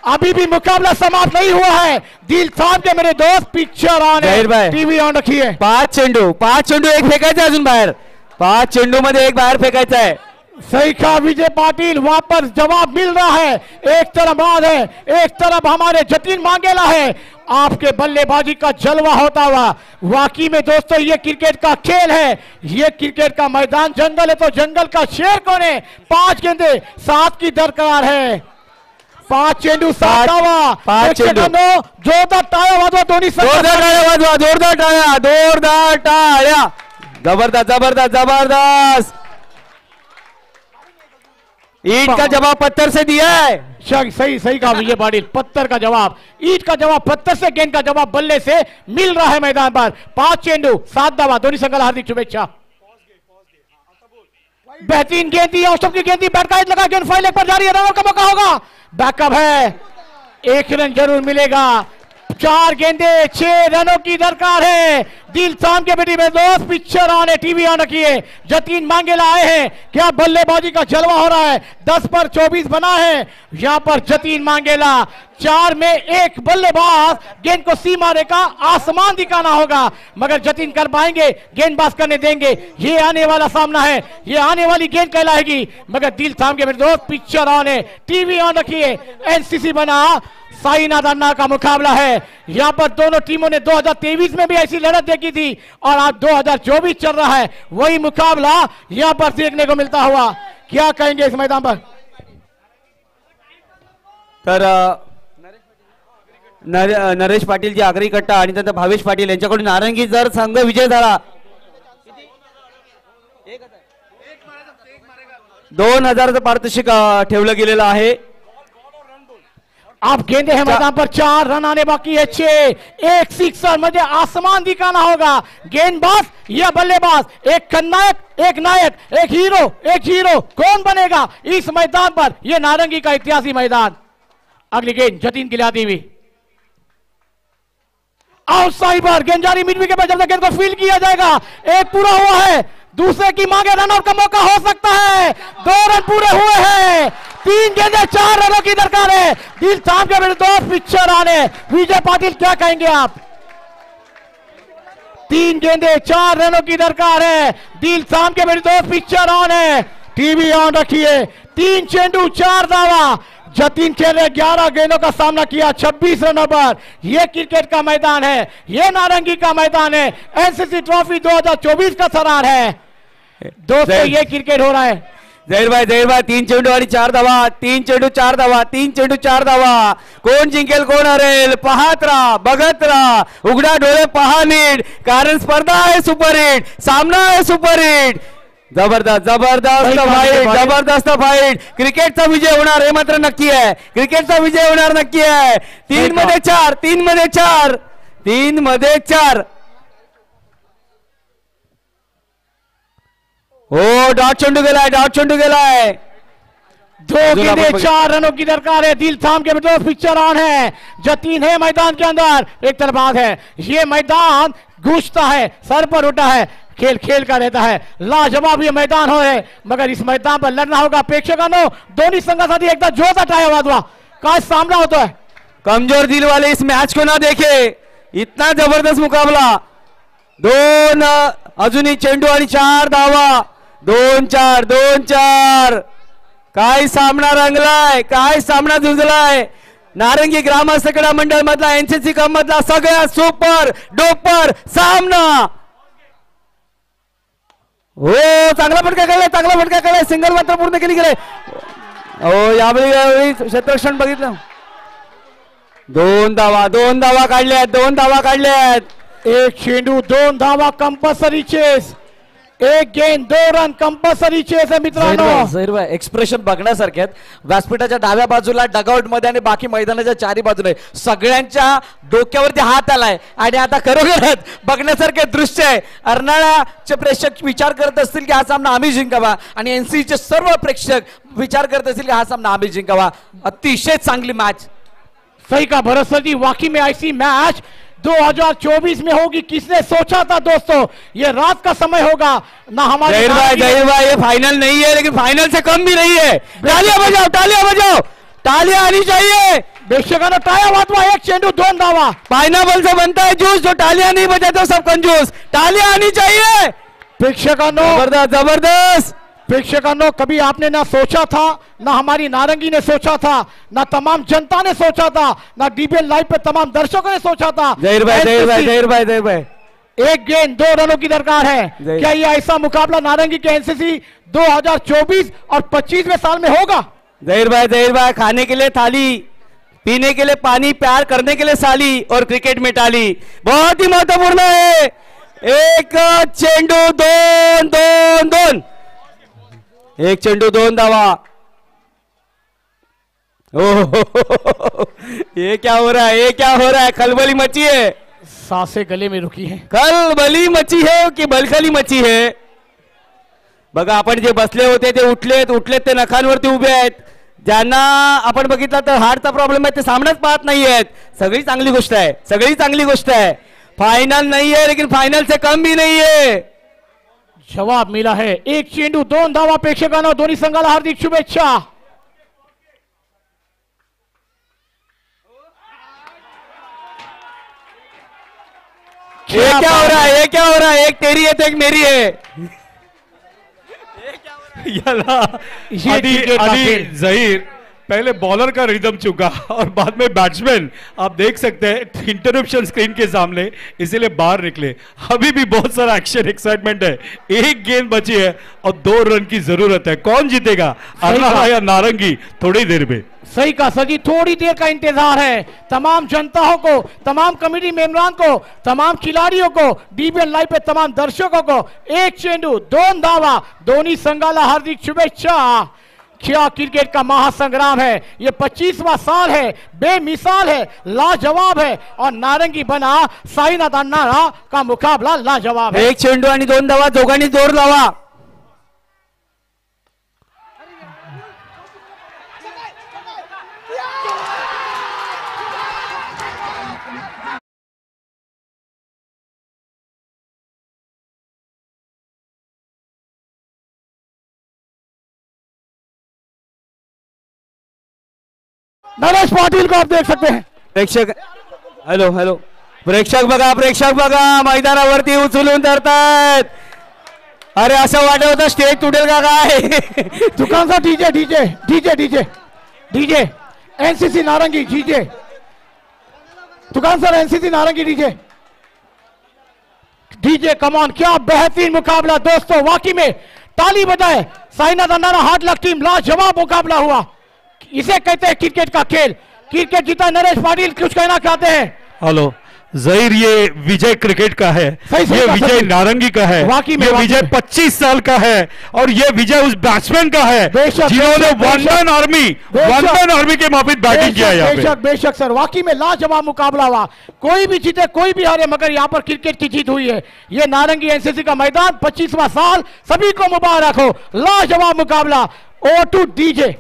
अभी भी मुकाबला समाप्त नहीं हुआ है। दिल थाम के मेरे दोस्त पिक्चर ऑन है टीवी ऑन रखिए। पाच चेंडू पाच चेंडू एक फेकायचा अजून बाहेर। पाच चेंडू मध्ये एक बाहेर फेकायचा आहे। सही कहा विजय पाटिल वापस जवाब मिल रहा है। एक तरफ़ बाद है एक तरफ़ हमारे जतिन मांगेला है। आपके बल्लेबाजी का जलवा होता हुआ। वाकई में दोस्तों ये क्रिकेट का खेल है। ये क्रिकेट का मैदान जंगल है तो जंगल का शेर कौन है? पाँच गेंदे सात की दरकार है। पांच चेंडू सात पाच- चेंडू. जोरदार टाळ्या वाजवा दोन्ही जोरदार. टाळ्या वाजवा जोरदार टाळ्या जोरदार टाळ्या. जबरदस्त जबरदस्त जबरदस्त. ईट का जवाब पत्थर से दिया है? सही सही सही कहा विजय पाटिल पत्थर का जवाब. ईट का जवाब पत्थर से गेंद का जवाब बल्ले से मिल रहा है मैदान पर. पांच चेंडू सात धावा दोनों संघाला हार्दिक शुभेच्छा. बेहतरीन गेंद दी औसफ की गेंद दी बैट का लगा गेंद फ़ाइल एक पर जारी है। रनों का मौका होगा। बैकअप है। एक रन ज़रूर मिलेगा। चार गेंदे, छह रनों की दरकार है। दिल शाम के बेटी में दोस्त, पिक्चर ऑन है टीवी ऑन रखिए जतीन मांगेला आए हैं, क्या बल्लेबाजी का जलवा हो रहा है? दस पर चौबीस बना है। यहाँ पर जतीन मांगेला चार में एक बल्लेबाज, गेंद को सी सीमा रेखा, आसमान दिखाना होगा। मगर जतीन कर पाएँगे, गेंदबाज करने देंगे। ये आने वाला सामना है, ये आने वाली गेंद कहलाएगी। मगर दिल थाम के मेरे दोस्त, पिक्चर ऑन है टीवी ऑन रखिए। एनसीसी बना साईनाथ अन्ना का मुकाबला है। यहाँ पर दोनों टीमों ने 2023 में भी ऐसी लड़त देखी थी और आज 2024 चल रहा है। वही मुकाबला यहाँ पर देखने को मिलता हुआ। क्या कहेंगे इस मैदान पर? तर नरे- नरेश पाटील जी आगरी कट्टा आणि त्यानंतर भावेश पाटील यांच्याकडून नारंगी जर संघ विजय झाला. दोन हजारचं पारितोषिक ठेवलं गेलेलं आहे. आप गेंदे हैं मैदान पर चार रन आने बाकी है छह। एक सिक्सर मुझे आसमान दिखाना होगा। गेंदबाज या बल्लेबाज? एक खलनायक एक नायक एक हीरो एक हीरो। कौन बनेगा इस मैदान पर? यह नारंगी का इतिहासी मैदान। अगली गेंद जतीन आती हुई। आउटसाइड पर गेंजारी मिड विकेट पर जब तक गेंद को फील किया जाएगा एक पूरा हुआ है। दूसरे की मांगे रन आउट का मौका हो सकता है। दो रन पूरे हुए हैं। तीन गेंदे चार रनों की दरकार है। दिल थाम के मेरे दो पिक्चर आने। विजय पाटिल क्या कहेंगे आप? तीन गेंदे चार रनों की दरकार है। दिल थाम के मेरे दो पिक्चर ऑन है। टीवी ऑन रखिए। तीन चेंडू चार दावा। जतीन खेल ने ग्यारह गेंदों का सामना किया 26 रनों पर। यह क्रिकेट का मैदान है। यह नारंगी का मैदान है। एनसीसी ट्रॉफी 2024 का सरार है। दोस्तों ये क्रिकेट हो रहा है। जहीर भाई जहीर भाई तीन चेंडू आणि चार धावा. तीन चेंडू चार धावा. तीन चेंडू चार धावा. कोण जिंकेल कोण हरेल? पाहत राहा बघत राहा. उघडा डोळे पहा नीट. कारण स्पर्धा आहे सुपर हिट. सामना आहे सुपर हिट. जबरदस्त जबरदस्त फाईट जबरदस्त फाईट क्रिकेटचा विजय होणार हे मात्र नक्की आहे. क्रिकेटचा विजय होणार नक्की आहे. तीन. मध्ये चार तीन मध्ये चार तीन मध्ये चार. हो डॉट चेंडू गेलाय डॉट चेंडू गेलाय दो गेंदे चार रनों की दरकार है दिल थाम के दो पिक्चर ऑन है। जतीन है मैदान के अंदर एक तरफ़ है। ये मैदान गूंजता है सर पर उठा है खेल खेल का रहता है। लाजवाब ये मैदान हो है। मगर इस मैदान पर लड़ना होगा प्रेक्षकांनो दोन्ही संघासाठी एकदा जोरदार टाळ्या वाजवा का सामना होता है? कमज़ोर दिल वाले इस मैच को ना देखे। इतना ज़बरदस्त मुकाबला। दोन अ, अजूनही चेंडू आणि चार धावा। दोन चार दोन चार. काय सामना रंगलाय काय सामना झुंजलाय? नारंगी ग्रामस्थ क्रीडा मंडळ मधला एनसीसी कम मधला सगळ्यात सुपर डोपर सामना. हो चांगला फटका कळलाय चांगला फटका कळलाय सिंगल मात्र पूर्ण केली गेले. हो यावेळी यावेळी क्षेत्ररक्षण बघितलं. दोन धावा दोन धावा काढल्यात दोन धावा काढल्यात. एक चेंडू दोन धावा कंपल्सरी चेस एक गेंद दो रन कंपल्सरी चेस आहे मित्रांनो. एक्सप्रेशन बघण्यासारखे आहेत. व्यासपीठाच्या डाव्या बाजूला डगआउटमध्ये आणि बाकी मैदानाच्या चारी बाजूने सगळ्यांच्या डोक्यावरती हात आलाय. आणि आता खरोखरच बघण्यासारखे दृश्य आहे. अर्नाळाचे प्रेक्षक विचार करत असतील की हा सामना आम्ही जिंकावा. आणि एनसीचे सर्व प्रेक्षक विचार करत असतील की हा सामना आम्ही जिंकावा. अतिशय चांगली मॅच सही का भरोसा जी वाकई में ऐसी मैच 2024 में होगी। किसने सोचा था दोस्तों? ये रात का समय होगा। ना हमारे जहीर भाई जहीर भाई ये फाइनल नहीं है लेकिन फाइनल से कम भी नहीं है। तालियाँ बजाओ तालियाँ बजाओ। तालियाँ आनी चाहिए। टाळ्या वाजवा एक चेंडू दोन धावा पाइनापल से बनता है जूस जो तालियाँ नहीं बजाते सब कंजूस। तालियाँ आनी चाहिए। प्रेक्षकांनो ज़बरदस्त ज़बरदस्त। प्रेक्षकांनो कभी आपने ना सोचा था ना हमारी नारंगी ने सोचा था ना तमाम जनता ने सोचा था ना डीबीएल लाइव पे तमाम दर्शकों ने सोचा था। जहीर भाई जहीर भाई जहीर भाई जहीर भाई। एक गेंद दो रनों की दरकार है। क्या ये ऐसा मुकाबला नारंगी के एनसीसी 2024 और 25वें साल में होगा? जहीर भाई जहीर भाई खाने के लिए थाली पीने के लिए पानी प्यार करने के लिए साली और क्रिकेट में टाली। बहुत ही महत्वपूर्ण है। एक चेंडू दोन दोन दोन। एक चेंडू दोन धावा. ओह ये क्या हो रहा है ये क्या हो रहा है? खलबली मची है. सांसें गले में रुकी हैं। खलबली मची है की बलखली मची है? बघा आपण जे बसले होते ते उठलेत उठलेत ते नखांवरती उभे आहेत. ज्यांना आपण बघितलं तर हार्टचा प्रॉब्लेम आहे ते सामनाच पाहत नाही आहेत. सगळी चांगली गोष्ट आहे सगळी चांगली गोष्ट आहे. फायनल नहीं है लेकिन फाइनल से कम भी नहीं है जवाब मिला है। एक चेंडू दोन धावा प्रेक्षकांना दोन्ही संघाला हार्दिक शुभेच्छा। ये क्या हो रहा है? ये क्या हो रहा है? एक तेरी है तो एक मेरी है। याला आधी आधी खेळ. पहले बॉलर का रिदम चुका और बाद में बैट्समैन आप देख सकते हैं इंटरप्शन स्क्रीन के सामने इसीलिए बाहर निकले। अभी भी बहुत सारा एक्शन एक्साइटमेंट है। एक गेंद बची है और दो रन की ज़रूरत है। कौन जीतेगा? अरनाला या नारंगी? थोड़ी देर में। सही कहा सर जी थोड़ी देर का इंतज़ार है। तमाम जनताओं को तमाम कमेटी मेंबरान को तमाम खिलाड़ियों को डीबीएन लाइव पे तमाम दर्शकों को एक चेंडू दोन धावा दोन्ही संघाला हार्दिक शुभेच्छा। क्या क्रिकेट का महासंग्राम है? ये 25वां साल है, बेमिसाल है, लाजवाब है, और नारंगी बना, साईनाथ अन्नारा का मुकाबला लाजवाब है। एक चेंडू आणि दोन धावा, दोघांनी ज़ोर लावा. नरेश पाटिल को आप देख सकते हैं। प्रेक्षक हॅलो हॅलो। प्रेक्षक बघा प्रेक्षक बघा मैदानावरती उचलून धरतायत अरे असं वाटत होतं स्टेज तुटेल का काय? DJ DJ DJ DJ DJ NCC नारंगी डीजे दुकान सर एनसीसी नारंगी डीजे डीजे कमान क्या बेहतरीन मुकाबला दोस्तों वाकई में ताली बजाए साइना अंडारा हार्ड लक टीम लाजवाब मुकाबला हुआ। इसे कहते हैं क्रिकेट का खेल। क्रिकेट जीता नरेश पाटिल कुछ कहना चाहते हैं। हेलो जहीर ये विजय क्रिकेट का है ये विजय नारंगी का है वाकई में, ये विजय 25 साल का है और ये विजय उस बैट्समैन का है जिन्होंने बेशक। आर्मी। मैन आर्मी के माफिक बैटिंग किया है यहाँ बेशक बेशक सर वाकई में लाजवाब मुकाबला हुआ। कोई भी जीते कोई भी हारे मगर यहाँ पर क्रिकेट की जीत हुई है। ये नारंगी एनसीसी का मैदान 25वां साल सभी को मुबारक हो। लाजवाब मुकाबला। ओ टू डीजे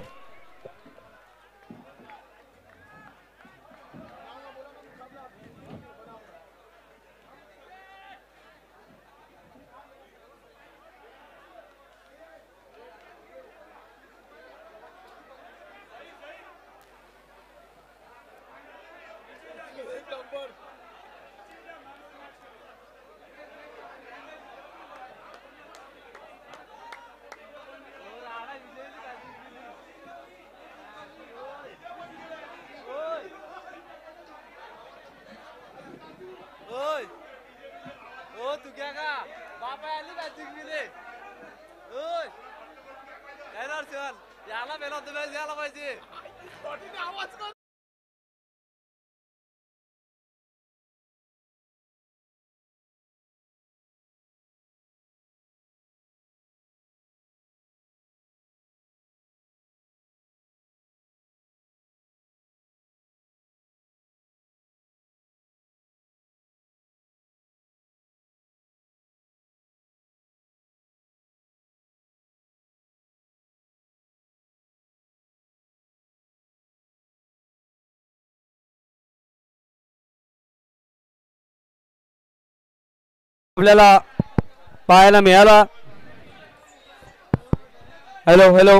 आपल्याला पाहायला मिळाला. Hello hello